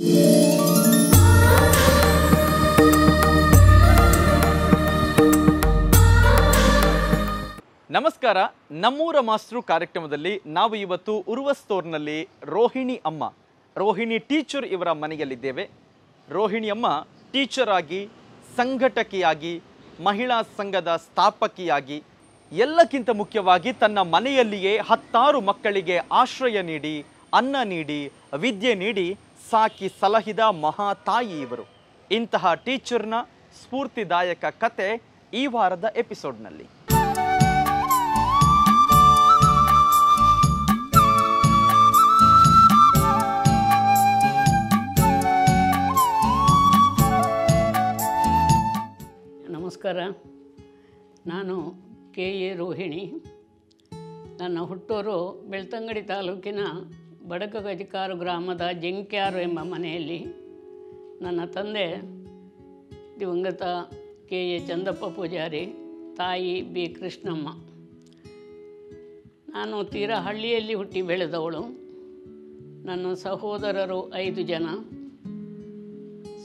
ನಮಸ್ಕಾರ. ನಮ್ಮೂರ ಮಾಸ್ಟ್ರು ಕಾರ್ಯಕ್ರಮದಲ್ಲಿ ನಾವು ಇವತ್ತು ಉರ್ವಸ್ತೋರ್ನಲ್ಲಿ ರೋಹಿಣಿ ಅಮ್ಮ. ರೋಹಿಣಿ ಟೀಚರ್ ಇವರ ಮನೆಯಲ್ಲಿದ್ದೇವೆ. ರೋಹಿಣಿ ಅಮ್ಮ ಟೀಚರ್ ಆಗಿ, ಸಂಘಟಕಿಯಾಗಿ, ಮಹಿಳಾ ಸಂಘದ ಸ್ಥಾಪಕಿಯಾಗಿ, ಎಲ್ಲಕ್ಕಿಂತ ಮುಖ್ಯವಾಗಿ ತನ್ನ ಮನೆಯಲ್ಲಿಯೇ ಹತ್ತಾರು ಮಕ್ಕಳಿಗೆ ಆಶ್ರಯ ನೀಡಿ, ಅನ್ನ ನೀಡಿ, ವಿದ್ಯೆ ನೀಡಿ ಸಾಕಿ ಸಲಹಿದ ಮಹಾ ತಾಯಿ ಇವರು. ಇಂತಹ ಟೀಚರ್ನ ಸ್ಫೂರ್ತಿದಾಯಕ ಕತೆ ಈ ವಾರದ ಎಪಿಸೋಡ್ನಲ್ಲಿ. ನಮಸ್ಕಾರ. ನಾನು ಕೆ ಎ ರೋಹಿಣಿ. ನನ್ನ ಹುಟ್ಟೂರು ಬೆಳ್ತಂಗಡಿ ತಾಲೂಕಿನ ಬಡಕಗಜಿಕಾರು ಗ್ರಾಮದ ಜಂಕ್ಯಾರು ಎಂಬ ಮನೆಯಲ್ಲಿ ನನ್ನ ತಂದೆ ದಿವಂಗತ ಕೆ ಎ ಚಂದಪ್ಪ ಪೂಜಾರಿ, ತಾಯಿ ಬಿ ಕೃಷ್ಣಮ್ಮ. ನಾನು ತೀರಾ ಹಳ್ಳಿಯಲ್ಲಿ ಹುಟ್ಟಿ ಬೆಳೆದವಳು. ನನ್ನ ಸಹೋದರರು ಐದು ಜನ,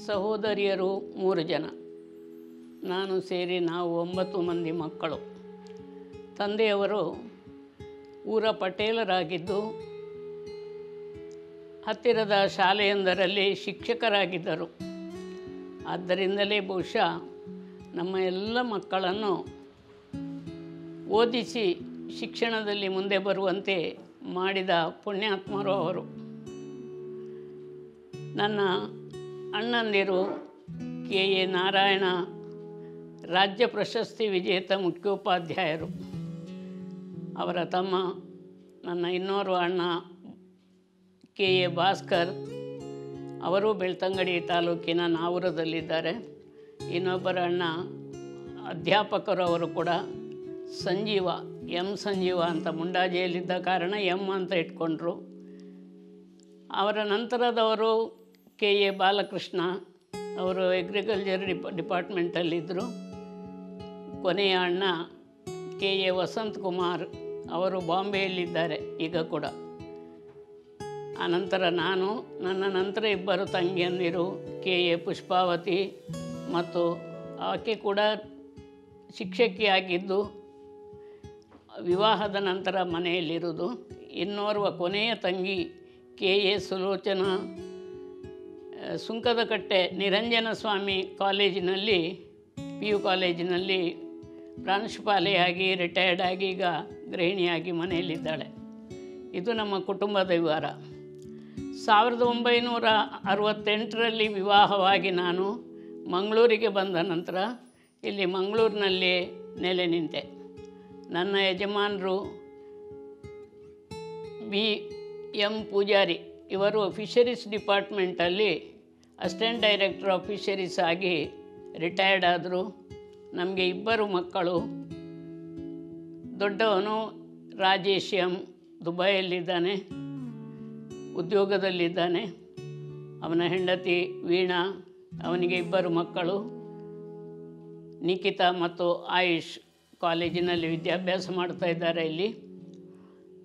ಸಹೋದರಿಯರು ಮೂರು ಜನ. ನಾನು ಸೇರಿ ನಾವು ಒಂಬತ್ತು ಮಂದಿ ಮಕ್ಕಳು. ತಂದೆಯವರು ಊರ ಪಟೇಲರಾಗಿದ್ದು ಹತ್ತಿರದ ಶಾಲೆಯೊಂದರಲ್ಲಿ ಶಿಕ್ಷಕರಾಗಿದ್ದರು. ಆದ್ದರಿಂದಲೇ ಬಹುಶಃ ನಮ್ಮ ಎಲ್ಲ ಮಕ್ಕಳನ್ನು ಓದಿಸಿ ಶಿಕ್ಷಣದಲ್ಲಿ ಮುಂದೆ ಬರುವಂತೆ ಮಾಡಿದ ಪುಣ್ಯಾತ್ಮರು ಅವರು. ನನ್ನ ಅಣ್ಣಂದಿರು ಕೆ. ಎ. ನಾರಾಯಣ, ರಾಜ್ಯ ಪ್ರಶಸ್ತಿ ವಿಜೇತ ಮುಖ್ಯೋಪಾಧ್ಯಾಯರು. ಅವರ ತಮ್ಮ, ನನ್ನ ಇನ್ನೋರ್ವ ಅಣ್ಣ ಕೆ ಎ ಭಾಸ್ಕರ್ ಅವರು ಬೆಳ್ತಂಗಡಿ ತಾಲೂಕಿನ ನಾವೂರದಲ್ಲಿದ್ದಾರೆ. ಇನ್ನೊಬ್ಬರ ಅಣ್ಣ ಅಧ್ಯಾಪಕರು ಅವರು ಕೂಡ ಸಂಜೀವ, ಎಂ ಸಂಜೀವ ಅಂತ ಮುಂಡಾಜಿಯಲ್ಲಿದ್ದ ಕಾರಣ ಎಂ ಅಂತ ಇಟ್ಕೊಂಡ್ರು. ಅವರ ನಂತರದವರು ಕೆ ಎ ಬಾಲಕೃಷ್ಣ ಅವರು ಅಗ್ರಿಕಲ್ಚರ್ ಡಿಪ ಡಿಪಾರ್ಟ್ಮೆಂಟಲ್ಲಿದ್ದರು ಕೊನೆಯ ಅಣ್ಣ ಕೆ ಎ ವಸಂತ್ ಕುಮಾರ್ ಅವರು ಬಾಂಬೆಯಲ್ಲಿದ್ದಾರೆ ಈಗ ಕೂಡ. ಆನಂತರ ನಾನು, ನನ್ನ ನಂತರ ಇಬ್ಬರು ತಂಗಿಯಂದಿರು, ಕೆ. ಎ. ಪುಷ್ಪಾವತಿ ಮತ್ತು ಆಕೆ ಕೂಡ ಶಿಕ್ಷಕಿಯಾಗಿದ್ದು ವಿವಾಹದ ನಂತರ ಮನೆಯಲ್ಲಿರುವುದು. ಇನ್ನೋರ್ವ ಕೊನೆಯ ತಂಗಿ ಕೆ. ಎ. ಸುಲೋಚನಾ ಸುಂಕದಕಟ್ಟೆ ನಿರಂಜನ ಸ್ವಾಮಿ ಕಾಲೇಜಿನಲ್ಲಿ, ಪಿ. ಯು. ಕಾಲೇಜಿನಲ್ಲಿ ಪ್ರಾಂಶುಪಾಲೆಯಾಗಿ ರಿಟೈರ್ಡ್ ಆಗಿ ಈಗ ಗೃಹಿಣಿಯಾಗಿ ಮನೆಯಲ್ಲಿದ್ದಾಳೆ. ಇದು ನಮ್ಮ ಕುಟುಂಬದ ವಿವರ. ಸಾವಿರದ ಒಂಬೈನೂರ ಅರವತ್ತೆಂಟರಲ್ಲಿ ವಿವಾಹವಾಗಿ ನಾನು ಮಂಗಳೂರಿಗೆ ಬಂದ ನಂತರ ಇಲ್ಲಿ ಮಂಗಳೂರಿನಲ್ಲಿ ನೆಲೆ ನಿಂತೆ. ನನ್ನ ಯಜಮಾನರು ಬಿ ಎಂ ಪೂಜಾರಿ, ಇವರು ಫಿಶರೀಸ್ ಡಿಪಾರ್ಟ್ಮೆಂಟಲ್ಲಿ ಅಸಿಸ್ಟೆಂಟ್ ಡೈರೆಕ್ಟರ್ ಆಫ್ ಫಿಶರೀಸ್ ಆಗಿ ರಿಟೈರ್ಡ್ ಆದರು. ನಮಗೆ ಇಬ್ಬರು ಮಕ್ಕಳು. ದೊಡ್ಡವನು ರಾಜೇಶ್ ಎಂ ದುಬೈಯಲ್ಲಿದ್ದಾನೆ. ಉದ್ಯೋಗದಲ್ಲಿದ್ದಾನೆ. ಅವನ ಹೆಂಡತಿ ವೀಣಾ, ಅವನಿಗೆ ಇಬ್ಬರು ಮಕ್ಕಳು. ನಿಖಿತಾ ಮತ್ತು ಆಯುಷ್ ಕಾಲೇಜಿನಲ್ಲಿ ವಿದ್ಯಾಭ್ಯಾಸ ಮಾಡ್ತಾ ಇದ್ದಾರೆ ಇಲ್ಲಿ.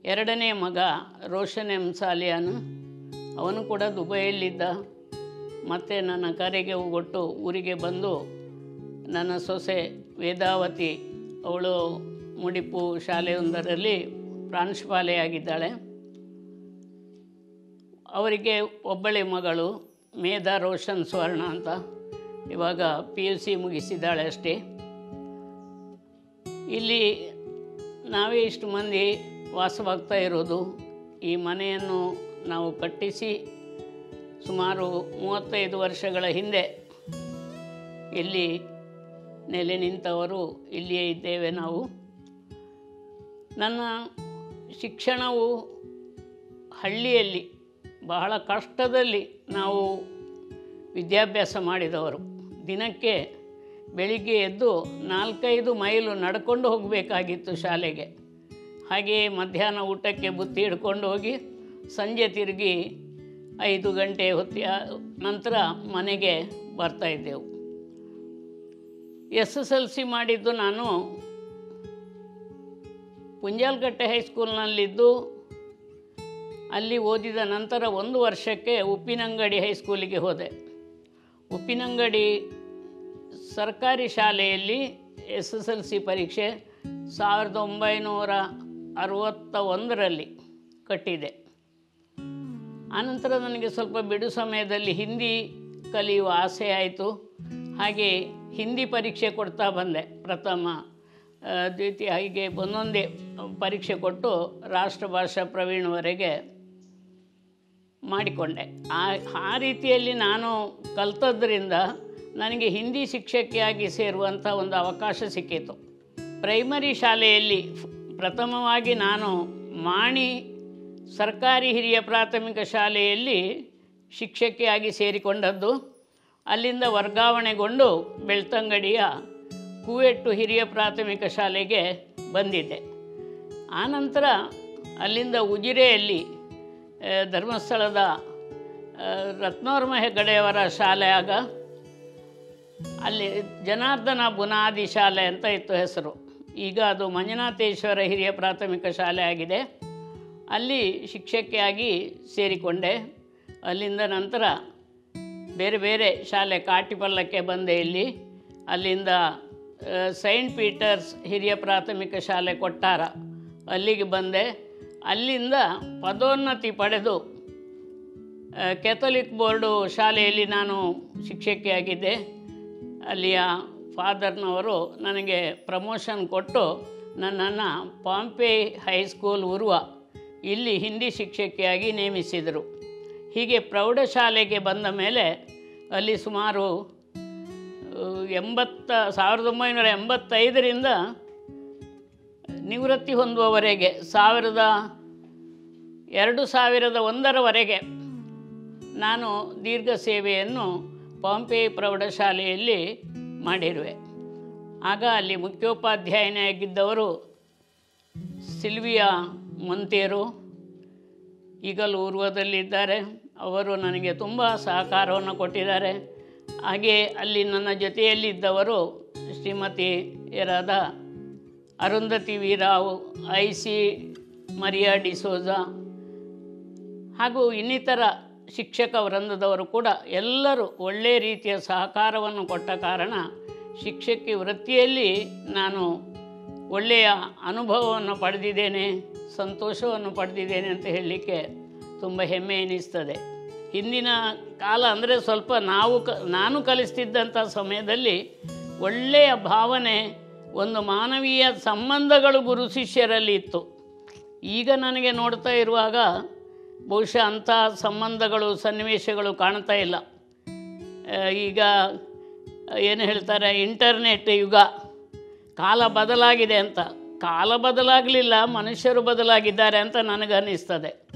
ಎರಡನೇ ಮಗ ರೋಷನ್ ಎಂ. ಸಾಲಿಯಾನ್, ಅವನು ಕೂಡ ದುಬೈಯಲ್ಲಿದ್ದ. ಮತ್ತು ನನ್ನ ಕರೆಗೆ ಒಟ್ಟು ಊರಿಗೆ ಬಂದು ನನ್ನ ಸೊಸೆ ವೇದಾವತಿ, ಅವಳು ಮುಡಿಪು ಶಾಲೆಯೊಂದರಲ್ಲಿ ಪ್ರಾಂಶುಪಾಲೆಯಾಗಿದ್ದಾಳೆ. ಅವರಿಗೆ ಒಬ್ಬಳೆ ಮಗಳು, ಮೇಧಾ ರೋಷನ್ ಸ್ವರ್ಣ ಅಂತ. ಇವಾಗ ಪಿ ಯು ಸಿ ಮುಗಿಸಿದ್ದಾಳೆ ಅಷ್ಟೇ. ಇಲ್ಲಿ ನಾವೇ ಇಷ್ಟು ಮಂದಿ ವಾಸವಾಗ್ತಾ ಇರೋದು. ಈ ಮನೆಯನ್ನು ನಾವು ಕಟ್ಟಿಸಿ ಸುಮಾರು ಮೂವತ್ತೈದು ವರ್ಷಗಳ ಹಿಂದೆ ಇಲ್ಲಿ ನೆಲೆ ನಿಂತವರು ಇಲ್ಲಿಯೇ ಇದ್ದೇವೆ ನಾವು. ನನ್ನ ಶಿಕ್ಷಣವು ಹಳ್ಳಿಯಲ್ಲಿ ಬಹಳ ಕಷ್ಟದಲ್ಲಿ ನಾವು ವಿದ್ಯಾಭ್ಯಾಸ ಮಾಡಿದವರು. ದಿನಕ್ಕೆ ಬೆಳಿಗ್ಗೆ ಎದ್ದು ನಾಲ್ಕೈದು ಮೈಲು ನಡ್ಕೊಂಡು ಹೋಗಬೇಕಾಗಿತ್ತು ಶಾಲೆಗೆ. ಹಾಗೆಯೇ ಮಧ್ಯಾಹ್ನ ಊಟಕ್ಕೆ ಬುತ್ತಿ ಹಿಡ್ಕೊಂಡು ಹೋಗಿ ಸಂಜೆ ತಿರುಗಿ ಐದು ಗಂಟೆ ಹೊತ್ತಿಯ ನಂತರ ಮನೆಗೆ ಬರ್ತಾಯಿದ್ದೆವು ಎಸ್ ಎಸ್ ಎಲ್ ಸಿ ಮಾಡಿದ್ದು ನಾನು. ಪುಂಜಾಲ್ಕಟ್ಟೆ ಹೈಸ್ಕೂಲ್ನಲ್ಲಿದ್ದು ಅಲ್ಲಿ ಓದಿದ ನಂತರ ಒಂದು ವರ್ಷಕ್ಕೆ ಉಪ್ಪಿನಂಗಡಿ ಹೈಸ್ಕೂಲಿಗೆ ಹೋದೆ. ಉಪ್ಪಿನಂಗಡಿ ಸರ್ಕಾರಿ ಶಾಲೆಯಲ್ಲಿ ಎಸ್ ಎಸ್ ಎಲ್ ಸಿ ಪರೀಕ್ಷೆ ಸಾವಿರದ ಒಂಬೈನೂರ ಅರವತ್ತ ಒಂದರಲ್ಲಿ ಕಟ್ಟಿದೆ. ಆನಂತರ ನನಗೆ ಸ್ವಲ್ಪ ಬಿಡು ಸಮಯದಲ್ಲಿ ಹಿಂದಿ ಕಲಿಯುವ ಆಸೆ ಆಯಿತು. ಹಾಗೆ ಹಿಂದಿ ಪರೀಕ್ಷೆ ಕೊಡ್ತಾ ಬಂದೆ. ಪ್ರಥಮ ದ್ವಿತೀಯ, ಹೀಗೆ ಒಂದೊಂದೇ ಪರೀಕ್ಷೆ ಕೊಟ್ಟು ರಾಷ್ಟ್ರಭಾಷಾ ಪ್ರವೀಣವರೆಗೆ ಮಾಡಿಕೊಂಡೆ. ಆ ಆ ರೀತಿಯಲ್ಲಿ ನಾನು ಕಲ್ತದ್ರಿಂದ ನನಗೆ ಹಿಂದಿ ಶಿಕ್ಷಕಿಯಾಗಿ ಸೇರುವಂಥ ಒಂದು ಅವಕಾಶ ಸಿಕ್ಕಿತು. ಪ್ರೈಮರಿ ಶಾಲೆಯಲ್ಲಿ ಪ್ರಥಮವಾಗಿ ನಾನು ಮಾಣಿ ಸರ್ಕಾರಿ ಹಿರಿಯ ಪ್ರಾಥಮಿಕ ಶಾಲೆಯಲ್ಲಿ ಶಿಕ್ಷಕಿಯಾಗಿ ಸೇರಿಕೊಂಡದ್ದು. ಅಲ್ಲಿಂದ ವರ್ಗಾವಣೆಗೊಂಡು ಬೆಳ್ತಂಗಡಿಯ ಕುವೆಟ್ಟು ಹಿರಿಯ ಪ್ರಾಥಮಿಕ ಶಾಲೆಗೆ ಬಂದಿದ್ದೆ. ಆನಂತರ ಅಲ್ಲಿಂದ ಉಜಿರೆಯಲ್ಲಿ ಧರ್ಮಸ್ಥಳದ ರತ್ನೋರ್ಮ ಹೆಗಡೆಯವರ ಶಾಲೆ ಆಗ ಅಲ್ಲಿ ಜನಾರ್ದನ ಬುನಾದಿ ಶಾಲೆ ಅಂತ ಇತ್ತು ಹೆಸರು. ಈಗ ಅದು ಮಂಜುನಾಥೇಶ್ವರ ಹಿರಿಯ ಪ್ರಾಥಮಿಕ ಶಾಲೆ ಆಗಿದೆ. ಅಲ್ಲಿ ಶಿಕ್ಷಕಿಯಾಗಿ ಸೇರಿಕೊಂಡೆ. ಅಲ್ಲಿಂದ ನಂತರ ಬೇರೆ ಬೇರೆ ಶಾಲೆ ಕಾಟಿಪಲ್ಲಕ್ಕೆ ಬಂದೆ ಇಲ್ಲಿ. ಅಲ್ಲಿಂದ ಸೈಂಟ್ ಪೀಟರ್ಸ್ ಹಿರಿಯ ಪ್ರಾಥಮಿಕ ಶಾಲೆ ಕೊಟ್ಟಾರ. ಅಲ್ಲಿಗೆ ಬಂದೆ. ಅಲ್ಲಿಂದ ಪದೋನ್ನತಿ ಪಡೆದು ಕ್ಯಾಥೋಲಿಕ್ ಬೋರ್ಡು ಶಾಲೆಯಲ್ಲಿ ನಾನು ಶಿಕ್ಷಕಿಯಾಗಿದ್ದೆ ಅಲ್ಲಿಯ ಫಾದರ್ನವರು ನನಗೆ ಪ್ರಮೋಷನ್ ಕೊಟ್ಟು ನನ್ನನ್ನು ಪಾಂಪೆ ಹೈಸ್ಕೂಲ್ ಉರುವ, ಇಲ್ಲಿ ಹಿಂದಿ ಶಿಕ್ಷಕಿಯಾಗಿ ನೇಮಿಸಿದರು. ಹೀಗೆ ಪ್ರೌಢಶಾಲೆಗೆ ಬಂದ ಮೇಲೆ ಅಲ್ಲಿ ಸುಮಾರು ಎಂಬತ್ತ, ಸಾವಿರದ ಒಂಬೈನೂರ ಎಂಬತ್ತೈದರಿಂದ ನಿವೃತ್ತಿ ಹೊಂದುವವರೆಗೆ ಸಾವಿರದ ಎರಡು ಸಾವಿರದ ಒಂದರವರೆಗೆ ನಾನು ದೀರ್ಘ ಸೇವೆಯನ್ನು ಪಾಂಪೆ ಪ್ರೌಢಶಾಲೆಯಲ್ಲಿ ಮಾಡಿರುವೆ. ಆಗ ಅಲ್ಲಿ ಮುಖ್ಯೋಪಾಧ್ಯಾಯನಾಗಿದ್ದವರು ಸಿಲ್ವಿಯಾ ಮಂತೇರು, ಈಗಲೂ ಊರ್ವದಲ್ಲಿದ್ದಾರೆ. ಅವರು ನನಗೆ ತುಂಬ ಸಹಕಾರವನ್ನು ಕೊಟ್ಟಿದ್ದಾರೆ. ಹಾಗೆ ಅಲ್ಲಿ ನನ್ನ ಜೊತೆಯಲ್ಲಿದ್ದವರು ಶ್ರೀಮತಿಯರಾದ Arundhati ವೀರಾವ್ I C, Maria D'Souza ಹಾಗೂ ಇನ್ನಿತರ ಶಿಕ್ಷಕ ವೃಂದದವರು ಕೂಡ ಎಲ್ಲರೂ ಒಳ್ಳೆಯ ರೀತಿಯ ಸಹಕಾರವನ್ನು ಕೊಟ್ಟ ಕಾರಣ ಶಿಕ್ಷಕಿ ವೃತ್ತಿಯಲ್ಲಿ ನಾನು ಒಳ್ಳೆಯ ಅನುಭವವನ್ನು ಪಡೆದಿದ್ದೇನೆ, ಸಂತೋಷವನ್ನು ಪಡೆದಿದ್ದೇನೆ ಅಂತ ಹೇಳಲಿಕ್ಕೆ ತುಂಬ ಹೆಮ್ಮೆ ಎನಿಸ್ತದೆ. ಹಿಂದಿನ ಕಾಲ ಅಂದರೆ ಸ್ವಲ್ಪ ನಾವು ಕ, ನಾನು ಕಲಿಸ್ತಿದ್ದಂಥ ಸಮಯದಲ್ಲಿ ಒಳ್ಳೆಯ ಭಾವನೆ ಒಂದು ಮಾನವೀಯ ಸಂಬಂಧಗಳು ಗುರು ಶಿಷ್ಯರಲ್ಲಿ ಇತ್ತು. ಈಗ ನನಗೆ ನೋಡ್ತಾ ಇರುವಾಗ ಬಹುಶಃ ಅಂಥ ಸಂಬಂಧಗಳು, ಸನ್ನಿವೇಶಗಳು ಕಾಣ್ತಾ ಇಲ್ಲ. ಈಗ ಏನು ಹೇಳ್ತಾರೆ, ಇಂಟರ್ನೆಟ್ ಯುಗ, ಕಾಲ ಬದಲಾಗಿದೆ ಅಂತ. ಕಾಲ ಬದಲಾಗಲಿಲ್ಲ, ಮನುಷ್ಯರು ಬದಲಾಗಿದ್ದಾರೆ ಅಂತ ನನಗೆ ಅನ್ನಿಸ್ತದೆ.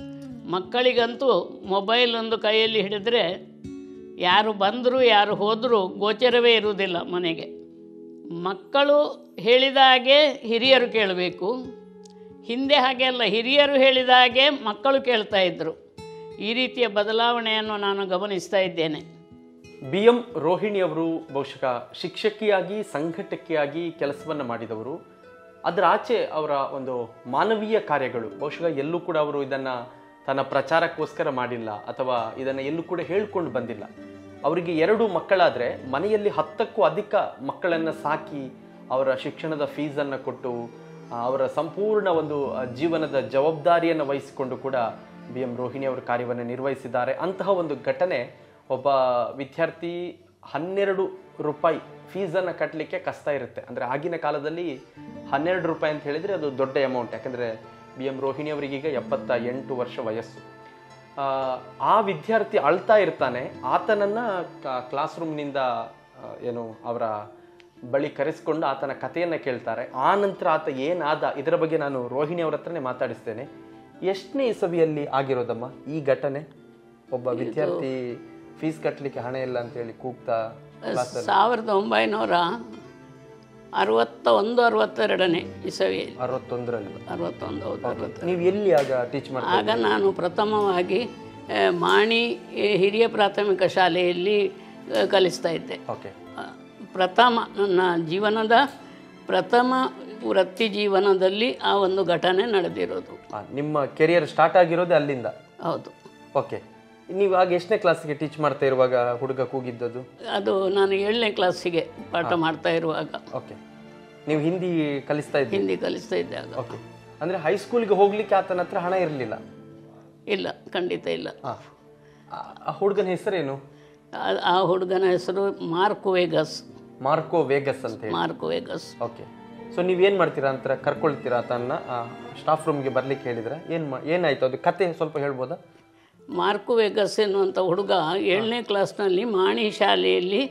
ಮಕ್ಕಳಿಗಂತೂ ಮೊಬೈಲ್ ಒಂದು ಕೈಯಲ್ಲಿ ಹಿಡಿದ್ರೆ ಯಾರು ಬಂದರೂ ಯಾರು ಹೋದರೂ ಗೋಚರವೇ ಇರುವುದಿಲ್ಲ ಮನೆಗೆ. ಮಕ್ಕಳು ಹೇಳಿದ ಹಾಗೆ ಹಿರಿಯರು ಕೇಳಬೇಕು. ಹಿಂದೆ ಹಾಗೆ ಅಲ್ಲ, ಹಿರಿಯರು ಹೇಳಿದ ಹಾಗೆ ಮಕ್ಕಳು ಕೇಳ್ತಾ ಇದ್ದರು ಈ ರೀತಿಯ ಬದಲಾವಣೆಯನ್ನು ನಾನು ಗಮನಿಸ್ತಾ ಇದ್ದೇನೆ. ಬಿ ಎಂ ರೋಹಿಣಿ ಅವರು ಬಹುಶಃ ಶಿಕ್ಷಕಿಯಾಗಿ, ಸಂಘಟಕಿಯಾಗಿ ಕೆಲಸವನ್ನು ಮಾಡಿದವರು. ಅದರ ಆಚೆ ಅವರ ಒಂದು ಮಾನವೀಯ ಕಾರ್ಯಗಳು, ಬಹುಶಃ ಎಲ್ಲೂ ಕೂಡ ಅವರು ಇದನ್ನು ತನ್ನ ಪ್ರಚಾರಕ್ಕೋಸ್ಕರ ಮಾಡಿಲ್ಲ, ಅಥವಾ ಇದನ್ನು ಎಲ್ಲೂ ಕೂಡ ಹೇಳ್ಕೊಂಡು ಬಂದಿಲ್ಲ. ಅವರಿಗೆ ಎರಡು ಮಕ್ಕಳಾದರೆ ಮನೆಯಲ್ಲಿ ಹತ್ತಕ್ಕೂ ಅಧಿಕ ಮಕ್ಕಳನ್ನು ಸಾಕಿ ಅವರ ಶಿಕ್ಷಣದ ಫೀಸನ್ನು ಕೊಟ್ಟು ಅವರ ಸಂಪೂರ್ಣ ಒಂದು ಜೀವನದ ಜವಾಬ್ದಾರಿಯನ್ನು ವಹಿಸಿಕೊಂಡು ಕೂಡ ಬಿ ಎಂ ರೋಹಿಣಿ ಅವರು ಕಾರ್ಯವನ್ನು ನಿರ್ವಹಿಸಿದ್ದಾರೆ. ಅಂತಹ ಒಂದು ಘಟನೆ ಒಬ್ಬ ವಿದ್ಯಾರ್ಥಿ ಹನ್ನೆರಡು ರೂಪಾಯಿ ಫೀಸನ್ನು ಕಟ್ಟಲಿಕ್ಕೆ ಕಷ್ಟ ಇರುತ್ತೆ. ಅಂದರೆ ಆಗಿನ ಕಾಲದಲ್ಲಿ ಹನ್ನೆರಡು ರೂಪಾಯಿ ಅಂತ ಹೇಳಿದರೆ ಅದು ದೊಡ್ಡ ಅಮೌಂಟ್ ಯಾಕಂದರೆ ಬಿ ಎಂ ರೋಹಿಣಿ ಅವರಿಗೀಗ ಎಪ್ಪತ್ತ ಎಂಟು ವರ್ಷ ವಯಸ್ಸು. ಆ, ವಿದ್ಯಾರ್ಥಿ ಅಳ್ತಾ ಇರ್ತಾನೆ. ಆತನನ್ನ ಕ್ಲಾಸ್ ರೂಮ್ನಿಂದ ಏನು ಅವರ ಬಳಿ ಕರೆಸ್ಕೊಂಡು ಆತನ ಕಥೆಯನ್ನ ಕೇಳ್ತಾರೆ. ಆ ನಂತರ ಆತ ಏನಾದ ಇದರ ಬಗ್ಗೆ ನಾನು ರೋಹಿಣಿ ಅವ್ರ ಹತ್ರನೇ ಮಾತಾಡಿಸ್ತೇನೆ. ಎಷ್ಟನೇ ಇಸವಿಯಲ್ಲಿ ಆಗಿರೋದಮ್ಮ ಈ ಘಟನೆ? ಒಬ್ಬ ವಿದ್ಯಾರ್ಥಿ ಫೀಸ್ ಕಟ್ಟಲಿಕ್ಕೆ ಹಣ ಇಲ್ಲ ಅಂತ ಹೇಳಿ ಕೂಗ್ತಾ ಸಾವಿರದ ಒಂಬೈನೂರ ಅರವತ್ತ ಒಂದು ಅರವತ್ತೆರಡನೇ ಇಸವಿಯಲ್ಲಿ ಅರವತ್ತೊಂದರಲ್ಲಿ ಅರವತ್ತೊಂದು ಹೌದು ಅರವತ್ತು ನೀವು ಎಲ್ಲಿ ಆಗ ಟೀಚ್ ಮಾಡಿ ಆಗ ನಾನು ಪ್ರಥಮವಾಗಿ ಮಾಣಿ ಹಿರಿಯ ಪ್ರಾಥಮಿಕ ಶಾಲೆಯಲ್ಲಿ ಕಲಿಸ್ತಾ ಇದ್ದೆ. ಓಕೆ ಪ್ರಥಮ ನನ್ನ ಜೀವನದ ಪ್ರಥಮ ವೃತ್ತಿ ಜೀವನದಲ್ಲಿ ಆ ಒಂದು ಘಟನೆ ನಡೆದಿರೋದು. ನಿಮ್ಮ ಕೆರಿಯರ್ ಸ್ಟಾರ್ಟ್ ಆಗಿರೋದೇ ಅಲ್ಲಿಂದ? ಹೌದು. ಓಕೆ ನೀವು ಆಗ ಎಷ್ಟನೇ ಕ್ಲಾಸಿಗೆ ಟೀಚ್ ಮಾಡ್ತಾ ಇರುವಾಗ ಹುಡುಗ ಕೂಗಿದ್ದದು ಅದು ನಾನು ಏಳನೇ ಕ್ಲಾಸಿಗೆ ಪಾಠ ಮಾಡ್ತಾ ಇರುವಾಗ. ಓಕೆ ನೀವು ಹಿಂದಿ ಕಲಿಸ್ತಾ ಇದ್ದೀರಿ? ಹಿಂದಿ ಕಲಿಸ್ತಾ ಇದ್ದೆ ಆಗ ಓಕೆ ಅಂದರೆ ಹೈಸ್ಕೂಲ್ಗೆ ಹೋಗ್ಲಿಕ್ಕೆ ಆತನ ಹತ್ರ ಹಣ ಇರಲಿಲ್ಲ? ಇಲ್ಲ ಖಂಡಿತ ಇಲ್ಲ. ಆ ಹುಡುಗನ ಹೆಸರೇನು? ಆ- ಆ ಹುಡುಗನ ಹೆಸರು ಮಾರ್ಕೋ ವೇಗಸ್. ಮಾರ್ಕೋ ವೇಗಸ್ ಅಂತ ಹೇಳಿ. Marco Vegas. ಓಕೆ ಸೊ ಏನು ಮಾಡ್ತೀರಾ? ಅಂತ ಕರ್ಕೊಳ್ತೀರಾ? ಆತನ ಸ್ಟಾಫ್ ರೂಮ್ಗೆ ಬರ್ಲಿಕ್ಕೆ ಹೇಳಿದ್ರೆ ಏನು ಮಾ ಏನಾಯ್ತು? ಅದು ಕತೆ ಸ್ವಲ್ಪ ಹೇಳ್ಬೋದಾ? ಮಾರ್ಕ್ ವೆಗಸ್ ಎನ್ನುವಂಥ ಹುಡುಗ ಏಳನೇ ಕ್ಲಾಸ್ನಲ್ಲಿ ಮಾಣಿ ಶಾಲೆಯಲ್ಲಿ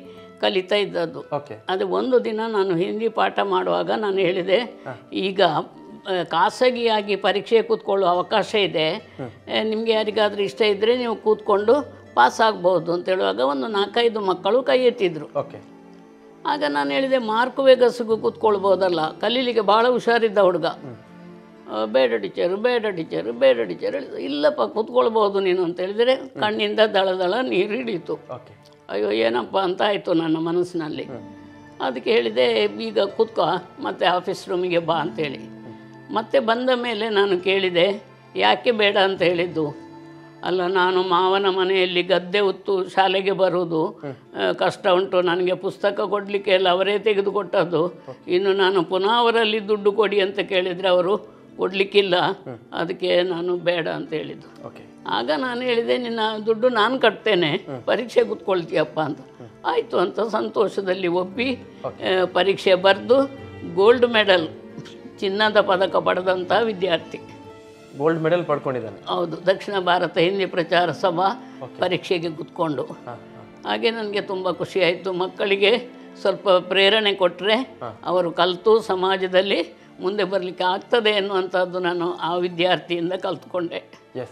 ಕಲಿತಾ ಇದ್ದದ್ದು. ಓಕೆ. ಅದು ಒಂದು ದಿನ ನಾನು ಹಿಂದಿ ಪಾಠ ಮಾಡುವಾಗ ನಾನು ಹೇಳಿದೆ ಈಗ ಖಾಸಗಿಯಾಗಿ ಪರೀಕ್ಷೆ ಕೂತ್ಕೊಳ್ಳುವ ಅವಕಾಶ ಇದೆ. ನಿಮಗೆ ಯಾರಿಗಾದರೂ ಇಷ್ಟ ಇದ್ದರೆ ನೀವು ಕೂತ್ಕೊಂಡು ಪಾಸ್ ಆಗ್ಬೋದು ಅಂತ ಹೇಳುವಾಗ ಒಂದು ನಾಲ್ಕೈದು ಮಕ್ಕಳು ಕೈ ಎತ್ತಿದ್ರು. ಓಕೆ. ಆಗ ನಾನು ಹೇಳಿದೆ ಮಾರ್ಕ್ ವೇಗಸ್ಗೂ ಕೂತ್ಕೊಳ್ಬೋದಲ್ಲ ಕಲೀಲಿಕ್ಕೆ ಭಾಳ ಹುಷಾರಿದ್ದ ಹುಡುಗ. ಬೇಡ ಟೀಚರು ಬೇಡ ಟೀಚರು ಬೇಡ ಟೀಚರ್. ಹೇಳಿದ ಇಲ್ಲಪ್ಪ ಕೂತ್ಕೊಳ್ಬಹುದು ನೀನು ಅಂತ ಹೇಳಿದರೆ ಕಣ್ಣಿಂದ ದಳ ದಳ ನೀರು ಹಿಡೀತು ಓಕೆ. ಅಯ್ಯೋ ಏನಪ್ಪ ಅಂತ ಆಯಿತು ನನ್ನ ಮನಸ್ಸಿನಲ್ಲಿ. ಅದಕ್ಕೆ ಹೇಳಿದೆ ಈಗ ಕೂತ್ಕೋ ಮತ್ತೆ ಆಫೀಸ್ ರೂಮಿಗೆ ಬಾ ಅಂತೇಳಿ ಮತ್ತೆ ಬಂದ ಮೇಲೆ ನಾನು ಕೇಳಿದೆ ಯಾಕೆ ಬೇಡ ಅಂತ ಹೇಳಿದ್ದು? ಅಲ್ಲ ನಾನು ಮಾವನ ಮನೆಯಲ್ಲಿ ಗದ್ದೆ ಉತ್ತು ಶಾಲೆಗೆ ಬರುವುದು. ಆ, ಕಷ್ಟ ಉಂಟು ನನಗೆ ಪುಸ್ತಕ ಕೊಡಲಿಕ್ಕೆ ಎಲ್ಲ ಅವರೇ ತೆಗೆದುಕೊಟ್ಟದ್ದು. ಇನ್ನು ನಾನು ಪುನಃ ಅವರಲ್ಲಿ ದುಡ್ಡು ಕೊಡಿ ಅಂತ ಕೇಳಿದರೆ ಅವರು ಕೊಡಲಿಕ್ಕಿಲ್ಲ. ಅದಕ್ಕೆ ನಾನು ಬೇಡ ಅಂತ ಹೇಳಿದ್ದು. ಓಕೆ. ಆಗ ನಾನು ಹೇಳಿದೆ ನಿನ್ನ ದುಡ್ಡು ನಾನು ಕಟ್ತೇನೆ ಪರೀಕ್ಷೆ ಕೂತ್ಕೊಳ್ತೀಯಪ್ಪ ಅಂತ. ಆಯಿತು ಅಂತ ಸಂತೋಷದಲ್ಲಿ ಒಪ್ಪಿ ಪರೀಕ್ಷೆ ಬರೆದು ಗೋಲ್ಡ್ ಮೆಡಲ್ ಚಿನ್ನದ ಪದಕ ಪಡೆದಂಥ ವಿದ್ಯಾರ್ಥಿ. ಗೋಲ್ಡ್ ಮೆಡಲ್ ಪಡ್ಕೊಂಡಿದ್ದಾನೆ. ಹೌದು ದಕ್ಷಿಣ ಭಾರತ ಹಿಂದಿ ಪ್ರಚಾರ ಸಭಾ ಪರೀಕ್ಷೆಗೆ ಕುತ್ಕೊಂಡು ಹಾಗೆ ನನಗೆ ತುಂಬ ಖುಷಿ ಆಯಿತು. ಮಕ್ಕಳಿಗೆ ಸ್ವಲ್ಪ ಪ್ರೇರಣೆ ಕೊಟ್ಟರೆ ಅವರು ಕಲಿತು ಸಮಾಜದಲ್ಲಿ ಮುಂದೆ ಬರಲಿಕ್ಕೆ ಆಗ್ತದೆ ಅನ್ನುವಂಥದ್ದು ನಾನು ಆ ವಿದ್ಯಾರ್ಥಿಯಿಂದ ಕಲ್ತ್ಕೊಂಡೆ. ಎಸ್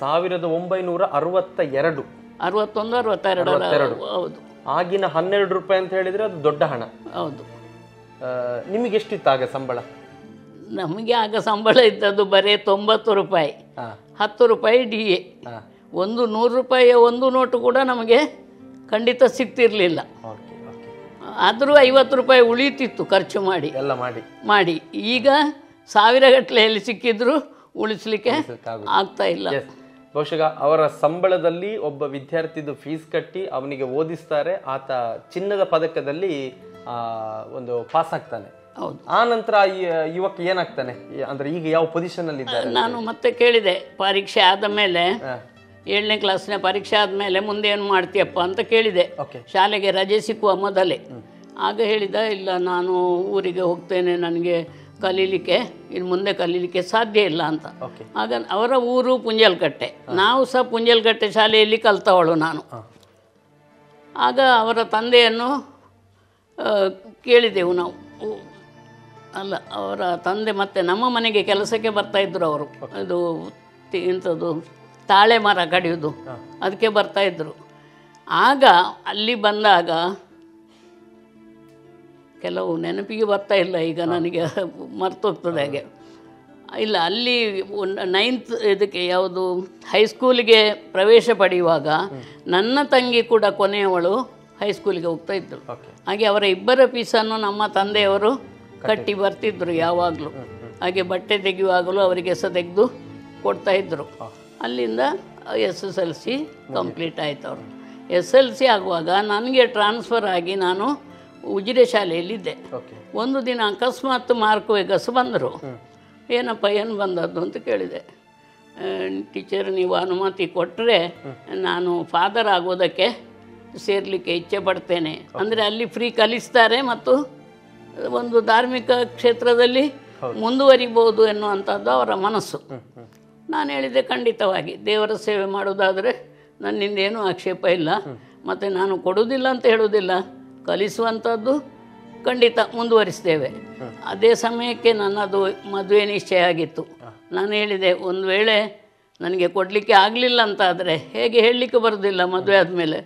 ಸಾವಿರದ ಒಂಬೈನೂರ ಅರವತ್ತ ಎರಡು ಅರವತ್ತೊಂದು ಅರವತ್ತೆರಡು. ಹೌದು. ಆಗಿನ ಹನ್ನೆರಡು ರೂಪಾಯಿ ಅಂತ ಹೇಳಿದರೆ ಅದು ದೊಡ್ಡ ಹಣ. ಹೌದು. ನಿಮಗೆಷ್ಟಿತ್ತು ಆಗ ಸಂಬಳ? ನಮಗೆ ಆಗ ಸಂಬಳ ಇದ್ದದ್ದು ಬರೀ ತೊಂಬತ್ತು ರೂಪಾಯಿ. ಹತ್ತು ರೂಪಾಯಿ ಡಿ ಎ. ಒಂದು ನೂರು ರೂಪಾಯಿಯ ಒಂದು ನೋಟು ಕೂಡ ನಮಗೆ ಖಂಡಿತ ಸಿಗ್ತಿರಲಿಲ್ಲ. ಆದರೂ ಐವತ್ತು ರೂಪಾಯಿ ಉಳಿತಿತ್ತು ಖರ್ಚು ಮಾಡಿ. ಎಲ್ಲ ಮಾಡಿ. ಮಾಡಿ. ಈಗ ಸಾವಿರಗಟ್ಟಲೆಯಲ್ಲಿ ಸಿಕ್ಕಿದ್ರು ಉಳಿಸ್ಲಿಕ್ಕೆ. ಆಗ್ತಾ ಇಲ್ಲ. ಬಹುಶಃ ಅವರ ಸಂಬಳದಲ್ಲಿ ಒಬ್ಬ ವಿದ್ಯಾರ್ಥಿದು ಫೀಸ್ ಕಟ್ಟಿ ಅವನಿಗೆ ಓದಿಸ್ತಾರೆ ಆತ ಚಿನ್ನದ ಪದಕದಲ್ಲಿ ಒಂದು ಪಾಸ್ ಆಗ್ತಾನೆ. ಹೌದು. ಆ ನಂತರ ಯುವಕ ಏನಾಗ್ತಾನೆ? ಅಂದ್ರೆ ಈಗ ಯಾವ ಪೊಸಿಷನ್ ಅಲ್ಲಿ ನಾನು ಮತ್ತೆ ಕೇಳಿದೆ ಪರೀಕ್ಷೆ ಆದ ಮೇಲೆ. ಏಳನೇ ಕ್ಲಾಸ್ನ ಪರೀಕ್ಷೆ ಆದಮೇಲೆ ಮುಂದೆ ಏನು ಮಾಡ್ತೀಯಪ್ಪ ಅಂತ ಕೇಳಿದೆ. ಓಕೆ ಶಾಲೆಗೆ ರಜೆ ಸಿಕ್ಕುವ ಮೊದಲೇ. ಆಗ ಹೇಳಿದ ಇಲ್ಲ ನಾನು ಊರಿಗೆ ಹೋಗ್ತೇನೆ ನನಗೆ ಕಲೀಲಿಕ್ಕೆ ಇನ್ನು ಮುಂದೆ ಕಲೀಲಿಕ್ಕೆ ಸಾಧ್ಯ ಇಲ್ಲ ಅಂತ. ಆಗ ಅವರ ಊರು ಪುಂಜಲ್ಕಟ್ಟೆ. ನಾವು ಸಹ ಪುಂಜಲ್ಕಟ್ಟೆ ಶಾಲೆಯಲ್ಲಿ ಕಲ್ತವಳು ನಾನು. ಆಗ ಅವರ ತಂದೆಯನ್ನು ಕೇಳಿದೆವು ನಾವು. ಅಲ್ಲ ಅವರ ತಂದೆ ಮತ್ತೆ ನಮ್ಮ ಮನೆಗೆ ಕೆಲಸಕ್ಕೆ ಬರ್ತಾ ಇದ್ರು ಅವರು. ಇದು ಇಂಥದ್ದು ತಾಳೆ ಮರ ಕಡಿಯೋದು ಅದಕ್ಕೆ ಬರ್ತಾ ಇದ್ರು. ಆಗ ಅಲ್ಲಿ ಬಂದಾಗ ಕೆಲವು ನೆನಪಿಗೆ ಬರ್ತಾ ಇಲ್ಲ ಈಗ ನನಗೆ ಮರ್ತೋಗ್ತದೆ ಹಾಗೆ. ಇಲ್ಲ ಅಲ್ಲಿ ನೈನ್ತ್ ಇದಕ್ಕೆ ಯಾವುದು ಹೈಸ್ಕೂಲಿಗೆ ಪ್ರವೇಶ ಪಡೆಯುವಾಗ ನನ್ನ ತಂಗಿ ಕೂಡ ಕೊನೆಯವಳು ಹೈಸ್ಕೂಲಿಗೆ ಹೋಗ್ತಾ ಇದ್ದಳು ಹಾಗೆ ಅವರ ಇಬ್ಬರ ಪೀಸನ್ನು ನಮ್ಮ ತಂದೆಯವರು ಕಟ್ಟಿ ಬರ್ತಿದ್ರು ಯಾವಾಗಲೂ. ಹಾಗೆ ಬಟ್ಟೆ ತೆಗೆಯುವಾಗಲೂ ಅವರಿಗೆ ಸಹ ತೆಗೆದು ಕೊಡ್ತಾ ಇದ್ದರು ಅಲ್ಲಿಂದ S S L C complete ಆಯ್ತು ಅವರು ಎಸ್ ಎಲ್ ಸಿ ಆಗುವಾಗ ನನಗೆ ಟ್ರಾನ್ಸ್ಫರ್ ಆಗಿ ನಾನು ಉಜಿರೆ ಶಾಲೆಯಲ್ಲಿದ್ದೆ. ಒಂದು ದಿನ ಅಕಸ್ಮಾತ್ ಮಾರ್ಕ್ ವೇಗಸ್ ಬಂದರು. ಏನಪ್ಪ ಏನು ಬಂದದ್ದು ಅಂತ ಕೇಳಿದೆ. ಟೀಚರ್ ನೀವು ಅನುಮತಿ ಕೊಟ್ಟರೆ ನಾನು ಫಾದರ್ ಆಗೋದಕ್ಕೆ ಸೇರಲಿಕ್ಕೆ ಇಚ್ಛೆ ಪಡ್ತೇನೆ. ಅಂದರೆ ಅಲ್ಲಿ ಫ್ರೀ ಕಲಿಸ್ತಾರೆ ಮತ್ತು ಒಂದು ಧಾರ್ಮಿಕ ಕ್ಷೇತ್ರದಲ್ಲಿ ಮುಂದುವರಿಬೋದು ಎನ್ನುವಂಥದ್ದು ಅವರ ಮನಸ್ಸು. ನಾನು ಹೇಳಿದೆ ಖಂಡಿತವಾಗಿ, ದೇವರ ಸೇವೆ ಮಾಡೋದಾದರೆ ನನ್ನಿಂದ ಏನೂ ಆಕ್ಷೇಪ ಇಲ್ಲ, ಮತ್ತು ನಾನು ಕೊಡುವುದಿಲ್ಲ ಅಂತ ಹೇಳುವುದಿಲ್ಲ, ಕಲಿಸುವಂಥದ್ದು ಖಂಡಿತ ಮುಂದುವರಿಸ್ತೇವೆ. ಅದೇ ಸಮಯಕ್ಕೆ ನನ್ನದು ಮದುವೆ ನಿಶ್ಚಯ ಆಗಿತ್ತು. ನಾನು ಹೇಳಿದೆ, ಒಂದು ವೇಳೆ ನನಗೆ ಕೊಡಲಿಕ್ಕೆ ಆಗಲಿಲ್ಲ ಅಂತಾದರೆ ಹೇಗೆ ಹೇಳಲಿಕ್ಕೆ ಬರೋದಿಲ್ಲ ಮದುವೆ ಆದಮೇಲೆ.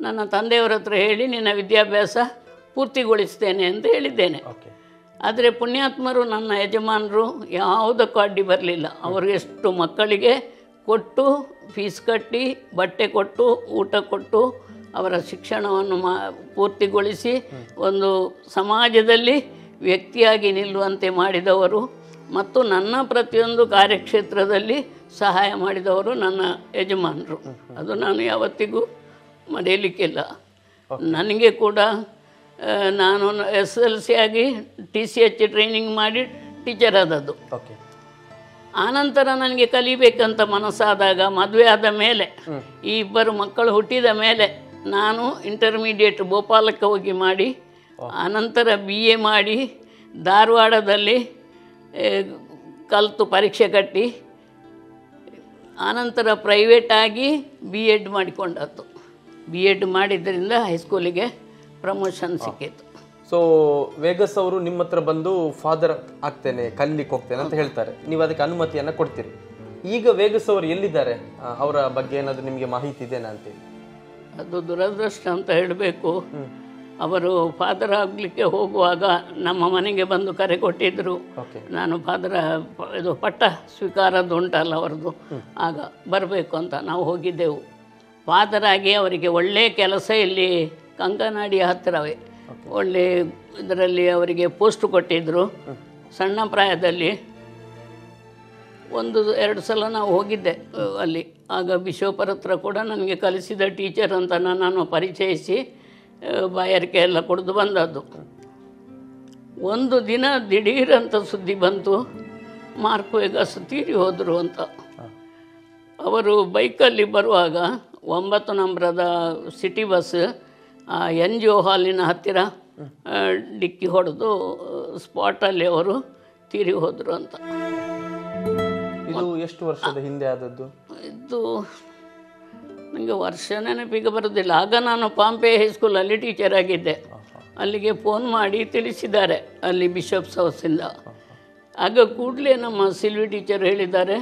ನನ್ನ ತಂದೆಯವರ ಹತ್ರ ಹೇಳಿ ನಿನ್ನ ವಿದ್ಯಾಭ್ಯಾಸ ಪೂರ್ತಿಗೊಳಿಸ್ತೇನೆ ಅಂತ ಹೇಳಿದ್ದೇನೆ. ಆದರೆ ಪುಣ್ಯಾತ್ಮರು ನನ್ನ ಯಜಮಾನರು ಯಾವುದಕ್ಕೂ ಅಡ್ಡಿ ಬರಲಿಲ್ಲ. ಅವರು ಎಷ್ಟು ಮಕ್ಕಳಿಗೆ ಕೊಟ್ಟು ಫೀಸ್ ಕಟ್ಟಿ ಬಟ್ಟೆ ಕೊಟ್ಟು ಊಟ ಕೊಟ್ಟು ಅವರ ಶಿಕ್ಷಣವನ್ನು ಮಾ ಪೂರ್ತಿಗೊಳಿಸಿ ಒಂದು ಸಮಾಜದಲ್ಲಿ ವ್ಯಕ್ತಿಯಾಗಿ ನಿಲ್ಲುವಂತೆ ಮಾಡಿದವರು ಮತ್ತು ನನ್ನ ಪ್ರತಿಯೊಂದು ಕಾರ್ಯಕ್ಷೇತ್ರದಲ್ಲಿ ಸಹಾಯ ಮಾಡಿದವರು ನನ್ನ ಯಜಮಾನರು. ಅದು ನಾನು ಯಾವತ್ತಿಗೂ ಮರೆಯಲಿಕ್ಕಿಲ್ಲ. ನನಗೆ ಕೂಡ ನಾನು ಎಸ್ ಎಲ್ ಸಿ ಆಗಿ ಟಿ ಸಿ ಎಚ್ ಟ್ರೈನಿಂಗ್ ಮಾಡಿ ಟೀಚರ್ ಆದದ್ದು. ಓಕೆ ಆನಂತರ ನನಗೆ ಕಲಿಬೇಕಂತ ಮನಸ್ಸಾದಾಗ ಮದುವೆ ಆದ ಮೇಲೆ ಈ ಇಬ್ಬರು ಮಕ್ಕಳು ಹುಟ್ಟಿದ ಮೇಲೆ ನಾನು ಇಂಟರ್ಮೀಡಿಯೇಟ್ ಭೋಪಾಲಕ್ಕೆ ಹೋಗಿ ಮಾಡಿ ಆನಂತರ ಬಿ ಎ ಮಾಡಿ ಧಾರವಾಡದಲ್ಲಿ ಕಲಿತು ಪರೀಕ್ಷೆ ಕಟ್ಟಿ ಆನಂತರ ಪ್ರೈವೇಟಾಗಿ ಬಿ ಎಡ್ ಮಾಡಿಕೊಂಡದ್ದು. ಬಿ ಎಡ್ ಮಾಡಿದ್ದರಿಂದ ಹೈಸ್ಕೂಲಿಗೆ ಪ್ರಮೋಷನ್ ಸಿಕ್ಕಿತ್ತು. ಸೊ ವೇಗಸ್ ಅವರು ನಿಮ್ಮ ಹತ್ರ ಬಂದು ಫಾದರ್ ಆಗ್ತೇನೆ ಕಲಿಲಿಕ್ಕೆ ಹೋಗ್ತೇನೆ ಅಂತ ಹೇಳ್ತಾರೆ. ನೀವು ಅದಕ್ಕೆ ಅನುಮತಿಯನ್ನ ಕೊಡ್ತೀರಿ. ಈಗ ವೇಗಸ್ ಅವರು ಎಲ್ಲಿದ್ದಾರೆ? ಅವರ ಬಗ್ಗೆ ಏನಾದರೂ ನಿಮಗೆ ಮಾಹಿತಿ ಇದೆನಾ ಅಂತೇಳಿ. ಅದು ದುರದೃಷ್ಟ ಅಂತ ಹೇಳಬೇಕು. ಅವರು ಫಾದರ್ ಆಗಲಿಕ್ಕೆ ಹೋಗುವಾಗ ನಮ್ಮ ಮನೆಗೆ ಬಂದು ಕರೆ ಕೊಟ್ಟಿದ್ದರು ನಾನು ಫಾದರ ಇದು ಪಟ್ಟ ಸ್ವೀಕಾರದ್ದು ಉಂಟಲ್ಲ ಅವರದ್ದು. ಆಗ ಬರಬೇಕು ಅಂತ ನಾವು ಹೋಗಿದ್ದೆವು. ಫಾದರ್ ಆಗಿ ಅವರಿಗೆ ಒಳ್ಳೆಯ ಕೆಲಸ ಇಲ್ಲಿ ಕಂಕನಾಡಿಯ ಹತ್ತಿರವೇ ಒಳ್ಳೆ ಇದರಲ್ಲಿ ಅವರಿಗೆ ಪೋಸ್ಟ್ ಕೊಟ್ಟಿದ್ದರು ಸಣ್ಣ ಪ್ರಾಯದಲ್ಲಿ ಒಂದು ಎರಡು ಸಲ ನಾವು ಹೋಗಿದ್ದೆ ಅಲ್ಲಿ. ಆಗ ಬಿಶೋಪರ ಹತ್ರ ಕೂಡ ನನಗೆ ಕಲಿಸಿದ ಟೀಚರ್ ಅಂತ ನಾನು ಪರಿಚಯಿಸಿ ಬಾಯಾರಿಕೆ ಎಲ್ಲ ಕೊಡ್ದು ಬಂದದ್ದು. ಒಂದು ದಿನ ದಿಢೀರಂತ ಸುದ್ದಿ ಬಂತು ಮಾರ್ಕ್ ವೇಗಸ್ ತೀರಿ ಹೋದರು ಅಂತ. ಅವರು ಬೈಕಲ್ಲಿ ಬರುವಾಗ ಒಂಬತ್ತು ನಂಬರದ city bus N G O ಹಾಲಿನ ಹತ್ತಿರ ಡಿಕ್ಕಿ ಹೊಡೆದು ಸ್ಪಾಟಲ್ಲಿ ಅವರು ತೀರಿ ಹೋದರು ಅಂತ. ಇದು ಎಷ್ಟು ವರ್ಷದ ಹಿಂದೆ ಆದದ್ದು? ಇದು ನನಗೆ ವರ್ಷ ನೆನಪಿಗೆ ಬರೋದಿಲ್ಲ. ಆಗ ನಾನು ಪಾಂಪೆ ಹೈಸ್ಕೂಲಲ್ಲಿ ಟೀಚರ್ ಆಗಿದ್ದೆ. ಅಲ್ಲಿಗೆ ಫೋನ್ ಮಾಡಿ ತಿಳಿಸಿದ್ದಾರೆ ಅಲ್ಲಿ ಬಿಷಪ್ಸ್ ಹೌಸಿಂದ ಆಗ ಕೂಡಲೇ ನಮ್ಮ ಸಿಲ್ವಿ ಟೀಚರ್ ಹೇಳಿದ್ದಾರೆ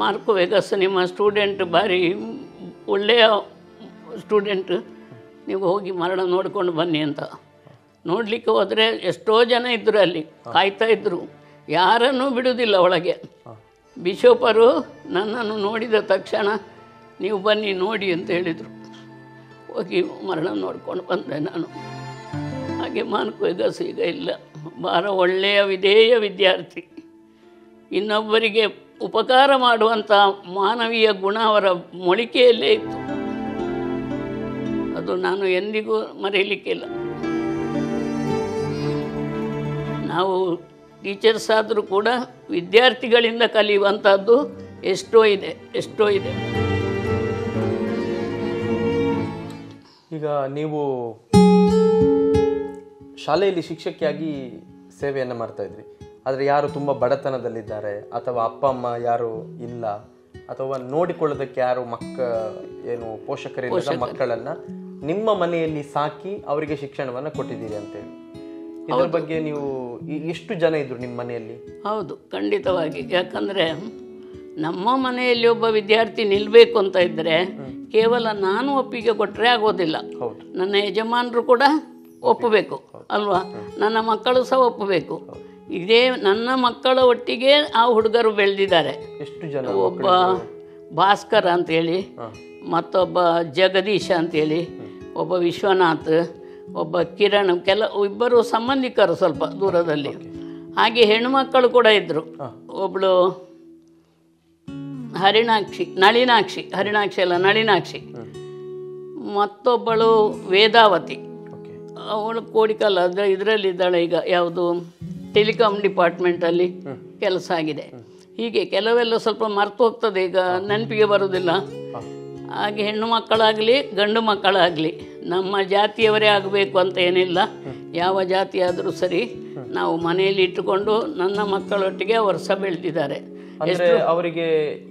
ಮಾರ್ಕೋ ವೆಗಸ್ ನಿಮ್ಮ ಸ್ಟೂಡೆಂಟ್ ಭಾರಿ ಒಳ್ಳೆಯ ಸ್ಟೂಡೆಂಟ್ ನೀವು ಹೋಗಿ ಮರಣ ನೋಡಿಕೊಂಡು ಬನ್ನಿ ಅಂತ. ನೋಡಲಿಕ್ಕೆ ಹೋದರೆ ಎಷ್ಟೋ ಜನ ಇದ್ದರು ಅಲ್ಲಿ ಕಾಯ್ತಾ ಇದ್ದರು ಯಾರನ್ನೂ ಬಿಡುವುದಿಲ್ಲ ಒಳಗೆ. ಬಿಷೋಪರು ನನ್ನನ್ನು ನೋಡಿದ ತಕ್ಷಣ ನೀವು ಬನ್ನಿ ನೋಡಿ ಅಂತ ಹೇಳಿದರು. ಹೋಗಿ ಮರಣ ನೋಡ್ಕೊಂಡು ಬಂದೆ ನಾನು. ಹಾಗೆ ಮಾನ್ಕ್ ವೆಗಸ್ ಈಗ ಇಲ್ಲ. ಭಾಳ ಒಳ್ಳೆಯ ವಿಧೇಯ ವಿದ್ಯಾರ್ಥಿ. ಇನ್ನೊಬ್ಬರಿಗೆ ಉಪಕಾರ ಮಾಡುವಂಥ ಮಾನವೀಯ ಗುಣ ಅವರ ಮೊಳಿಕೆಯಲ್ಲೇ ಇತ್ತು. ಅದು ನಾನು ಎಂದಿಗೂ ಮರೆಯಲಿಕ್ಕಿಲ್ಲ. ನಾವು ಟೀಚರ್ಸ್ ಆದರೂ ಕೂಡ ವಿದ್ಯಾರ್ಥಿಗಳಿಂದ ಕಲಿಯುವಂಥದ್ದು ಎಷ್ಟೋ ಇದೆ ಎಷ್ಟೋ ಇದೆ. ಈಗ ನೀವು ಶಾಲೆಯಲ್ಲಿ ಶಿಕ್ಷಕಿಯಾಗಿ ಸೇವೆಯನ್ನು ಮಾಡ್ತಾ ಇದ್ರಿ. ಆದರೆ ಯಾರು ತುಂಬ ಬಡತನದಲ್ಲಿದ್ದಾರೆ ಅಥವಾ ಅಪ್ಪ ಅಮ್ಮ ಯಾರು ಇಲ್ಲ ಅಥವಾ ನೋಡಿಕೊಳ್ಳೋದಕ್ಕೆ ಯಾರು ಮಕ್ಕ ಏನು ಪೋಷಕರಿಂದ ಮಕ್ಕಳನ್ನ ನಿಮ್ಮ ಮನೆಯಲ್ಲಿ ಸಾಕಿ ಅವರಿಗೆ ಶಿಕ್ಷಣವನ್ನು ಕೊಟ್ಟಿದ್ದೀರಿ ಅಂತೇಳಿ. ಇದ್ರ ಬಗ್ಗೆ ನೀವು ಎಷ್ಟು ಜನ ಇದ್ರು ನಿಮ್ಮ ಮನೆಯಲ್ಲಿ? ಹೌದು ಖಂಡಿತವಾಗಿ. ಯಾಕಂದರೆ ನಮ್ಮ ಮನೆಯಲ್ಲಿ ಒಬ್ಬ ವಿದ್ಯಾರ್ಥಿ ನಿಲ್ಲಬೇಕು ಅಂತ ಇದ್ದರೆ ಕೇವಲ ನಾನು ಒಪ್ಪಿಗೆ ಕೊಟ್ಟರೆ ಆಗೋದಿಲ್ಲ. ನನ್ನ ಯಜಮಾನರು ಕೂಡ ಒಪ್ಪಬೇಕು ಅಲ್ವಾ? ನನ್ನ ಮಕ್ಕಳು ಸಹ ಒಪ್ಪಬೇಕು. ಇದೇ ನನ್ನ ಮಕ್ಕಳ ಒಟ್ಟಿಗೆ ಆ ಹುಡುಗರು ಬೆಳೆದಿದ್ದಾರೆ. ಎಷ್ಟು ಜನ ಒಬ್ಬ ಭಾಸ್ಕರ್ ಅಂತೇಳಿ ಮತ್ತೊಬ್ಬ ಜಗದೀಶ ಅಂತೇಳಿ ಒಬ್ಬ ವಿಶ್ವನಾಥ್ ಒಬ್ಬ ಕಿರಣ್ ಕೆಲ ಇಬ್ಬರು ಸಂಬಂಧಿಕರು ಸ್ವಲ್ಪ ದೂರದಲ್ಲಿ. ಹಾಗೆ ಹೆಣ್ಣುಮಕ್ಕಳು ಕೂಡ ಇದ್ದರು ಒಬ್ಬಳು ಹರಿಣಾಕ್ಷಿ ನಳಿನಾಕ್ಷಿ ಹರಿಣಾಕ್ಷಿ ಅಲ್ಲ ನಳಿನಾಕ್ಷಿ. ಮತ್ತೊಬ್ಬಳು ವೇದಾವತಿ. ಅವಳು ಕೋಡಿಕಲ್ಲ ಅದರ ಇದರಲ್ಲಿದ್ದಾಳೆ ಈಗ ಯಾವುದು ಟೆಲಿಕಾಮ್ ಡಿಪಾರ್ಟ್ಮೆಂಟಲ್ಲಿ ಕೆಲಸ ಆಗಿದೆ. ಹೀಗೆ ಕೆಲವೆಲ್ಲ ಸ್ವಲ್ಪ ಮರ್ತು ಹೋಗ್ತದೆ ಈಗ ನೆನಪಿಗೆ ಬರುವುದಿಲ್ಲ ಹಾಗೆ ಹೆಣ್ಣು ಮಕ್ಕಳಾಗಲಿ ಗಂಡು ಮಕ್ಕಳಾಗಲಿ ನಮ್ಮ ಜಾತಿಯವರೇ ಆಗಬೇಕು ಅಂತ ಏನಿಲ್ಲ. ಯಾವ ಜಾತಿ ಆದರೂ ಸರಿ ನಾವು ಮನೆಯಲ್ಲಿ ಇಟ್ಟುಕೊಂಡು ನನ್ನ ಮಕ್ಕಳೊಟ್ಟಿಗೆ ವರ್ಷ ಬೆಳೆದಿದ್ದಾರೆ. ಅಂದ್ರೆ ಅವರಿಗೆ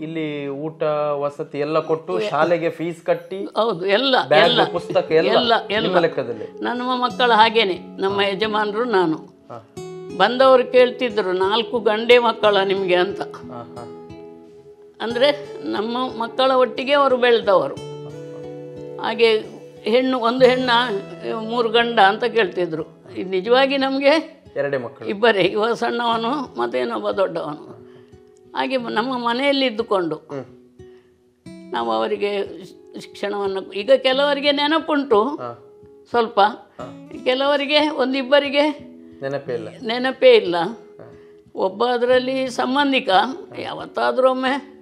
ಇಲ್ಲಿ ಊಟ ವಸತಿ ಎಲ್ಲ ಕೊಟ್ಟು ಶಾಲೆಗೆ ಫೀಸ್ ಕಟ್ಟಿ ಹೌದು ಎಲ್ಲ ಎಲ್ಲ ಪುಸ್ತಕ ಎಲ್ಲ ಎಲ್ಲ ಲೆಕ್ಕದಲ್ಲಿ? ನಮ್ಮ ಮಕ್ಕಳು ಹಾಗೇನೆ ನಮ್ಮ ಯಜಮಾನರು ನಾನು. ಬಂದವರು ಕೇಳ್ತಿದ್ರು ನಾಲ್ಕು ಗಂಡೆ ಮಕ್ಕಳ ನಿಮಗೆ ಅಂತ. ಅಂದರೆ ನಮ್ಮ ಮಕ್ಕಳ ಒಟ್ಟಿಗೆ ಅವರು ಬೆಳೆದವರು. ಹಾಗೆ ಹೆಣ್ಣು ಒಂದು ಹೆಣ್ಣ ಮೂರು ಗಂಡ ಅಂತ ಕೇಳ್ತಿದ್ರು. ಇದು ನಿಜವಾಗಿ ನಮಗೆ ಎರಡೇ ಮಕ್ಕಳು. ಇಬ್ಬರೇ ಇವ ಸಣ್ಣವನು ಮತ್ತೇನೊಬ್ಬ ದೊಡ್ಡವನು. ಹಾಗೆ ನಮ್ಮ ಮನೆಯಲ್ಲಿ ಇದ್ದುಕೊಂಡು ನಾವು ಅವರಿಗೆ ಶಿಕ್ಷಣವನ್ನು ಈಗ ಕೆಲವರಿಗೆ ನೆನಪುಂಟು. ಸ್ವಲ್ಪ. ಕೆಲವರಿಗೆ ಒಂದಿಬ್ಬರಿಗೆ ನೆನಪೇ ಇಲ್ಲ. ನೆನಪೇ ಇಲ್ಲ. ಒಬ್ಬ ಅದರಲ್ಲಿ ಸಂಬಂಧಿಕ ಯಾವತ್ತಾದರೂ ಒಮ್ಮೆ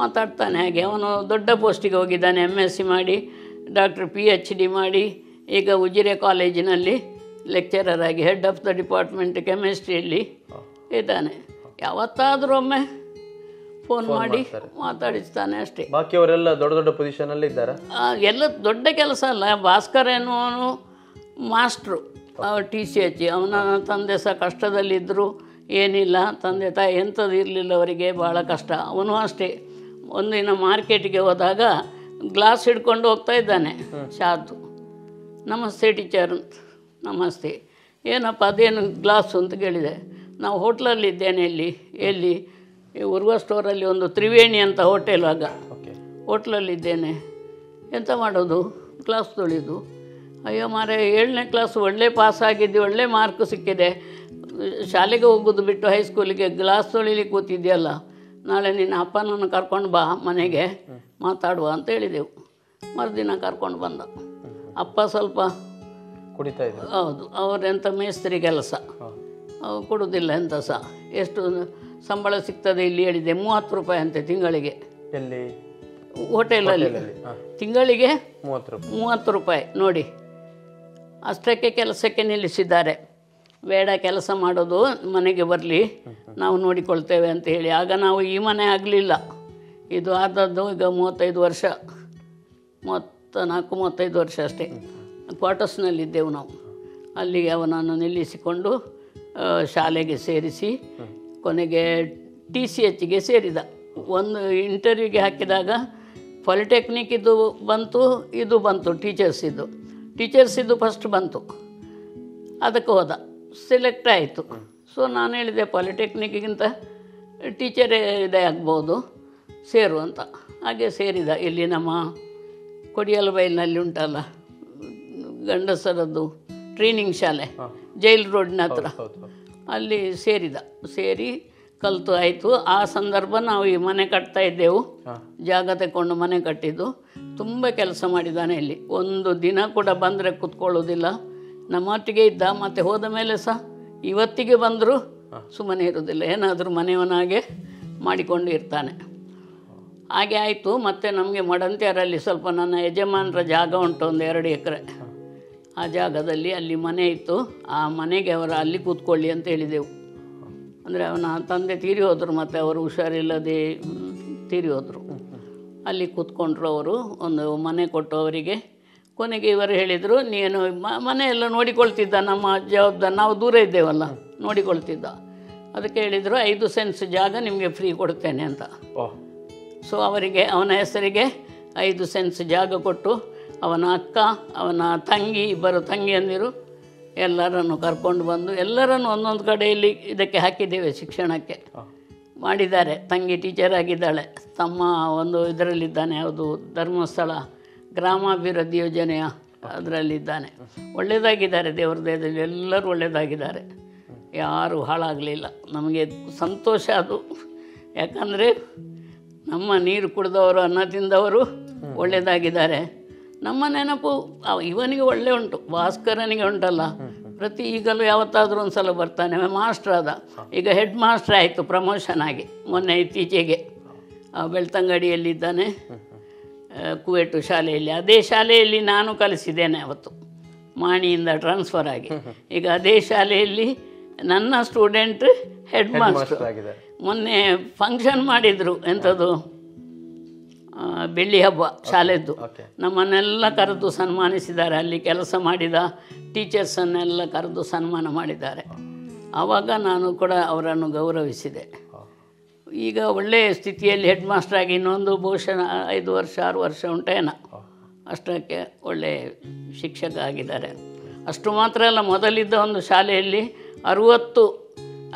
ಮಾತಾಡ್ತಾನೆ ಹಾಗೆ. ಅವನು ದೊಡ್ಡ ಪೋಸ್ಟಿಗೆ ಹೋಗಿದ್ದಾನೆ ಎಂ ಎಸ್ ಸಿ ಮಾಡಿ ಡಾಕ್ಟರ್ ಪಿ ಎಚ್ ಡಿ ಮಾಡಿ ಈಗ ಉಜಿರೆ ಕಾಲೇಜಿನಲ್ಲಿ ಲೆಕ್ಚರರ್ ಆಗಿ ಹೆಡ್ ಆಫ್ ದ ಡಿಪಾರ್ಟ್ಮೆಂಟ್ ಕೆಮಿಸ್ಟ್ರಿಯಲ್ಲಿ ಇದ್ದಾನೆ. ಯಾವತ್ತಾದರೂ ಒಮ್ಮೆ ಫೋನ್ ಮಾಡಿ ಮಾತಾಡಿಸ್ತಾನೆ ಅಷ್ಟೇ. ಬಾಕಿಯವರೆಲ್ಲ ದೊಡ್ಡ ದೊಡ್ಡ ಪೊಸಿಷನಲ್ಲಿ ಇದ್ದಾರೆ? ಎಲ್ಲ ದೊಡ್ಡ ಕೆಲಸ ಅಲ್ಲ. ಭಾಸ್ಕರ್ ಎನ್ನುವನು ಮಾಸ್ಟ್ರು. ಟಿ ಸಿ ಎಚ್ ಅವನ ತಂದೆ ಸಹ ಕಷ್ಟದಲ್ಲಿದ್ದರು ಏನಿಲ್ಲ. ತಂದೆ ತಾಯಿ ಎಂಥದ್ದು ಇರಲಿಲ್ಲ ಅವರಿಗೆ ಭಾಳ ಕಷ್ಟ. ಅವನು ಅಷ್ಟೇ. ಒಂದಿನ ಮಾರ್ಕೆಟಿಗೆ ಹೋದಾಗ ಗ್ಲಾಸ್ ಹಿಡ್ಕೊಂಡು ಹೋಗ್ತಾ ಇದ್ದಾನೆ ಶಾತು ನಮಸ್ತೆ ಟೀಚರ್ ನಮಸ್ತೆ. ಏನಪ್ಪ ಅದೇನು ಗ್ಲಾಸ್ ಅಂತ ಕೇಳಿದೆ. ನಾವು ಹೋಟ್ಲಲ್ಲಿದ್ದೇನೆ ಇಲ್ಲಿ. ಎಲ್ಲಿ? ಉರ್ವ ಸ್ಟೋರಲ್ಲಿ ಒಂದು ತ್ರಿವೇಣಿ ಅಂತ ಹೋಟೆಲ್ ಆಗ. ಹೋಟ್ಲಲ್ಲಿದ್ದೇನೆ ಎಂತ ಮಾಡೋದು? ಕ್ಲಾಸ್ ತೊಳಿದು. ಅಯ್ಯೋ ಮಾರೆ ಏಳನೇ ಕ್ಲಾಸ್ ಒಳ್ಳೆ ಪಾಸ್ ಆಗಿದ್ದು ಒಳ್ಳೆ ಮಾರ್ಕ್ ಸಿಕ್ಕಿದೆ. ಶಾಲೆಗೆ ಹೋಗೋದು ಬಿಟ್ಟು ಹೈಸ್ಕೂಲಿಗೆ ಗ್ಲಾಸ್ ತೊಳಿಲಿಕ್ಕೆ ಕೂತಿದ್ಯಲ್ಲ ನಾಳೆ ನಿನ್ನ ಅಪ್ಪನನ್ನು ಕರ್ಕೊಂಡು ಬಾ ಮನೆಗೆ ಮಾತಾಡುವ ಅಂತ ಹೇಳಿದೆವು. ಮರುದಿನ ಕರ್ಕೊಂಡು ಬಂದ. ಅಪ್ಪ ಸ್ವಲ್ಪ ಕುಡಿತಾ ಇದ್ದರು ಹೌದು ಅವರೆಂಥ ಮೇಸ್ತ್ರಿ ಕೆಲಸ. ಕೊಡೋದಿಲ್ಲ ಎಂತ ಸಹ ಎಷ್ಟು ಸಂಬಳ ಸಿಗ್ತದೆ ಇಲ್ಲಿ ಹೇಳಿದೆ ಮೂವತ್ತು ರೂಪಾಯಿ ಅಂತೆ ತಿಂಗಳಿಗೆ. ಎಲ್ಲಿ? ಹೋಟೆಲಲ್ಲಿ. ತಿಂಗಳಿಗೆ ಮೂವತ್ತು ರೂಪಾಯಿ. ಮೂವತ್ತು ರೂಪಾಯಿ ನೋಡಿ. ಅಷ್ಟಕ್ಕೆ ಕೆಲಸಕ್ಕೆ ನಿಲ್ಲಿಸಿದ್ದಾರೆ. ಬೇಡ ಕೆಲಸ ಮಾಡೋದು ಮನೆಗೆ ಬರಲಿ, ನಾವು ನೋಡಿಕೊಳ್ತೇವೆ ಅಂತ ಹೇಳಿ. ಆಗ ನಾವು ಈ ಮನೆ ಆಗಲಿಲ್ಲ. ಇದು ಆದದ್ದು ಈಗ ಮೂವತ್ತೈದು ವರ್ಷ. ಮೂವತ್ತ ನಾಲ್ಕು, ಮೂವತ್ತೈದು ವರ್ಷ ಅಷ್ಟೇ. ಕ್ವಾರ್ಟರ್ಸ್ನಲ್ಲಿದ್ದೆವು ನಾವು. ಅಲ್ಲಿಗೆ ಅವನನ್ನು ನಿಲ್ಲಿಸಿಕೊಂಡು ಶಾಲೆಗೆ ಸೇರಿಸಿ, ಕೊನೆಗೆ ಟಿ ಸಿ ಎಚ್ಗೆ ಸೇರಿದ. ಒಂದು ಇಂಟರ್ವ್ಯೂಗೆ ಹಾಕಿದಾಗ ಪಾಲಿಟೆಕ್ನಿಕ್ ಇದು ಬಂತು ಇದು ಬಂತು ಟೀಚರ್ಸ್ ಇದು ಟೀಚರ್ಸ್ ಇದು ಫಸ್ಟ್ ಬಂತು. ಅದಕ್ಕೆ ಹೋದ. ಸೆಲೆಕ್ಟ್ ಆಯಿತು. ಸೊ ನಾನು ಹೇಳಿದೆ ಪಾಲಿಟೆಕ್ನಿಕ್ಗಿಂತ ಟೀಚರೇ ಇದೇ ಆಗ್ಬೋದು ಸೇರು ಅಂತ. ಹಾಗೆ ಸೇರಿದ. ಇಲ್ಲಿ ನಮ್ಮ ಕೊಡಿಯಲಬೈಲಿನಲ್ಲಿ ಉಂಟಲ್ಲ ಗಂಡಸರದ್ದು ಟ್ರೈನಿಂಗ್ ಶಾಲೆ ಜೈಲ್ ರೋಡ್ನ ಹತ್ರ. ಅಲ್ಲಿ ಸೇರಿದ. ಸೇರಿ ಕಲಿತು ಆಯಿತು. ಆ ಸಂದರ್ಭ ನಾವು ಈ ಮನೆ ಕಟ್ತಾ ಇದ್ದೆವು. ಜಾಗ ತಗೊಂಡು ಮನೆ ಕಟ್ಟಿದ್ದು. ತುಂಬ ಕೆಲಸ ಮಾಡಿದ್ದಾನೆ ಇಲ್ಲಿ. ಒಂದು ದಿನ ಕೂಡ ಬಂದರೆ ಕೂತ್ಕೊಳ್ಳೋದಿಲ್ಲ ನಮ್ಮೊಟ್ಟಿಗೆ ಇದ್ದ ಮತ್ತೆ ಹೋದ ಮೇಲೆ ಸಹ ಇವತ್ತಿಗೆ ಬಂದರೂ ಸುಮ್ಮನೆ ಇರೋದಿಲ್ಲ ಏನಾದರೂ ಮನೆಯವನಾಗೆ ಮಾಡಿಕೊಂಡು ಇರ್ತಾನೆ. ಹಾಗೆ ಆಯಿತು. ಮತ್ತು ನಮಗೆ ಮಡಂತಿಯರಲ್ಲಿ ಸ್ವಲ್ಪ ನನ್ನ ಯಜಮಾನರ ಜಾಗ ಉಂಟು ಒಂದು ಎರಡು ಎಕರೆ. ಆ ಜಾಗದಲ್ಲಿ ಅಲ್ಲಿ ಮನೆ ಇತ್ತು. ಆ ಮನೆಗೆ ಅವರು ಅಲ್ಲಿ ಕೂತ್ಕೊಳ್ಳಿ ಅಂತ ಹೇಳಿದೆವು. ಅಂದರೆ ಅವನ ತಂದೆ ತೀರಿ ಹೋದರು ಮತ್ತು ಅವರು ಹುಷಾರಿಲ್ಲದೆ ತೀರಿ ಹೋದರು. ಅಲ್ಲಿ ಕೂತ್ಕೊಂಡ್ರು ಅವರು. ಒಂದು ಮನೆ ಕೊಟ್ಟು ಅವರಿಗೆ ಕೊನೆಗೆ ಇವರು ಹೇಳಿದರು ನೀನು ಮನೆಯೆಲ್ಲ ಮನೆ ನೋಡಿಕೊಳ್ತಿದ್ದ ನಮ್ಮ ಜವಾಬ್ದಾರಿ ನಾವು ದೂರ ಇದ್ದೇವಲ್ಲ ನೋಡಿಕೊಳ್ತಿದ್ದ. ಅದಕ್ಕೆ ಹೇಳಿದರು ಐದು ಸೆನ್ಸ್ ಜಾಗ ನಿಮಗೆ ಫ್ರೀ ಕೊಡ್ತೇನೆ ಅಂತ. ಸೊ ಅವರಿಗೆ ಅವನ ಹೆಸರಿಗೆ ಐದು ಸೆನ್ಸ್ ಜಾಗ ಕೊಟ್ಟು ಅವನ ಅಕ್ಕ ಅವನ ತಂಗಿ ಇಬ್ಬರು ತಂಗಿಯಂದಿರು ಎಲ್ಲರನ್ನು ಕರ್ಕೊಂಡು ಬಂದು ಎಲ್ಲರನ್ನು ಒಂದೊಂದು ಕಡೆಯಲ್ಲಿ ಇದಕ್ಕೆ ಹಾಕಿದ್ದೇವೆ ಶಿಕ್ಷಣಕ್ಕೆ. ಮಾಡಿದ್ದಾರೆ ತಂಗಿ ಟೀಚರ್ ಆಗಿದ್ದಾಳೆ ತಮ್ಮ ಒಂದು ಇದರಲ್ಲಿದ್ದಾನೆ ಯಾವುದು ಧರ್ಮಸ್ಥಳ. ಗ್ರಾಮಾಭಿವೃದ್ಧಿ ಯೋಜನೆಯ ಅದರಲ್ಲಿದ್ದಾನೆ. ಒಳ್ಳೆಯದಾಗಿದ್ದಾರೆ ದೇವ್ರ ದೇಹದಲ್ಲಿ ಎಲ್ಲರೂ ಒಳ್ಳೆಯದಾಗಿದ್ದಾರೆ ಯಾರೂ ಹಾಳಾಗಲಿಲ್ಲ. ನಮಗೆ ಸಂತೋಷ ಅದು. ಯಾಕಂದರೆ ನಮ್ಮ ನೀರು ಕುಡಿದವರು, ಅನ್ನ ತಿಂದವರು ಒಳ್ಳೆಯದಾಗಿದ್ದಾರೆ ನಮ್ಮ ನೆನಪು ಇವನಿಗೆ ಒಳ್ಳೆ ಉಂಟು, ಭಾಸ್ಕರನಿಗೆ ಉಂಟಲ್ಲ. ಪ್ರತಿ ಈಗಲೂ ಯಾವತ್ತಾದರೂ ಒಂದು ಸಲ ಬರ್ತಾನೆ ಮಾಸ್ಟ್ರ್ ಆದ. ಈಗ ಹೆಡ್ ಮಾಸ್ಟರ್ ಆಯಿತು ಪ್ರಮೋಷನ್ ಆಗಿ, ಮೊನ್ನೆ ಇತ್ತೀಚೆಗೆ. ಬೆಳ್ತಂಗಡಿಯಲ್ಲಿದ್ದಾನೆ. ಕುವೆಟು ಶಾಲೆಯಲ್ಲಿ. ಅದೇ ಶಾಲೆಯಲ್ಲಿ ನಾನು ಕಲಿಸಿದ್ದೇನೆ ಅವತ್ತು. ಮಾಣಿಯಿಂದ ಟ್ರಾನ್ಸ್ಫರ್ ಆಗಿ. ಈಗ ಅದೇ ಶಾಲೆಯಲ್ಲಿ ನನ್ನ ಸ್ಟೂಡೆಂಟ್ ಹೆಡ್ ಮಾಸ್ಟರ್ ಮೊನ್ನೆ ಫಂಕ್ಷನ್ ಮಾಡಿದರು. ಎಂಥದ್ದು ಬೆಳ್ಳಿ ಹಬ್ಬ ಶಾಲೆದ್ದು. ನಮ್ಮನ್ನೆಲ್ಲ ಕರೆದು ಸನ್ಮಾನಿಸಿದ್ದಾರೆ. ಅಲ್ಲಿ ಕೆಲಸ ಮಾಡಿದ ಟೀಚರ್ಸನ್ನೆಲ್ಲ ಕರೆದು ಸನ್ಮಾನ ಮಾಡಿದ್ದಾರೆ. ಆವಾಗ ನಾನು ಕೂಡ ಅವರನ್ನು ಗೌರವಿಸಿದೆ. ಈಗ ಒಳ್ಳೆಯ ಸ್ಥಿತಿಯಲ್ಲಿ ಹೆಡ್ ಮಾಸ್ಟರ್ ಆಗಿ ಇನ್ನೊಂದು ಬಹುಶಃ ಐದು ವರ್ಷ ಆರು ವರ್ಷ ಉಂಟೇನ ಅಷ್ಟಕ್ಕೆ ಒಳ್ಳೆಯ ಶಿಕ್ಷಕ ಆಗಿದ್ದಾರೆ. ಅಷ್ಟು ಮಾತ್ರ ಅಲ್ಲ ಮೊದಲಿದ್ದ ಒಂದು ಶಾಲೆಯಲ್ಲಿ ಅರುವತ್ತು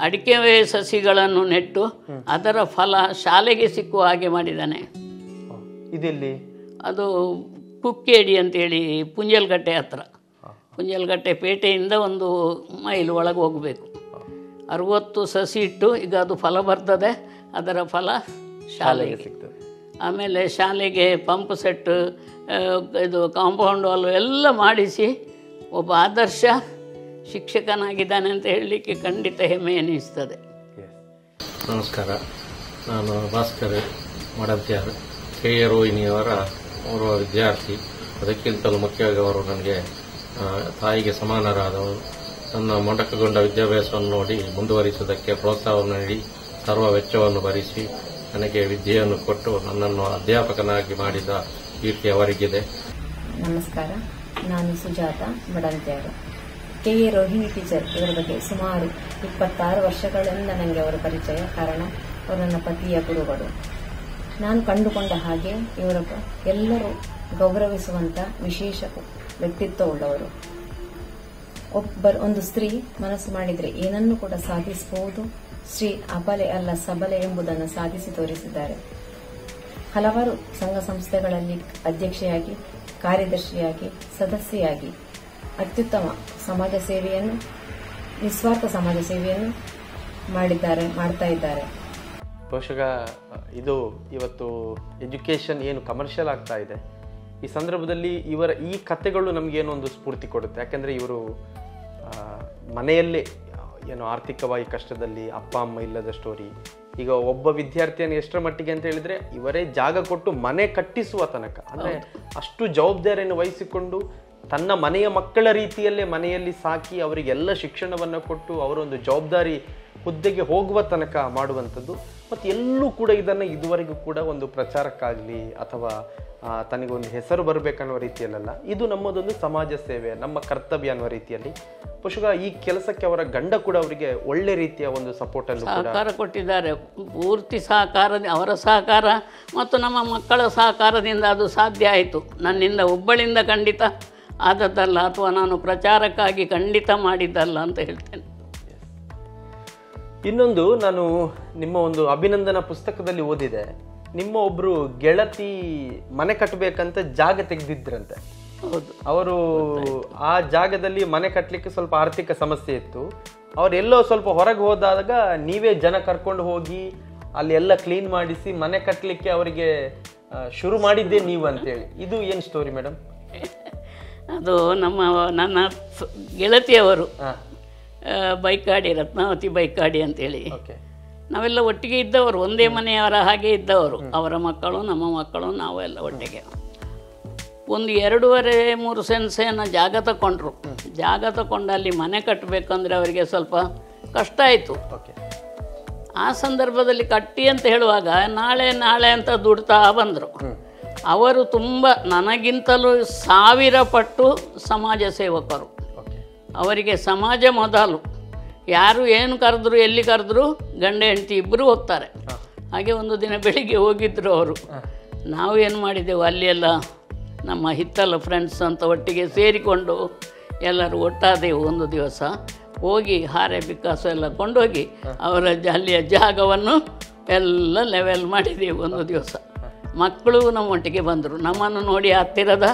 ಅಡಿಕೆ ಸಸಿಗಳನ್ನು ನೆಟ್ಟು ಅದರ ಫಲ ಶಾಲೆಗೆ ಸಿಕ್ಕುವ ಹಾಗೆ ಮಾಡಿದ್ದಾನೆ. ಇದೆಲ್ಲಿ? ಅದು ಕುಕ್ಕೇಡಿ ಅಂತೇಳಿ ಪುಂಜಲ್ಗಟ್ಟೆ ಹತ್ರ. ಪುಂಜಲ್ಗಟ್ಟೆ ಪೇಟೆಯಿಂದ ಒಂದು ಮೈಲ್ ಒಳಗೆ ಹೋಗಬೇಕು. ಅರುವತ್ತು ಸಸಿ ಇಟ್ಟು ಈಗ ಅದು ಫಲ ಬರ್ತದೆ. ಅದರ ಫಲ ಶಾಲೆಗೆ ಸಿಗ್ತದೆ. ಆಮೇಲೆ ಶಾಲೆಗೆ ಪಂಪ್ ಸೆಟ್ ಇದು ಕಾಂಪೌಂಡ್ ವಾಲ್ ಎಲ್ಲ ಮಾಡಿಸಿ ಒಬ್ಬ ಆದರ್ಶ ಶಿಕ್ಷಕನಾಗಿದ್ದಾನೆ ಅಂತ ಹೇಳಲಿಕ್ಕೆ ಖಂಡಿತ ಹೆಮ್ಮೆ ಎನಿಸ್ತದೆ. ನಮಸ್ಕಾರ. ನಾನು ಭಾಸ್ಕರ್ ಮಡಂತ್ಯಾರ್ ಕೆ ಎ ರೋಹಿಣಿಯವರ ಓರ್ವ ವಿದ್ಯಾರ್ಥಿ. ಅದಕ್ಕಿಂತಲೂ ಮುಖ್ಯವಾಗಿ ಅವರು ನನಗೆ ತಾಯಿಗೆ ಸಮಾನರಾದವರು. ನನ್ನ ಮೊಡಕಗೊಂಡ ವಿದ್ಯಾಭ್ಯಾಸವನ್ನು ನೋಡಿ ಮುಂದುವರಿಸುವುದಕ್ಕೆ ಪ್ರೋತ್ಸಾಹವನ್ನು ನೀಡಿ ಸರ್ವ ವೆಚ್ಚವನ್ನು ಭರಿಸಿ ನನಗೆ ವಿದ್ಯೆಯನ್ನು ಕೊಟ್ಟು ನನ್ನನ್ನು ಅಧ್ಯಾಪಕನಾಗಿ ಮಾಡಿದ ಕೀರ್ತಿ ಅವರಿಗಿದೆ. ನಮಸ್ಕಾರ. ನಾನು Sujatha Madantyaru K. A. Rohini teacher. ಇವರ ಬಗ್ಗೆ ಸುಮಾರು ಇಪ್ಪತ್ತಾರು ವರ್ಷಗಳಿಂದ ನನಗೆ ಅವರ ಪರಿಚಯ. ಕಾರಣ, ಅವರು ನನ್ನ ಪತಿಯ ಗುರುಗಳು. ನಾನು ಕಂಡುಕೊಂಡ ಹಾಗೆ ಇವರ ಎಲ್ಲರೂ ಗೌರವಿಸುವಂತ ವಿಶೇಷ ವ್ಯಕ್ತಿತ್ವವುಳ್ಳವರು. ಒಬ್ಬರು ಒಂದು ಸ್ತ್ರೀ ಮನಸ್ಸು ಮಾಡಿದರೆ ಏನನ್ನು ಕೂಡ ಸಾಧಿಸಬಹುದು. ಸ್ತ್ರೀ ಅಬಲೆ ಅಲ್ಲ ಸಬಲೆ ಎಂಬುದನ್ನು ಸಾಧಿಸಿ ತೋರಿಸಿದ್ದಾರೆ. ಹಲವಾರು ಸಂಘ ಸಂಸ್ಥೆಗಳಲ್ಲಿ ಅಧ್ಯಕ್ಷೆಯಾಗಿ, ಕಾರ್ಯದರ್ಶಿಯಾಗಿ, ಸದಸ್ಯೆಯಾಗಿ ಅತ್ಯುತ್ತಮ ಸಮಾಜ ಸೇವೆಯನ್ನು, ನಿಸ್ವಾರ್ಥ ಸಮಾಜ ಸೇವೆಯನ್ನು ಮಾಡಿದ್ದಾರೆ, ಮಾಡ್ತಾ ಇದ್ದಾರೆ. ಬಹುಶಃ, ಇದು ಇವತ್ತು ಎಜುಕೇಷನ್ ಏನು ಕಮರ್ಷಿಯಲ್ ಆಗ್ತಾ ಇದೆ. ಈ ಸಂದರ್ಭದಲ್ಲಿ ಇವರ ಈ ಕಥೆಗಳು ನಮಗೇನೋ ಒಂದು ಸ್ಫೂರ್ತಿ ಕೊಡುತ್ತೆ. ಯಾಕೆಂದರೆ ಇವರು ಮನೆಯಲ್ಲೇ ಏನು ಆರ್ಥಿಕವಾಗಿ ಕಷ್ಟದಲ್ಲಿ ಅಪ್ಪ ಅಮ್ಮ ಇಲ್ಲದ ಸ್ಟೋರಿ ಈಗ ಒಬ್ಬ ವಿದ್ಯಾರ್ಥಿಯನ್ನು ಎಷ್ಟರ ಮಟ್ಟಿಗೆ ಅಂತ ಹೇಳಿದ್ರೆ ಇವರೇ ಜಾಗ ಕೊಟ್ಟು ಮನೆ ಕಟ್ಟಿಸುವ ತನಕ. ಅಂದರೆ ಅಷ್ಟು ಜವಾಬ್ದಾರಿಯನ್ನು ವಹಿಸಿಕೊಂಡು ತನ್ನ ಮನೆಯ ಮಕ್ಕಳ ರೀತಿಯಲ್ಲೇ ಮನೆಯಲ್ಲಿ ಸಾಕಿ ಅವರಿಗೆಲ್ಲ ಶಿಕ್ಷಣವನ್ನು ಕೊಟ್ಟು ಅವರೊಂದು ಜವಾಬ್ದಾರಿ ಹುದ್ದೆಗೆ ಹೋಗುವ ತನಕ ಮಾಡುವಂಥದ್ದು. ಮತ್ತು ಎಲ್ಲೂ ಕೂಡ ಇದನ್ನು ಇದುವರೆಗೂ ಕೂಡ ಒಂದು ಪ್ರಚಾರಕ್ಕಾಗಲಿ ಅಥವಾ ತನಗೊಂದು ಹೆಸರು ಬರಬೇಕನ್ನೋ ರೀತಿಯಲ್ಲ ಇದು ನಮ್ಮದೊಂದು ಸಮಾಜ ಸೇವೆ, ನಮ್ಮ ಕರ್ತವ್ಯ ಅನ್ನೋ ರೀತಿಯಲ್ಲಿ. ಪುಷ್ಕ ಈ ಕೆಲಸಕ್ಕೆ ಅವರ ಗಂಡ ಕೂಡ ಅವರಿಗೆ ಒಳ್ಳೆ ರೀತಿಯ ಒಂದು ಸಪೋರ್ಟ್ ಅನ್ನು ಸಹಕಾರ ಕೊಟ್ಟಿದ್ದಾರೆ. ಪೂರ್ತಿ ಸಹಕಾರ, ಅವರ ಸಹಕಾರ ಮತ್ತು ನಮ್ಮ ಮಕ್ಕಳ ಸಹಕಾರದಿಂದ ಅದು ಸಾಧ್ಯ ಆಯಿತು. ನನ್ನಿಂದ ಒಬ್ಬಳಿಂದ ಖಂಡಿತ ಆದದ್ದಲ್ಲ ಅಥವಾ ನಾನು ಪ್ರಚಾರಕ್ಕಾಗಿ ಖಂಡಿತ ಮಾಡಿದ್ದಲ್ಲ ಅಂತ ಹೇಳ್ತೇನೆ. ಇನ್ನೊಂದು ನಾನು ನಿಮ್ಮ ಒಂದು ಅಭಿನಂದನಾ ಪುಸ್ತಕದಲ್ಲಿ ಓದಿದೆ. ನಿಮ್ಮ ಒಬ್ರು ಗೆಳತಿ ಮನೆ ಕಟ್ಟಬೇಕಂತ ಜಾಗ ತೆಗೆದಿದ್ರಂತೆ. ಹೌದು. ಅವರು ಆ ಜಾಗದಲ್ಲಿ ಮನೆ ಕಟ್ಟಲಿಕ್ಕೆ ಸ್ವಲ್ಪ ಆರ್ಥಿಕ ಸಮಸ್ಯೆ ಇತ್ತು. ಅವರೆಲ್ಲೋ ಸ್ವಲ್ಪ ಹೊರಗೆ ಹೋದಾಗ ನೀವೇ ಜನ ಕರ್ಕೊಂಡು ಹೋಗಿ ಅಲ್ಲಿ ಎಲ್ಲ ಕ್ಲೀನ್ ಮಾಡಿಸಿ ಮನೆ ಕಟ್ಟಲಿಕ್ಕೆ ಅವರಿಗೆ ಶುರು ಮಾಡಿದ್ದೆ ನೀವು ಅಂತೇಳಿ. ಇದು ಏನು ಸ್ಟೋರಿ ಮೇಡಮ್ ಅದು ನಮ್ಮ ನನ್ನ ಗೆಳತಿಯವರು. ಬೈಕಾಡಿ ರತ್ನಾವತಿ ಬೈಕಾಡಿ ಅಂತೇಳಿ. ನಾವೆಲ್ಲ ಒಟ್ಟಿಗೆ ಇದ್ದವರು ಒಂದೇ ಮನೆಯವರ ಹಾಗೆ ಇದ್ದವರು. ಅವರ ಮಕ್ಕಳು ನಮ್ಮ ಮಕ್ಕಳು ನಾವು ಎಲ್ಲ ಒಟ್ಟಿಗೆ. ಒಂದು ಎರಡೂವರೆ ಮೂರು ಸೆನ್ಸೇನ ಜಾಗ ತಗೊಂಡ್ರು ಜಾಗ ತಗೊಂಡು ಅಲ್ಲಿ ಮನೆ ಕಟ್ಟಬೇಕಂದ್ರೆ ಅವರಿಗೆ ಸ್ವಲ್ಪ ಕಷ್ಟ ಆಯಿತು. ಆ ಸಂದರ್ಭದಲ್ಲಿ ಕಟ್ಟಿ ಅಂತ ಹೇಳುವಾಗ ನಾಳೆ ನಾಳೆ ಅಂತ ದುಡ್ತಾ ಬಂದರು. ಅವರು ತುಂಬ ನನಗಿಂತಲೂ ಸಾವಿರ ಪಟ್ಟು ಸಮಾಜ ಸೇವಕರು. ಅವರಿಗೆ ಸಮಾಜ ಮೊದಲು. ಯಾರು ಏನು ಕರೆದ್ರು ಎಲ್ಲಿ ಕರೆದ್ರು ಗಂಡ ಹೆಂಡತಿ ಇಬ್ಬರು ಹೋಗ್ತಾರೆ. ಹಾಗೆ ಒಂದು ದಿನ ಬೆಳಿಗ್ಗೆ ಹೋಗಿದ್ರು ಅವರು. ನಾವು ಏನು ಮಾಡಿದ್ದೆವು ಅಲ್ಲಿ ಎಲ್ಲ ನಮ್ಮ ಹಿತ್ತಲ ಫ್ರೆಂಡ್ಸ್ ಅಂತ ಒಟ್ಟಿಗೆ ಸೇರಿಕೊಂಡು ಎಲ್ಲರೂ ಒಟ್ಟಾದೆವು ಒಂದು ದಿವಸ. ಹೋಗಿ ಹಾರೆ ಬಿಕ್ಕಾಸು ಎಲ್ಲ ಕೊಂಡೋಗಿ ಅವರ ಅಲ್ಲಿಯ ಜಾಗವನ್ನು ಎಲ್ಲ ಲೆವೆಲ್ ಮಾಡಿದೆವು ಒಂದು ದಿವಸ. ಮಕ್ಕಳು ನಮ್ಮೊಟ್ಟಿಗೆ ಬಂದರು. ನಮ್ಮನ್ನು ನೋಡಿ ಹತ್ತಿರದ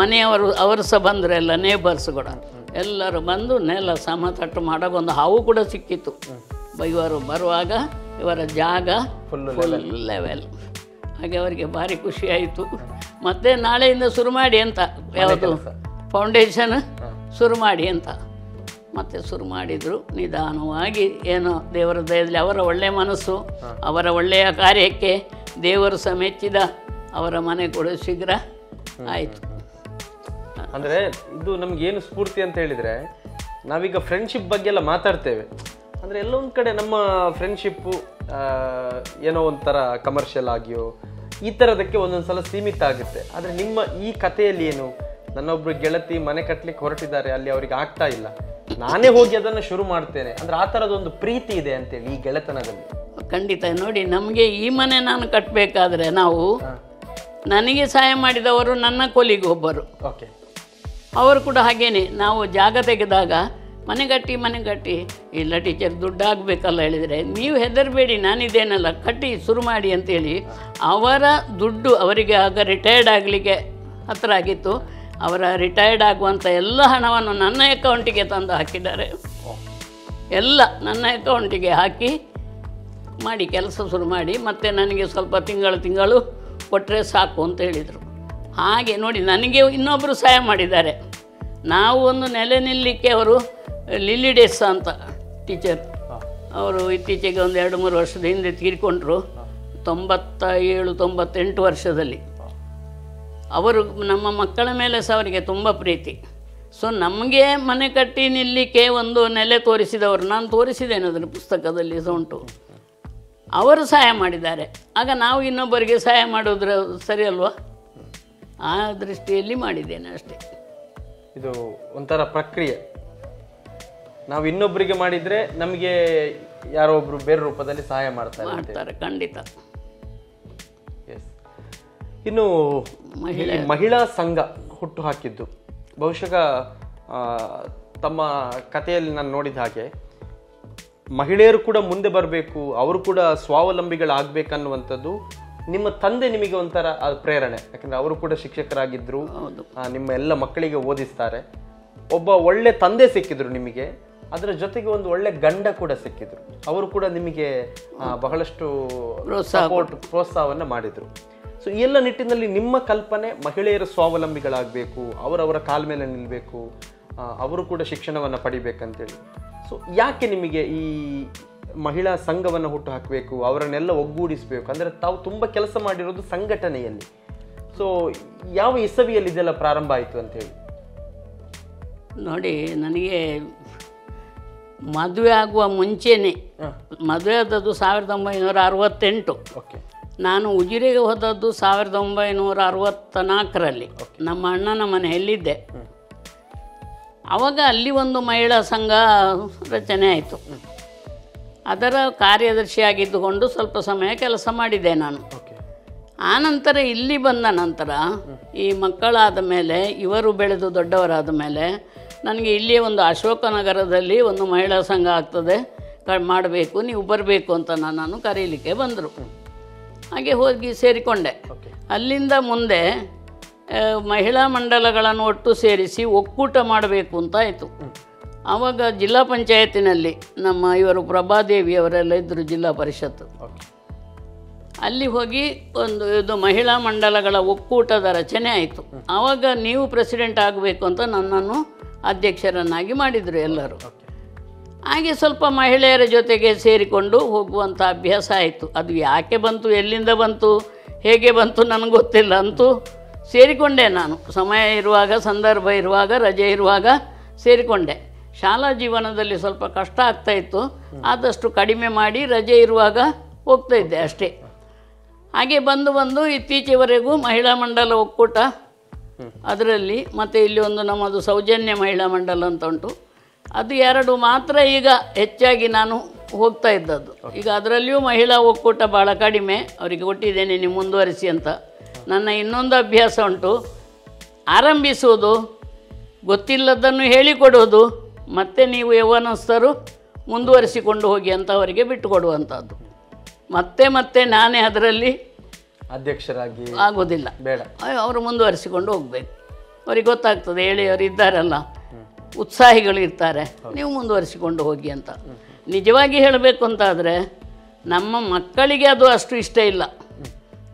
ಮನೆಯವರು ಅವರು ಸಹ ಬಂದರು ಎಲ್ಲ ನೇಬರ್ಸ್ ಕೂಡ. ಎಲ್ಲರೂ ಬಂದು ನೆಲ ಸಮತಟ್ಟು ಮಾಡೋ ಒಂದು ಹಾವು ಕೂಡ ಸಿಕ್ಕಿತ್ತು. ಇವರು ಬರುವಾಗ ಇವರ ಜಾಗ ಫುಲ್ ಲೆವೆಲ್ ಹಾಗೆ ಅವರಿಗೆ ಭಾರಿ ಖುಷಿ ಆಯಿತು. ಮತ್ತೆ ನಾಳೆಯಿಂದ ಶುರು ಮಾಡಿ ಅಂತ ಯಾವುದು? ಫೌಂಡೇಶನ್ ಶುರು ಮಾಡಿ ಅಂತ. ಮತ್ತೆ ಶುರು ಮಾಡಿದರು. ನಿಧಾನವಾಗಿ ಏನೋ ದೇವರ ದಯದಲ್ಲಿ ಅವರ ಒಳ್ಳೆಯ ಮನಸ್ಸು ಅವರ ಒಳ್ಳೆಯ ಕಾರ್ಯಕ್ಕೆ ದೇವರು ಸಹ ಮೆಚ್ಚಿದ ಅವರ ಮನೆ ಕೂಡ ಶೀಘ್ರ ಆಯಿತು. ಅಂದ್ರೆ ಇದು ನಮ್ಗೆ ಏನು ಸ್ಫೂರ್ತಿ ಅಂತ ಹೇಳಿದ್ರೆ ನಾವೀಗ ಫ್ರೆಂಡ್ಶಿಪ್ ಬಗ್ಗೆ ಎಲ್ಲ ಮಾತಾಡ್ತೇವೆ. ಅಂದ್ರೆ ಎಲ್ಲೊಂದ್ ಕಡೆ ನಮ್ಮ ಫ್ರೆಂಡ್ಶಿಪ್ಪು ಏನೋ ಒಂಥರ ಕಮರ್ಷಿಯಲ್ ಆಗಿಯೋ ಈ ಥರದಕ್ಕೆ ಒಂದೊಂದ್ಸಲ ಸೀಮಿತ ಆಗುತ್ತೆ. ಆದ್ರೆ ನಿಮ್ಮ ಈ ಕಥೆಯಲ್ಲಿ ಏನು? ನನ್ನೊಬ್ಬರು ಗೆಳತಿ ಮನೆ ಕಟ್ಲಿಕ್ಕೆ ಹೊರಟಿದ್ದಾರೆ ಅಲ್ಲಿ ಅವ್ರಿಗೆ ಆಗ್ತಾ ಇಲ್ಲ. ನಾನೇ ಹೋಗಿ ಅದನ್ನ ಶುರು ಮಾಡ್ತೇನೆ. ಅಂದ್ರೆ ಆ ಥರದೊಂದು ಪ್ರೀತಿ ಇದೆ ಅಂತೇಳಿ ಈ ಗೆಳೆತನದಲ್ಲಿ. ಖಂಡಿತ. ನೋಡಿ ನಮಗೆ ಈ ಮನೆ ನಾನು ಕಟ್ಟಬೇಕಾದ್ರೆ ನಾವು ನನಗೆ ಸಹಾಯ ಮಾಡಿದವರು ನನ್ನ ಕೊಲಿಗೆ ಒಬ್ಬರು. ಓಕೆ ಅವರು ಕೂಡ ಹಾಗೇನೆ, ನಾವು ಜಾಗ ತೆಗೆದಾಗ ಮನೆ ಕಟ್ಟಿ ಮನೆ ಕಟ್ಟಿ ಇಲ್ಲ ಟೀಚರ್ ದುಡ್ಡಾಗಬೇಕಲ್ಲ ಹೇಳಿದರೆ, ನೀವು ಹೆದರಬೇಡಿ ನಾನಿದ್ದೇನಲ್ಲ ಕಟ್ಟಿ ಶುರು ಮಾಡಿ ಅಂತೇಳಿ ಅವರ ದುಡ್ಡು ಅವರಿಗೆ ಆಗ ರಿಟೈರ್ಡ್ ಆಗಲಿಕ್ಕೆ ಹತ್ರ ಆಗಿತ್ತು. ಅವರ ರಿಟೈರ್ಡ್ ಆಗುವಂಥ ಎಲ್ಲ ಹಣವನ್ನು ನನ್ನ ಅಕೌಂಟಿಗೆ ತಂದು ಹಾಕಿದ್ದಾರೆ. ಎಲ್ಲ ನನ್ನ ಅಕೌಂಟಿಗೆ ಹಾಕಿ ಮಾಡಿ, ಕೆಲಸ ಶುರು ಮಾಡಿ, ಮತ್ತು ನನಗೆ ಸ್ವಲ್ಪ ತಿಂಗಳು ತಿಂಗಳು ಕೊಟ್ಟರೆ ಸಾಕು ಅಂತ ಹೇಳಿದರು. ಹಾಗೆ ನೋಡಿ ನನಗೆ ಇನ್ನೊಬ್ಬರು ಸಹಾಯ ಮಾಡಿದ್ದಾರೆ. ನಾವು ಒಂದು ನೆಲೆ ನಿಲ್ಲಿಕ್ಕೆ ಅವರು ಲಿಲ್ಲಿ ಡೇಸ್ ಅಂತ ಟೀಚರ್. ಅವರು ಇತ್ತೀಚೆಗೆ ಒಂದು ಎರಡು ಮೂರು ವರ್ಷದ ಹಿಂದೆ ತೀರಿಕೊಂಡ್ರು ತೊಂಬತ್ತ ಏಳು ತೊಂಬತ್ತೆಂಟು ವರ್ಷದಲ್ಲಿ. ಅವರು ನಮ್ಮ ಮಕ್ಕಳ ಮೇಲೆ ಸಹ ಅವರಿಗೆ ತುಂಬ ಪ್ರೀತಿ. ಸೊ ನಮಗೆ ಮನೆ ಕಟ್ಟಿ ನಿಲ್ಲಿಕ್ಕೆ ಒಂದು ನೆಲೆ ತೋರಿಸಿದವರು ನಾನು ತೋರಿಸಿದ್ದೇನೆ ಅದರ ಪುಸ್ತಕದಲ್ಲಿ ಸಹ ಉಂಟು. ಅವರು ಸಹಾಯ ಮಾಡಿದ್ದಾರೆ. ಆಗ ನಾವು ಇನ್ನೊಬ್ಬರಿಗೆ ಸಹಾಯ ಮಾಡೋದ್ರ ಸರಿ ಅಲ್ವಾ? ಆ ದೃಷ್ಟಿಯಲ್ಲಿ ಮಾಡಿದ್ದೇನೆ ಅಷ್ಟೇ. ಇದು ಒಂಥರ ಪ್ರಕ್ರಿಯೆ. ನಾವು ಇನ್ನೊಬ್ಬರಿಗೆ ಮಾಡಿದರೆ ನಮಗೆ ಯಾರೋ ಒಬ್ಬರು ಬೇರೆ ರೂಪದಲ್ಲಿ ಸಹಾಯ ಮಾಡ್ತಾರೆ ಮಾಡ್ತಾರೆ ಖಂಡಿತ. ಎಸ್ ಇನ್ನು ಮಹಿಳೆ ಮಹಿಳಾ ಸಂಘ ಹುಟ್ಟು ಹಾಕಿದ್ದು ಬಹುಶಃ ತಮ್ಮ ಕಥೆಯಲ್ಲಿ ನಾನು ನೋಡಿದ ಹಾಗೆ ಮಹಿಳೆಯರು ಕೂಡ ಮುಂದೆ ಬರಬೇಕು ಅವರು ಕೂಡ ಸ್ವಾವಲಂಬಿಗಳಾಗಬೇಕನ್ನುವಂಥದ್ದು ನಿಮ್ಮ ತಂದೆ ನಿಮಗೆ ಒಂಥರ ಅದು ಪ್ರೇರಣೆ. ಯಾಕಂದ್ರೆ ಅವರು ಕೂಡ ಶಿಕ್ಷಕರಾಗಿದ್ದರು ನಿಮ್ಮ ಎಲ್ಲ ಮಕ್ಕಳಿಗೆ ಓದಿಸ್ತಾರೆ. ಒಬ್ಬ ಒಳ್ಳೆ ತಂದೆ ಸಿಕ್ಕಿದ್ರು ನಿಮಗೆ ಅದರ ಜೊತೆಗೆ ಒಂದು ಒಳ್ಳೆ ಗಂಡ ಕೂಡ ಸಿಕ್ಕಿದ್ರು. ಅವರು ಕೂಡ ನಿಮಗೆ ಬಹಳಷ್ಟು ಸಪೋರ್ಟ್ ಪ್ರೋತ್ಸಾಹವನ್ನ ಮಾಡಿದ್ರು. ಸೊ ಈ ಎಲ್ಲ ನಿಟ್ಟಿನಲ್ಲಿ ನಿಮ್ಮ ಕಲ್ಪನೆ ಮಹಿಳೆಯರು ಸ್ವಾವಲಂಬಿಗಳಾಗಬೇಕು ಅವರವರ ಕಾಲ ಮೇಲೆ ನಿಲ್ಲಬೇಕು ಅವರು ಕೂಡ ಶಿಕ್ಷಣವನ್ನು ಪಡಿಬೇಕಂತೇಳಿ. ಸೊ ಯಾಕೆ ನಿಮಗೆ ಈ ಮಹಿಳಾ ಸಂಘವನ್ನು ಹುಟ್ಟು ಹಾಕಬೇಕು ಅವರನ್ನೆಲ್ಲ ಒಗ್ಗೂಡಿಸಬೇಕು. ಅಂದರೆ ತಾವು ತುಂಬ ಕೆಲಸ ಮಾಡಿರೋದು ಸಂಘಟನೆಯಲ್ಲಿ. ಸೊ ಯಾವ ಇಸವಿಯಲ್ಲಿ ಇದೆಲ್ಲ ಪ್ರಾರಂಭ ಆಯಿತು ಅಂತ ಹೇಳಿ? ನೋಡಿ ನನಗೆ ಮದುವೆ ಆಗುವ ಮುಂಚೆನೇ ಮದುವೆ ಆದದ್ದು ಸಾವಿರದ ಒಂಬೈನೂರ ಅರವತ್ತೆಂಟು. ಓಕೆ. ನಾನು ಉಜಿರೆಗೆ ಹೋದದ್ದು ಸಾವಿರದ ಒಂಬೈನೂರ ಅರವತ್ತ ನಾಲ್ಕರಲ್ಲಿ ನಮ್ಮ ಅಣ್ಣನ ಮನೆಯಲ್ಲಿದ್ದೆ. ಆವಾಗ ಅಲ್ಲಿ ಒಂದು ಮಹಿಳಾ ಸಂಘ ರಚನೆ ಆಯಿತು. ಅದರ ಕಾರ್ಯದರ್ಶಿಯಾಗಿದ್ದುಕೊಂಡು ಸ್ವಲ್ಪ ಸಮಯ ಕೆಲಸ ಮಾಡಿದೆ ನಾನು. ಆನಂತರ ಇಲ್ಲಿ ಬಂದ ನಂತರ ಈ ಮಕ್ಕಳಾದ ಮೇಲೆ ಇವರು ಬೆಳೆದು ದೊಡ್ಡವರಾದ ಮೇಲೆ ನನಗೆ ಇಲ್ಲಿ ಒಂದು ಅಶೋಕನಗರದಲ್ಲಿ ಒಂದು ಮಹಿಳಾ ಸಂಘ ಆಗ್ತದೆ. ಕ ಮಾಡಬೇಕು ನೀವು ಬರಬೇಕು ಅಂತ ನಾನು ಕರೀಲಿಕ್ಕೆ ಬಂದರು. ಹಾಗೆ ಹೋಗಿ ಸೇರಿಕೊಂಡೆ. ಅಲ್ಲಿಂದ ಮುಂದೆ ಮಹಿಳಾ ಮಂಡಲಗಳನ್ನು ಒಟ್ಟು ಸೇರಿಸಿ ಒಕ್ಕೂಟ ಮಾಡಬೇಕು ಅಂತ ಆಯಿತು. ಆವಾಗ ಜಿಲ್ಲಾ ಪಂಚಾಯತಿನಲ್ಲಿ ನಮ್ಮ ಇವರು ಪ್ರಭಾದೇವಿ ಅವರೆಲ್ಲ ಇದ್ದರು ಜಿಲ್ಲಾ ಪರಿಷತ್ತು. ಅಲ್ಲಿ ಹೋಗಿ ಒಂದು ಇದು ಮಹಿಳಾ ಮಂಡಲಗಳ ಒಕ್ಕೂಟದ ರಚನೆ ಆಯಿತು. ಆವಾಗ ನೀವು ಪ್ರೆಸಿಡೆಂಟ್ ಆಗಬೇಕು ಅಂತ ನನ್ನನ್ನು ಅಧ್ಯಕ್ಷರನ್ನಾಗಿ ಮಾಡಿದರು ಎಲ್ಲರೂ. ಹಾಗೆ ಸ್ವಲ್ಪ ಮಹಿಳೆಯರ ಜೊತೆಗೆ ಸೇರಿಕೊಂಡು ಹೋಗುವಂಥ ಅಭ್ಯಾಸ ಆಯಿತು. ಅದು ಯಾಕೆ ಬಂತು, ಎಲ್ಲಿಂದ ಬಂತು, ಹೇಗೆ ಬಂತು ನನಗೆ ಗೊತ್ತಿಲ್ಲ ಅಂತೂ ಸೇರಿಕೊಂಡೆ ನಾನು. ಸಮಯ ಇರುವಾಗ, ಸಂದರ್ಭ ಇರುವಾಗ, ರಜೆ ಇರುವಾಗ ಸೇರಿಕೊಂಡೆ. ಶಾಲಾ ಜೀವನದಲ್ಲಿ ಸ್ವಲ್ಪ ಕಷ್ಟ ಆಗ್ತಾ ಇತ್ತು, ಆದಷ್ಟು ಕಡಿಮೆ ಮಾಡಿ ರಜೆ ಇರುವಾಗ ಹೋಗ್ತಾ ಇದ್ದೆ ಅಷ್ಟೇ. ಹಾಗೆ ಬಂದು ಬಂದು ಇತ್ತೀಚೆವರೆಗೂ ಮಹಿಳಾ ಮಂಡಲ ಒಕ್ಕೂಟ ಅದರಲ್ಲಿ, ಮತ್ತು ಇಲ್ಲಿ ಒಂದು ನಮ್ಮದು ಸೌಜನ್ಯ ಮಹಿಳಾ ಮಂಡಲ ಅಂತ ಉಂಟು. ಅದು ಎರಡು ಮಾತ್ರ ಈಗ ಹೆಚ್ಚಾಗಿ ನಾನು ಹೋಗ್ತಾ ಇದ್ದದ್ದು. ಈಗ ಅದರಲ್ಲಿಯೂ ಮಹಿಳಾ ಒಕ್ಕೂಟ ಭಾಳ ಕಡಿಮೆ, ಅವರಿಗೆ ಕೊಟ್ಟಿದ್ದೇನೆ ನೀವು ಮುಂದುವರಿಸಿ ಅಂತ. ನನ್ನ ಇನ್ನೊಂದು ಅಭ್ಯಾಸ ಉಂಟು, ಆರಂಭಿಸುವುದು ಗೊತ್ತಿಲ್ಲದನ್ನು ಹೇಳಿಕೊಡೋದು ಮತ್ತೆ ನೀವು ಯವನಸ್ಥರು ಮುಂದುವರಿಸಿಕೊಂಡು ಹೋಗಿ ಅಂತ ಅವರಿಗೆ ಬಿಟ್ಟುಕೊಡುವಂಥದ್ದು. ಮತ್ತೆ ಮತ್ತೆ ನಾನೇ ಅದರಲ್ಲಿ ಅಧ್ಯಕ್ಷರಾಗಿ ಆಗೋದಿಲ್ಲ ಬೇಡ. ಅವರು ಮುಂದುವರಿಸಿಕೊಂಡು ಹೋಗಬೇಕು. ಅವ್ರಿಗೆ ಗೊತ್ತಾಗ್ತದೆ ಎಳೆಯವರು ಇದ್ದಾರಲ್ಲ ಉತ್ಸಾಹಿಗಳು ಇರ್ತಾರೆ ನೀವು ಮುಂದುವರಿಸಿಕೊಂಡು ಹೋಗಿ ಅಂತ. ನಿಜವಾಗಿ ಹೇಳಬೇಕು ಅಂತಾದರೆ ನಮ್ಮ ಮಕ್ಕಳಿಗೆ ಅದು ಅಷ್ಟು ಇಷ್ಟ ಇಲ್ಲ.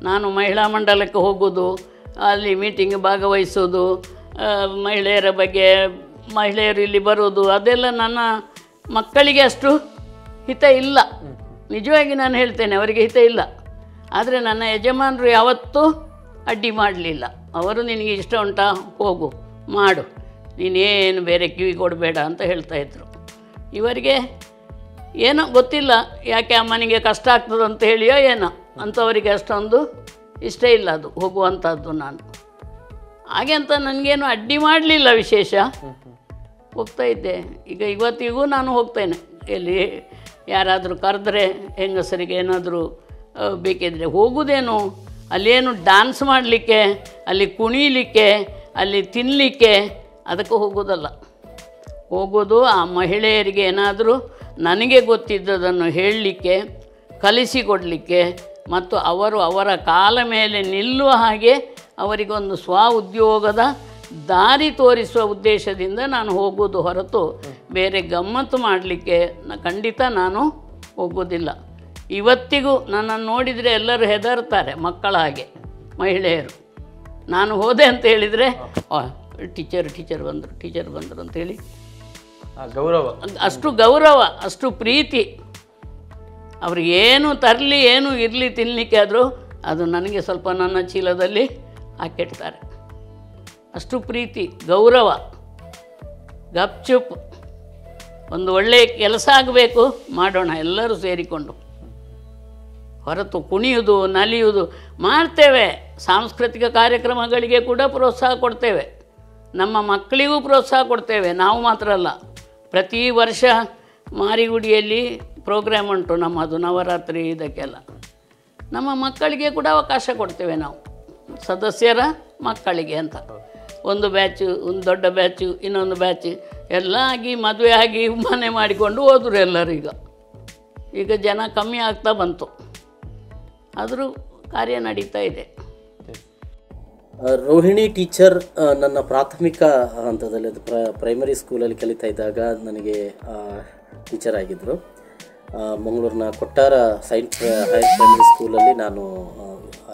ನಾನು ಮಹಿಳಾ ಮಂಡಲಕ್ಕೆ ಹೋಗೋದು ಅಲ್ಲಿ ಮೀಟಿಂಗ್ ಭಾಗವಹಿಸೋದು ಮಹಿಳೆಯರ ಬಗ್ಗೆ ಮಹಿಳೆಯರು ಇಲ್ಲಿ ಬರೋದು, ಅದೆಲ್ಲ ನನ್ನ ಮಕ್ಕಳಿಗೆ ಅಷ್ಟು ಹಿತ ಇಲ್ಲ. ನಿಜವಾಗಿ ನಾನು ಹೇಳ್ತೇನೆ, ಅವರಿಗೆ ಹಿತ ಇಲ್ಲ. ಆದರೆ ನನ್ನ ಯಜಮಾನರು ಯಾವತ್ತೂ ಅಡ್ಡಿ ಮಾಡಲಿಲ್ಲ. ಅವರು ನಿನಗೆ ಇಷ್ಟ ಉಂಟಾ, ಹೋಗು, ಮಾಡು. ನೀನೇನು ಬೇರೆ ಕಿವಿ ಕೊಡಬೇಡ ಅಂತ ಹೇಳ್ತಾ ಇದ್ರು. ಇವರಿಗೆ ಏನೋ ಗೊತ್ತಿಲ್ಲ, ಯಾಕೆ ಅಮ್ಮನಿಗೆ ಕಷ್ಟ ಆಗ್ತದಂತ ಹೇಳಿಯೋ ಏನೋ. ಅಂಥವರಿಗೆ ಅಷ್ಟೊಂದು ಇಷ್ಟ ಇಲ್ಲ ಅದು ಹೋಗುವಂಥದ್ದು ನಾನು. ಹಾಗೆ ಅಂತ ನನಗೇನು ಅಡ್ಡಿ ಮಾಡಲಿಲ್ಲ ವಿಶೇಷ. ಹೋಗ್ತಾ ಇದ್ದೆ. ಈಗ ಇವತ್ತಿಗೂ ನಾನು ಹೋಗ್ತೇನೆ. ಎಲ್ಲಿ ಯಾರಾದರೂ ಕರೆದ್ರೆ ಹೆಂಗಸರಿಗೆ ಏನಾದರೂ ಬೇಕಿದ್ರೆ ಹೋಗುವುದೇನು ಅಲ್ಲೇನು ಡ್ಯಾನ್ಸ್ ಮಾಡಲಿಕ್ಕೆ, ಅಲ್ಲಿ ಕುಣಿಲಿಕ್ಕೆ, ಅಲ್ಲಿ ತಿನ್ನಲಿಕ್ಕೆ ಅದಕ್ಕೆ ಹೋಗೋದಲ್ಲ. ಹೋಗೋದು ಆ ಮಹಿಳೆಯರಿಗೆ ಏನಾದರೂ ನನಗೆ ಗೊತ್ತಿದ್ದದನ್ನು ಹೇಳಲಿಕ್ಕೆ, ಕಲಿಸಿಕೊಡಲಿಕ್ಕೆ ಮತ್ತು ಅವರು ಅವರ ಕಾಲ ಮೇಲೆ ನಿಲ್ಲುವ ಹಾಗೆ ಅವರಿಗೊಂದು ಸ್ವ ಉದ್ಯೋಗದ ದಾರಿ ತೋರಿಸುವ ಉದ್ದೇಶದಿಂದ ನಾನು ಹೋಗೋದು ಹೊರತು ಬೇರೆ ಗಮ್ಮತ್ತು ಮಾಡಲಿಕ್ಕೆ ಖಂಡಿತ ನಾನು ಹೋಗೋದಿಲ್ಲ ಇವತ್ತಿಗೂ ನನ್ನನ್ನು ನೋಡಿದರೆ ಎಲ್ಲರೂ ಹೆದರ್ತಾರೆ ಮಕ್ಕಳ ಹಾಗೆ ಮಹಿಳೆಯರು. ನಾನು ಹೋದೆ ಅಂತ ಹೇಳಿದರೆ ಟೀಚರ್ ಟೀಚರ್ ಬಂದರು ಟೀಚರ್ ಬಂದರು ಅಂತೇಳಿ ಗೌರವ. ಅಷ್ಟು ಗೌರವ ಅಷ್ಟು ಪ್ರೀತಿ. ಅವ್ರಿಗೆ ಏನು ತರಲಿ ಏನು ಇರಲಿ ತಿನ್ನಲಿಕ್ಕೆ ಆದರೂ ಅದು ನನಗೆ ಸ್ವಲ್ಪ ನನ್ನ ಚೀಲದಲ್ಲಿ ಹಾಕಿಡ್ತಾರೆ ಅಷ್ಟು ಪ್ರೀತಿ, ಗೌರವ ಗಪ್ಚುಪ್ ಒಂದು ಒಳ್ಳೆಯ ಕೆಲಸ ಆಗಬೇಕು, ಮಾಡೋಣ, ಎಲ್ಲರೂ ಸೇರಿಕೊಂಡು. ಹೊರತು ಕುಣಿಯುವುದು, ನಲಿಯುವುದು ಮಾಡ್ತೇವೆ. ಸಾಂಸ್ಕೃತಿಕ ಕಾರ್ಯಕ್ರಮಗಳಿಗೆ ಕೂಡ ಪ್ರೋತ್ಸಾಹ ಕೊಡ್ತೇವೆ. ನಮ್ಮ ಮಕ್ಕಳಿಗೂ ಪ್ರೋತ್ಸಾಹ ಕೊಡ್ತೇವೆ. ನಾವು ಮಾತ್ರ ಅಲ್ಲ. ಪ್ರತಿ ವರ್ಷ ಮಾರಿಗುಡಿಯಲ್ಲಿ ಪ್ರೋಗ್ರಾಮ್ ಉಂಟು ನಮ್ಮದು, ನವರಾತ್ರಿ ಇದಕ್ಕೆಲ್ಲ. ನಮ್ಮ ಮಕ್ಕಳಿಗೆ ಕೂಡ ಅವಕಾಶ ಕೊಡ್ತೇವೆ ನಾವು. ಸದಸ್ಯರ ಮಕ್ಕಳಿಗೆ ಅಂತ. ಒಂದು ಬ್ಯಾಚು ಒಂದು ದೊಡ್ಡ ಬ್ಯಾಚು ಇನ್ನೊಂದು ಬ್ಯಾಚ್ ಎಲ್ಲ ಆಗಿ ಮದುವೆ ಆಗಿ ಮನೆ ಮಾಡಿಕೊಂಡು ಹೋದರು ಎಲ್ಲರೂ ಈಗ. ಈಗ ಜನ ಕಮ್ಮಿ ಆಗ್ತಾ ಬಂತು. ಆದರೂ ಕಾರ್ಯ ನಡೀತಾ ಇದೆ. ರೋಹಿಣಿ ಟೀಚರ್ ನನ್ನ ಪ್ರಾಥಮಿಕ ಹಂತದಲ್ಲಿ ಪ್ರೈಮರಿ ಸ್ಕೂಲಲ್ಲಿ ಕಲಿತಾ ಇದ್ದಾಗ ನನಗೆ ಟೀಚರ್ ಆಗಿದ್ದರು ಮಂಗಳೂರಿನ ಕೊಟ್ಟಾರ ಸೈಂಟ್ ಹೈಯರ್ ಪ್ರೈಮರಿ ಸ್ಕೂಲಲ್ಲಿ ನಾನು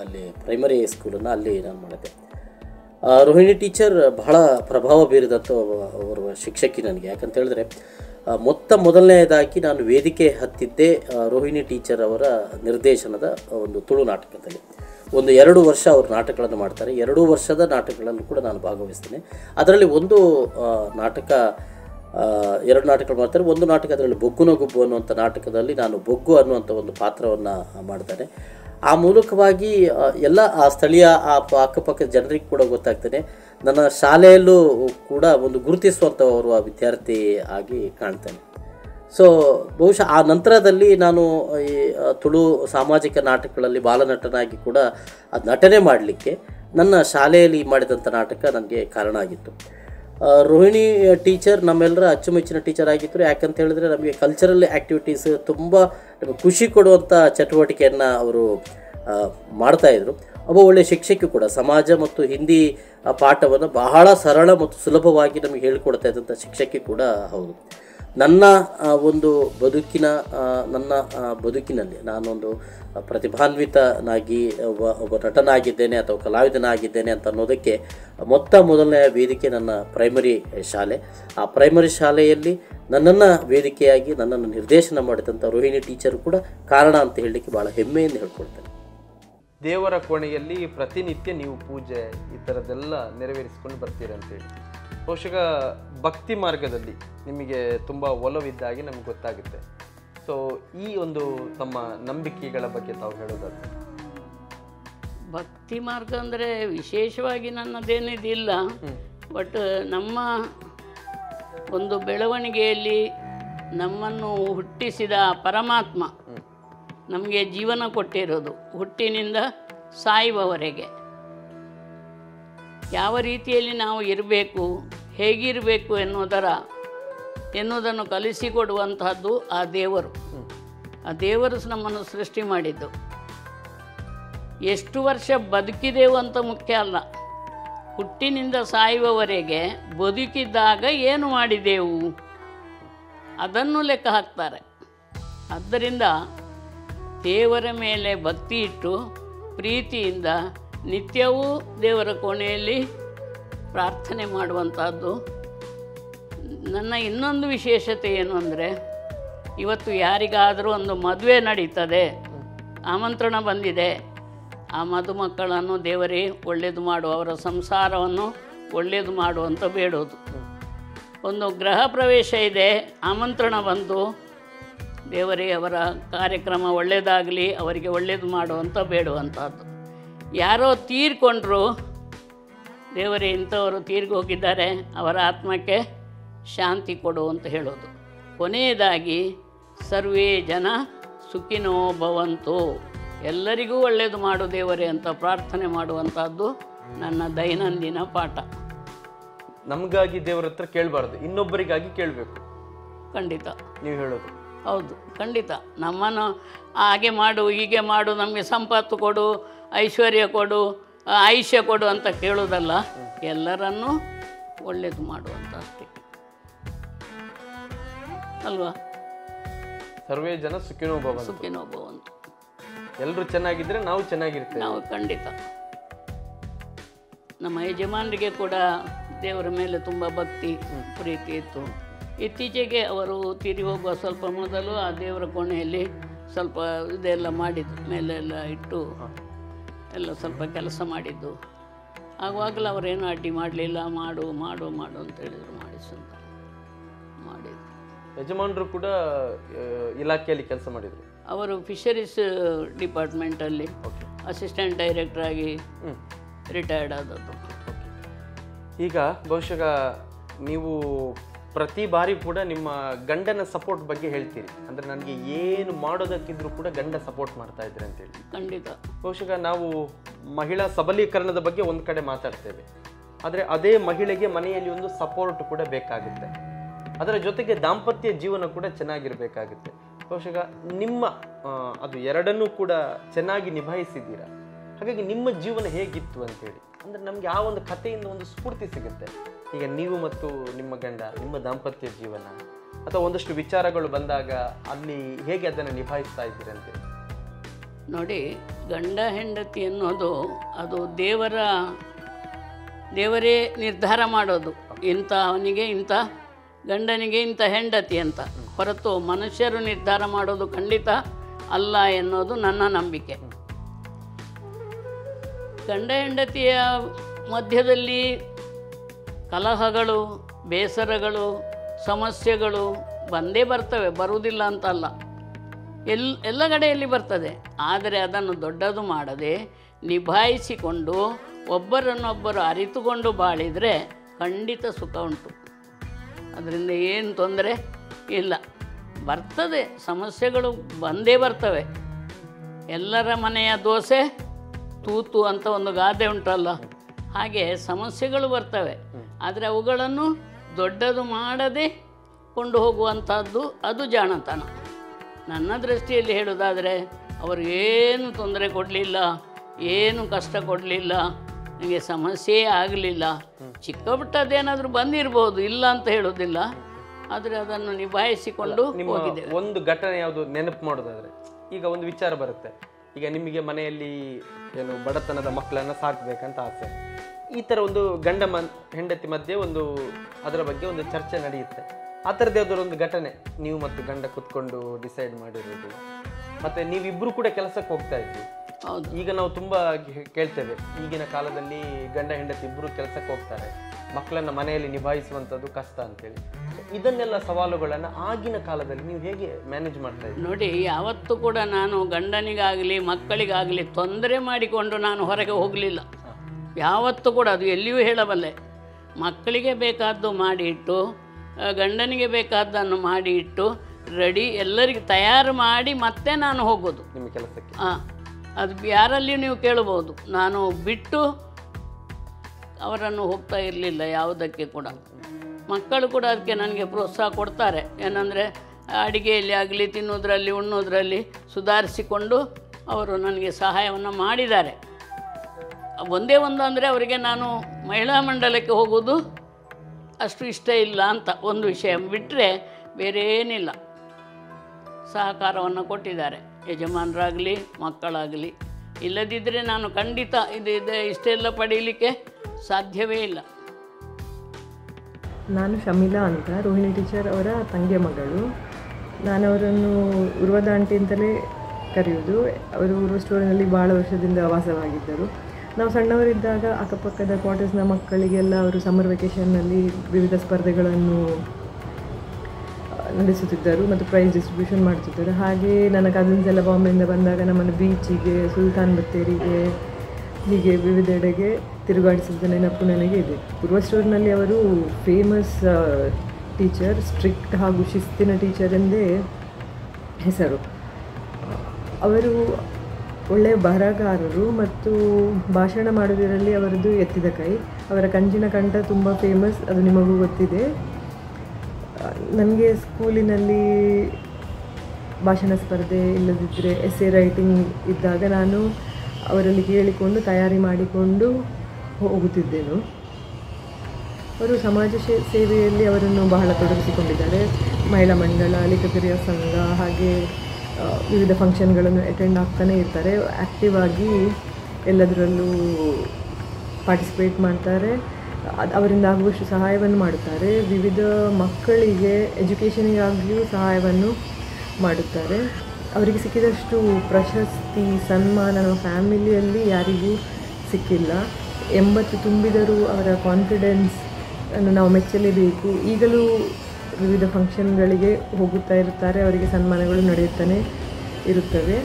ಅಲ್ಲಿ ಪ್ರೈಮರಿ ಸ್ಕೂಲನ್ನು ಅಲ್ಲಿ ನಾನು ಮಾಡಿದೆ ರೋಹಿಣಿ ಟೀಚರ್ ಬಹಳ ಪ್ರಭಾವ ಬೀರಿದಂಥ ಅವರ ಶಿಕ್ಷಕಿ ನನಗೆ. ಯಾಕಂತ ಹೇಳಿದ್ರೆ ಮೊತ್ತ ಮೊದಲನೆಯದಾಗಿ ನಾನು ವೇದಿಕೆ ಹತ್ತಿದ್ದೆ ರೋಹಿಣಿ ಟೀಚರ್ ಅವರ ನಿರ್ದೇಶನದ ಒಂದು ತುಳು ನಾಟಕದಲ್ಲಿ. ಒಂದು ಎರಡು ವರ್ಷ ಅವರು ನಾಟಕಗಳನ್ನು ಮಾಡ್ತಾರೆ. ಎರಡೂ ವರ್ಷದ ನಾಟಕಗಳನ್ನು ಕೂಡ ನಾನು ಭಾಗವಹಿಸ್ತೇನೆ. ಅದರಲ್ಲಿ ಒಂದು ನಾಟಕ ಎರಡು ನಾಟಕಗಳು ಮಾಡ್ತಾರೆ. ಒಂದು ನಾಟಕ ಅದರಲ್ಲಿ ಬೊಗ್ಗುನ ಗುಬ್ಬು ಅನ್ನುವಂಥ ನಾಟಕದಲ್ಲಿ ನಾನು ಬೊಗ್ಗು ಅನ್ನುವಂಥ ಒಂದು ಪಾತ್ರವನ್ನು ಮಾಡ್ತೇನೆ. ಆ ಮೂಲಕವಾಗಿ ಎಲ್ಲ ಆ ಸ್ಥಳೀಯ ಆ ಅಕ್ಕಪಕ್ಕದ ಜನರಿಗೆ ಕೂಡ ಗೊತ್ತಾಗ್ತದೆ ನನ್ನ ಶಾಲೆಯಲ್ಲೂ ಕೂಡ ಒಂದು ಗುರುತಿಸುವಂಥ ಓರ್ವ ವಿದ್ಯಾರ್ಥಿ ಆಗಿ ಕಾಣ್ತೇನೆ. ಸೊ ಬಹುಶಃ ಆ ನಂತರದಲ್ಲಿ ನಾನು ಈ ತುಳು ಸಾಮಾಜಿಕ ನಾಟಕಗಳಲ್ಲಿ ಬಾಲನಟನಾಗಿ ಕೂಡ ಅದು ನಟನೆ ಮಾಡಲಿಕ್ಕೆ ನನ್ನ ಶಾಲೆಯಲ್ಲಿ ಮಾಡಿದಂಥ ನಾಟಕ ನನಗೆ ಕಾರಣ ಆಗಿತ್ತು. ಆ, ರೋಹಿಣಿ ಟೀಚರ್ ನಮ್ಮೆಲ್ಲರ ಅಚ್ಚುಮೆಚ್ಚಿನ ಟೀಚರ್ ಆಗಿದ್ದರು ಯಾಕಂತ ಹೇಳಿದ್ರೆ ನಮಗೆ ಕಲ್ಚರಲ್ ಆ್ಯಕ್ಟಿವಿಟೀಸ್ ತುಂಬ ನಮಗೆ ಖುಷಿ ಕೊಡುವಂಥ ಚಟುವಟಿಕೆಯನ್ನು ಅವರು ಮಾಡ್ತಾಯಿದ್ರು ಒಬ್ಬ ಒಳ್ಳೆಯ ಶಿಕ್ಷಕಿ ಕೂಡ ಸಮಾಜ ಮತ್ತು ಹಿಂದಿ ಪಾಠವನ್ನು ಬಹಳ ಸರಳ ಮತ್ತು ಸುಲಭವಾಗಿ ನಮಗೆ ಹೇಳ್ಕೊಡ್ತಾ ಇದ್ದಂಥ ಶಿಕ್ಷಕಿ ಕೂಡ ಹೌದು. ನನ್ನ ಒಂದು ಬದುಕಿನ ನನ್ನ ಬದುಕಿನಲ್ಲಿ ನಾನೊಂದು ಪ್ರತಿಭಾನ್ವಿತನಾಗಿ ಒಬ್ಬ ಒಬ್ಬ ನಟನಾಗಿದ್ದೇನೆ ಅಥವಾ ಕಲಾವಿದನಾಗಿದ್ದೇನೆ ಅಂತ ಅನ್ನೋದಕ್ಕೆ ಮೊತ್ತ ಮೊದಲನೆಯ ವೇದಿಕೆ ನನ್ನ ಪ್ರೈಮರಿ ಶಾಲೆ. ಆ ಪ್ರೈಮರಿ ಶಾಲೆಯಲ್ಲಿ ನನ್ನನ್ನು ವೇದಿಕೆಯಾಗಿ, ನನ್ನನ್ನು ನಿರ್ದೇಶನ ಮಾಡಿದಂಥ ರೋಹಿಣಿ ಟೀಚರ್ ಕೂಡ ಕಾರಣ ಅಂತ ಹೇಳಲಿಕ್ಕೆ ಭಾಳ ಹೆಮ್ಮೆಯಿಂದ ಹೇಳ್ಕೊಳ್ತೇನೆ. ದೇವರ ಕೋಣೆಯಲ್ಲಿ ಪ್ರತಿನಿತ್ಯ ನೀವು ಪೂಜೆ ಈ ಥರದ್ದೆಲ್ಲ ನೆರವೇರಿಸ್ಕೊಂಡು ಬರ್ತೀರ ಅಂತೇಳಿ ಬಹುಶಃ ಭಕ್ತಿ ಮಾರ್ಗದಲ್ಲಿ ನಿಮಗೆ ತುಂಬ ಒಲವಿದ್ದಾಗಿ ನಮ್ಗೆ ಗೊತ್ತಾಗುತ್ತೆ. ಸೊ ಈ ಒಂದು ತಮ್ಮ ನಂಬಿಕೆಗಳ ಬಗ್ಗೆ ತಾವು ಹೇಳೋದಾದ್ರೆ. ಭಕ್ತಿ ಮಾರ್ಗ ಅಂದರೆ ವಿಶೇಷವಾಗಿ ನನ್ನದೇನಿದಿಲ್ಲ ಬಟ್ ನಮ್ಮ ಒಂದು ಬೆಳವಣಿಗೆಯಲ್ಲಿ ನಮ್ಮನ್ನು ಹುಟ್ಟಿಸಿದ ಪರಮಾತ್ಮ ನಮಗೆ ಜೀವನ ಕೊಟ್ಟಿರೋದು. ಹುಟ್ಟಿನಿಂದ ಸಾಯುವವರೆಗೆ. ಯಾವ ರೀತಿಯಲ್ಲಿ ನಾವು ಇರಬೇಕು ಹೇಗಿರಬೇಕು ಎನ್ನುವುದರ, ಎನ್ನುವುದನ್ನು ಕಲಿಸಿಕೊಡುವಂತಹದ್ದು ಆ ದೇವರು. ಆ ದೇವರು ನಮ್ಮನ್ನು ಸೃಷ್ಟಿ ಮಾಡಿದ್ದು. ಎಷ್ಟು ವರ್ಷ ಬದುಕಿದೆವು ಅಂತ ಮುಖ್ಯ ಅಲ್ಲ. ಹುಟ್ಟಿನಿಂದ ಸಾಯುವವರೆಗೆ ಬದುಕಿದ್ದಾಗ ಏನು ಮಾಡಿದೆವು? ಅದನ್ನು ಲೆಕ್ಕ ಹಾಕ್ತಾರೆ. ಆದ್ದರಿಂದ ದೇವರ ಮೇಲೆ ಭಕ್ತಿ ಇಟ್ಟು ಪ್ರೀತಿಯಿಂದ ನಿತ್ಯವೂ ದೇವರ ಕೋಣೆಯಲ್ಲಿ ಪ್ರಾರ್ಥನೆ ಮಾಡುವಂಥದ್ದು ನನ್ನ ಇನ್ನೊಂದು ವಿಶೇಷತೆ ಏನು ಅಂದರೆ, ಇವತ್ತು ಯಾರಿಗಾದರೂ ಒಂದು ಮದುವೆ ನಡೀತದೆ, ಆಮಂತ್ರಣ ಬಂದಿದೆ, ಆ ಮದುಮಕ್ಕಳನ್ನು ದೇವರೇ ಒಳ್ಳೇದು ಮಾಡು, ಅವರ ಸಂಸಾರವನ್ನು ಒಳ್ಳೇದು ಮಾಡು ಅಂತ ಬೇಡೋದು. ಒಂದು ಗೃಹ ಪ್ರವೇಶ ಇದೆ, ಆಮಂತ್ರಣ ಬಂದು, ದೇವರೇ ಅವರ ಕಾರ್ಯಕ್ರಮ ಒಳ್ಳೆಯದಾಗಲಿ ಅವರಿಗೆ ಒಳ್ಳೇದು ಮಾಡು ಅಂತ ಬೇಡುವಂಥದ್ದು ಯಾರೋ ತೀರ್ಕೊಂಡ್ರು ದೇವರೇ ಇಂಥವರು ತೀರ್ಗಿ ಹೋಗಿದ್ದಾರೆ ಅವರ ಆತ್ಮಕ್ಕೆ ಶಾಂತಿ ಕೊಡು ಅಂತ ಹೇಳೋದು. ಕೊನೆಯದಾಗಿ ಸರ್ವೇ ಜನ ಸುಖಿನೋ ಭವಂತು. ಎಲ್ಲರಿಗೂ ಒಳ್ಳೆಯದು ಮಾಡು ದೇವರೇ ಅಂತ ಪ್ರಾರ್ಥನೆ ಮಾಡುವಂಥದ್ದು ನನ್ನ ದೈನಂದಿನ ಪಾಠ. ನಮಗಾಗಿ ದೇವರ ಹತ್ರ ಕೇಳಬಾರ್ದು ಇನ್ನೊಬ್ಬರಿಗಾಗಿ ಕೇಳಬೇಕು. ಖಂಡಿತ. ನೀವು ಹೇಳೋದು. ಹೌದು ಖಂಡಿತ. ನಮ್ಮನ್ನು ಹಾಗೆ ಮಾಡು ಹೀಗೆ ಮಾಡು ನಮಗೆ ಸಂಪತ್ತು ಕೊಡು ಐಶ್ವರ್ಯ ಕೊಡು ಆಯುಷ್ಯ ಕೊಡು ಅಂತ ಕೇಳೋದಲ್ಲ ಎಲ್ಲರನ್ನೂ ಒಳ್ಳೇದು ಮಾಡುವಂಥ ಅಷ್ಟೇ. ಅಲ್ವಾ? ಸರ್ವೇ ಜನ ಸುಖಿನೋಭವ ಸುಖಿನೋಭವ ಅಂತ ಎಲ್ಲರೂ ಚೆನ್ನಾಗಿದ್ರೆ ನಾವು ಚೆನ್ನಾಗಿರ್ತೀವಿ. ನಾವು ಖಂಡಿತ. ನಮ್ಮ ಯಜಮಾನರಿಗೆ ಕೂಡ ದೇವರ ಮೇಲೆ ತುಂಬ ಭಕ್ತಿ ಪ್ರೀತಿ ಇತ್ತು. ಇತ್ತೀಚೆಗೆ ಅವರು ತೀರಿ ಹೋಗುವ ಸ್ವಲ್ಪ ಮೊದಲು ಆ ದೇವರ ಕೋಣೆಯಲ್ಲಿ ಸ್ವಲ್ಪ ಇದೆಲ್ಲ ಮಾಡಿದ ಮೇಲೆಲ್ಲ ಇಟ್ಟು ಎಲ್ಲ ಸ್ವಲ್ಪ ಕೆಲಸ ಮಾಡಿದ್ದು. ಆಗುವಾಗಲೂ ಅವರೇನು ಅಡ್ಡಿ ಮಾಡಲಿಲ್ಲ ಮಾಡು ಮಾಡು ಮಾಡು ಅಂತ ಹೇಳಿದರು ಮಾಡಿಸಂತ ಮಾಡಿದ್ರು. ಯಜಮಾನರು ಕೂಡ ಇಲಾಖೆಯಲ್ಲಿ ಕೆಲಸ ಮಾಡಿದರು. ಅವರು ಫಿಶರೀಸ್ ಡಿಪಾರ್ಟ್ಮೆಂಟಲ್ಲಿ ಅಸಿಸ್ಟೆಂಟ್ ಡೈರೆಕ್ಟರ್ ಆಗಿ ರಿಟೈರ್ಡ್ ಆದದ್ದು. ಈಗ ಬಹುಶಃ ನೀವು ಪ್ರತಿ ಬಾರಿ ಕೂಡ ನಿಮ್ಮ ಗಂಡನ ಸಪೋರ್ಟ್ ಬಗ್ಗೆ ಹೇಳ್ತೀರಿ. ಅಂದ್ರೆ ನನಗೆ ಏನು ಮಾಡೋದಕ್ಕಿದ್ರು ಕೂಡ ಗಂಡ ಸಪೋರ್ಟ್ ಮಾಡ್ತಾ ಇದ್ರೆ ಅಂತೇಳಿ ಖಂಡಿತ. ಬಹುಶಃ ನಾವು ಮಹಿಳಾ ಸಬಲೀಕರಣದ ಬಗ್ಗೆ ಒಂದು ಕಡೆ ಮಾತಾಡ್ತೇವೆ. ಆದರೆ ಅದೇ ಮಹಿಳೆಗೆ ಮನೆಯಲ್ಲಿ ಒಂದು ಸಪೋರ್ಟ್ ಕೂಡ ಬೇಕಾಗುತ್ತೆ. ಅದರ ಜೊತೆಗೆ ದಾಂಪತ್ಯ ಜೀವನ ಕೂಡ ಚೆನ್ನಾಗಿರಬೇಕಾಗುತ್ತೆ. ಬಹುಶಃ ನಿಮ್ಮ ಅದು ಎರಡನ್ನೂ ಕೂಡ ಚೆನ್ನಾಗಿ ನಿಭಾಯಿಸಿದ್ದೀರಾ? ಹಾಗಾಗಿ ನಿಮ್ಮ ಜೀವನ ಹೇಗಿತ್ತು ಅಂತೇಳಿ ಅಂದ್ರೆ ನಮ್ಗೆ ಆ ಒಂದು ಕಥೆಯಿಂದ ಒಂದು ಸ್ಫೂರ್ತಿ ಸಿಗುತ್ತೆ. ಈಗ ನೀವು ಮತ್ತು ನಿಮ್ಮ ಗಂಡ, ನಿಮ್ಮ ದಾಂಪತ್ಯ ಜೀವನ ಅಥವಾ ಒಂದಷ್ಟು ವಿಚಾರಗಳು ಬಂದಾಗ ಅಲ್ಲಿ ಹೇಗೆ ಅದನ್ನು ನಿಭಾಯಿಸ್ತಾ ಇದ್ದೀರಂತೆ? ನೋಡಿ, ಗಂಡ ಹೆಂಡತಿ ಅನ್ನೋದು, ಅದು ದೇವರ, ದೇವರೇ ನಿರ್ಧಾರ ಮಾಡೋದು. ಇಂಥ ಅವನಿಗೆ ಇಂಥ, ಗಂಡನಿಗೆ ಇಂಥ ಹೆಂಡತಿ ಅಂತ. ಹೊರತು ಮನುಷ್ಯರು ನಿರ್ಧಾರ ಮಾಡೋದು ಖಂಡಿತ ಅಲ್ಲ ಎನ್ನೋದು ನನ್ನ ನಂಬಿಕೆ. ಗಂಡ ಹೆಂಡತಿಯ ಮಧ್ಯದಲ್ಲಿ ಕಲಹಗಳು, ಬೇಸರಗಳು, ಸಮಸ್ಯೆಗಳು ಬಂದೇ ಬರ್ತವೆ, ಬರುವುದಿಲ್ಲ ಅಂತಲ್ಲ ಎಲ್, ಎಲ್ಲ ಕಡೆಯಲ್ಲಿ ಬರ್ತದೆ. ಆದರೆ ಅದನ್ನು ದೊಡ್ಡದು ಮಾಡದೆ ನಿಭಾಯಿಸಿಕೊಂಡು ಒಬ್ಬರನ್ನೊಬ್ಬರು ಅರಿತುಕೊಂಡು ಬಾಳಿದರೆ ಖಂಡಿತ ಸುಖ ಉಂಟು. ಅದರಿಂದ ಏನು ತೊಂದರೆ ಇಲ್ಲ. ಬರ್ತದೆ, ಸಮಸ್ಯೆಗಳು ಬಂದೇ ಬರ್ತವೆ. ಎಲ್ಲರ ಮನೆಯ ದೋಸೆ, ತೂತು ಅಂತ ಒಂದು ಗಾದೆ ಉಂಟಲ್ಲ, ಹಾಗೆ ಸಮಸ್ಯೆಗಳು ಬರ್ತವೆ. ಆದರೆ ಅವುಗಳನ್ನು ದೊಡ್ಡದು ಮಾಡದೆ ಕೊಂಡು ಹೋಗುವಂಥದ್ದು ಅದು ಜಾಣತನ. ನನ್ನ ದೃಷ್ಟಿಯಲ್ಲಿ ಹೇಳೋದಾದರೆ ಅವರಿಗೇನು ತೊಂದರೆ ಕೊಡಲಿಲ್ಲ ಏನು ಕಷ್ಟ ಕೊಡಲಿಲ್ಲ ನನಗೆ ಸಮಸ್ಯೆಯೇ ಆಗಲಿಲ್ಲ ಚಿಕ್ಕ ಪುಟ್ಟದ್ದೇನಾದರೂ ಬಂದಿರ್ಬೋದು ಇಲ್ಲ ಅಂತ ಹೇಳೋದಿಲ್ಲ ಆದರೆ ಅದನ್ನು ನಿಭಾಯಿಸಿಕೊಂಡು ಹೋಗಿದೆ ಹೋಗಿದ್ದೇವೆ. ಒಂದು ಘಟನೆ ಯಾವುದು ನೆನಪು ಮಾಡೋದಾದರೆ ಈಗ ಒಂದು ವಿಚಾರ ಬರುತ್ತೆ. ಈಗ ನಿಮಗೆ ಮನೆಯಲ್ಲಿ ಏನು ಬಡತನದ ಮಕ್ಕಳನ್ನು ಸಾಕಬೇಕಂತ ಆಸೆ. ಈ ಥರ ಒಂದು ಗಂಡ ಮನ್ ಹೆಂಡತಿ ಮಧ್ಯೆ ಒಂದು ಅದರ ಬಗ್ಗೆ ಒಂದು ಚರ್ಚೆ ನಡೆಯುತ್ತೆ. ಆ ಥರದ್ದು ಯಾವುದಾದ್ರು ಒಂದು ಘಟನೆ ನೀವು ಮತ್ತು ಗಂಡ ಕುತ್ಕೊಂಡು ಡಿಸೈಡ್ ಮಾಡಿರೋದು. ಮತ್ತು ನೀವಿಬ್ಬರು ಕೂಡ ಕೆಲಸಕ್ಕೆ ಹೋಗ್ತಾ ಇದ್ವಿ ಹೌದು. ಈಗ ನಾವು ತುಂಬ ಕೇಳ್ತೇವೆ. ಈಗಿನ ಕಾಲದಲ್ಲಿ ಗಂಡ ಹೆಂಡತಿ ಇಬ್ಬರು ಕೆಲಸಕ್ಕೆ ಹೋಗ್ತಾರೆ. ಮಕ್ಕಳನ್ನು ಮನೆಯಲ್ಲಿ ನಿಭಾಯಿಸುವಂಥದ್ದು ಕಷ್ಟ ಅಂತೇಳಿ. ಇದನ್ನೆಲ್ಲ ಸವಾಲುಗಳನ್ನು ಆಗಿನ ಕಾಲದಲ್ಲಿ ನೀವು ಹೇಗೆ ಮ್ಯಾನೇಜ್ ಮಾಡ್ತಾ ಇದ್ದೀರಿ ನೋಡಿ ಯಾವತ್ತೂ ಕೂಡ ನಾನು ಗಂಡನಿಗಾಗಲಿ ಮಕ್ಕಳಿಗಾಗಲಿ ತೊಂದರೆ ಮಾಡಿಕೊಂಡು ನಾನು ಹೊರಗೆ ಹೋಗಲಿಲ್ಲ. ಯಾವತ್ತೂ ಕೂಡ ಅದು ಎಲ್ಲಿಯೂ ಹೇಳಬಲ್ಲೆ. ಮಕ್ಕಳಿಗೆ ಬೇಕಾದ್ದು ಮಾಡಿ ಇಟ್ಟು ಗಂಡನಿಗೆ ಬೇಕಾದ್ದನ್ನು ಮಾಡಿ ಇಟ್ಟು ರೆಡಿ ಎಲ್ಲರಿಗೆ ತಯಾರು ಮಾಡಿ ಮತ್ತೆ ನಾನು ಹೋಗೋದು. ನಿಮ್ಮ ಕೆಲಸಕ್ಕೆ. ಹಾಂ ಅದು ಯಾರಲ್ಲಿಯೂ ನೀವು ಕೇಳಬಹುದು. ನಾನು ಬಿಟ್ಟು ಅವರನ್ನು ಹೋಗ್ತಾ ಇರಲಿಲ್ಲ ಯಾವುದಕ್ಕೆ ಕೂಡ. ಮಕ್ಕಳು ಕೂಡ ಅದಕ್ಕೆ ನನಗೆ ಪ್ರೋತ್ಸಾಹ ಕೊಡ್ತಾರೆ. ಏನಂದರೆ ಅಡಿಗೆಯಲ್ಲಿ ಆಗಲಿ ತಿನ್ನೋದ್ರಲ್ಲಿ ಉಣ್ಣೋದ್ರಲ್ಲಿ ಸುಧಾರಿಸಿಕೊಂಡು ಅವರು ನನಗೆ ಸಹಾಯವನ್ನು ಮಾಡಿದ್ದಾರೆ. ಒಂದೇ ಒಂದು ಅಂದರೆ ಅವರಿಗೆ ನಾನು ಮಹಿಳಾ ಮಂಡಲಕ್ಕೆ ಹೋಗೋದು ಅಷ್ಟು ಇಷ್ಟ ಇಲ್ಲ ಅಂತ ಒಂದು ವಿಷಯ ಬಿಟ್ಟರೆ ಬೇರೆ ಏನಿಲ್ಲ ಸಹಕಾರವನ್ನು ಕೊಟ್ಟಿದ್ದಾರೆ. ಯಜಮಾನರಾಗಲಿ, ಮಕ್ಕಳಾಗಲಿ. ಇಲ್ಲದಿದ್ದರೆ ನಾನು ಖಂಡಿತ ಇದು ಇದೆ, ಇಷ್ಟೆಲ್ಲ ಪಡೀಲಿಕ್ಕೆ ಸಾಧ್ಯವೇ ಇಲ್ಲ. ನಾನು ಶಮಿಲಾ ಅಂತ, ರೋಹಿಣಿ ಟೀಚರ್ ಅವರ ತಂಗಿಯ ಮಗಳು. ನಾನು ಅವರನ್ನು ಉರ್ವದ ಆಂಟಿ ಅಂತಲೇ ಕರೆಯುವುದು. ಅವರು ಉರ್ವ ಸ್ಟೋರಿನಲ್ಲಿ ಭಾಳ ವರ್ಷದಿಂದ ವಾಸವಾಗಿದ್ದರು. ನಾವು ಸಣ್ಣವರಿದ್ದಾಗ ಅಕ್ಕಪಕ್ಕದ ಕ್ವಾರ್ಟರ್ಸ್ನ ಮಕ್ಕಳಿಗೆಲ್ಲ ಅವರು ಸಮ್ಮರ್ ವೆಕೇಷನ್ನಲ್ಲಿ ವಿವಿಧ ಸ್ಪರ್ಧೆಗಳನ್ನು ನಡೆಸುತ್ತಿದ್ದರು ಮತ್ತು ಪ್ರೈಸ್ ಡಿಸ್ಟ್ರಿಬ್ಯೂಷನ್ ಮಾಡ್ತಿದ್ದರು ಹಾಗೆ ನನ್ನ ಕಸಿನ್ಸ್ ಎಲ್ಲ ಬಾಂಬೆಯಿಂದ ಬಂದಾಗ ನಮ್ಮನ್ನು ಬೀಚಿಗೆ ಸುಲ್ತಾನ್ ಬತ್ತೇರಿಗೆ ಹೀಗೆ ವಿವಿಧೆಡೆಗೆ ತಿರುಗಾಡಿಸಿದ ನೆನಪು ನನಗೆ ಇದೆ. ಪೂರ್ವ ಸ್ಟೋರ್ನಲ್ಲಿ ಅವರು ಫೇಮಸ್ ಟೀಚರ್ ಸ್ಟ್ರಿಕ್ಟ್ ಹಾಗೂ ಶಿಸ್ತಿನ ಟೀಚರ್ ಎಂದೇ ಹೆಸರು. ಅವರು ಒಳ್ಳೆಯ ಬರಹಗಾರರು ಮತ್ತು ಭಾಷಣ ಮಾಡುವುದರಲ್ಲಿ ಅವರದ್ದು ಎತ್ತಿದ ಕೈ. ಅವರ ಕಂಚಿನ ಕಂಠ ತುಂಬ ಫೇಮಸ್ ಅದು ನಿಮಗೂ ಗೊತ್ತಿದೆ. ನನಗೆ ಸ್ಕೂಲಿನಲ್ಲಿ ಭಾಷಣ ಸ್ಪರ್ಧೆ ಇಲ್ಲದಿದ್ದರೆ ಎಸ್ಸೆ ರೈಟಿಂಗ್ ಇದ್ದಾಗ ನಾನು ಅವರಲ್ಲಿ ಕೇಳಿಕೊಂಡು, ತಯಾರಿ ಮಾಡಿಕೊಂಡು ಹೋಗುತ್ತಿದ್ದೆನು. ಅವರು ಸಮಾಜ ಸೇವೆಯಲ್ಲಿ ಅವರನ್ನು ಬಹಳ ತೊಡಗಿಸಿಕೊಂಡಿದ್ದಾರೆ. ಮಹಿಳಾ ಮಂಡಳ ಲೇಖಕರಿಯ ಸಂಘ, ಹಾಗೆ ವಿವಿಧ ಫಂಕ್ಷನ್ಗಳನ್ನು ಅಟೆಂಡ್ ಆಗ್ತಾನೆ ಇರ್ತಾರೆ. ಆ್ಯಕ್ಟಿವ್ ಆಗಿ ಎಲ್ಲದರಲ್ಲೂ ಪಾರ್ಟಿಸಿಪೇಟ್ ಮಾಡ್ತಾರೆ. ಅದು ಅವರಿಂದ ಆಗುವಷ್ಟು ಸಹಾಯವನ್ನು ಮಾಡುತ್ತಾರೆ. ವಿವಿಧ ಮಕ್ಕಳಿಗೆ ಎಜುಕೇಷನಿಗಾಗಿಯೂ ಸಹಾಯವನ್ನು ಮಾಡುತ್ತಾರೆ. ಅವರಿಗೆ ಸಿಕ್ಕಿದಷ್ಟು ಪ್ರಶಸ್ತಿ, ಸನ್ಮಾನ ನಮ್ಮ ಫ್ಯಾಮಿಲಿಯಲ್ಲಿ ಯಾರಿಗೂ ಸಿಕ್ಕಿಲ್ಲ. ಎಂಬತ್ತು ತುಂಬಿದರೂ ಅವರ ಕಾನ್ಫಿಡೆನ್ಸ್ ಅನ್ನು ನಾವು ಮೆಚ್ಚಲೇಬೇಕು. ಈಗಲೂ ವಿವಿಧ ಫಂಕ್ಷನ್ಗಳಿಗೆ ಹೋಗುತ್ತಾ ಇರುತ್ತಾರೆ ಅವರಿಗೆ ಸನ್ಮಾನಗಳು ನಡೆಯುತ್ತಾನೆ ಇರುತ್ತವೆ.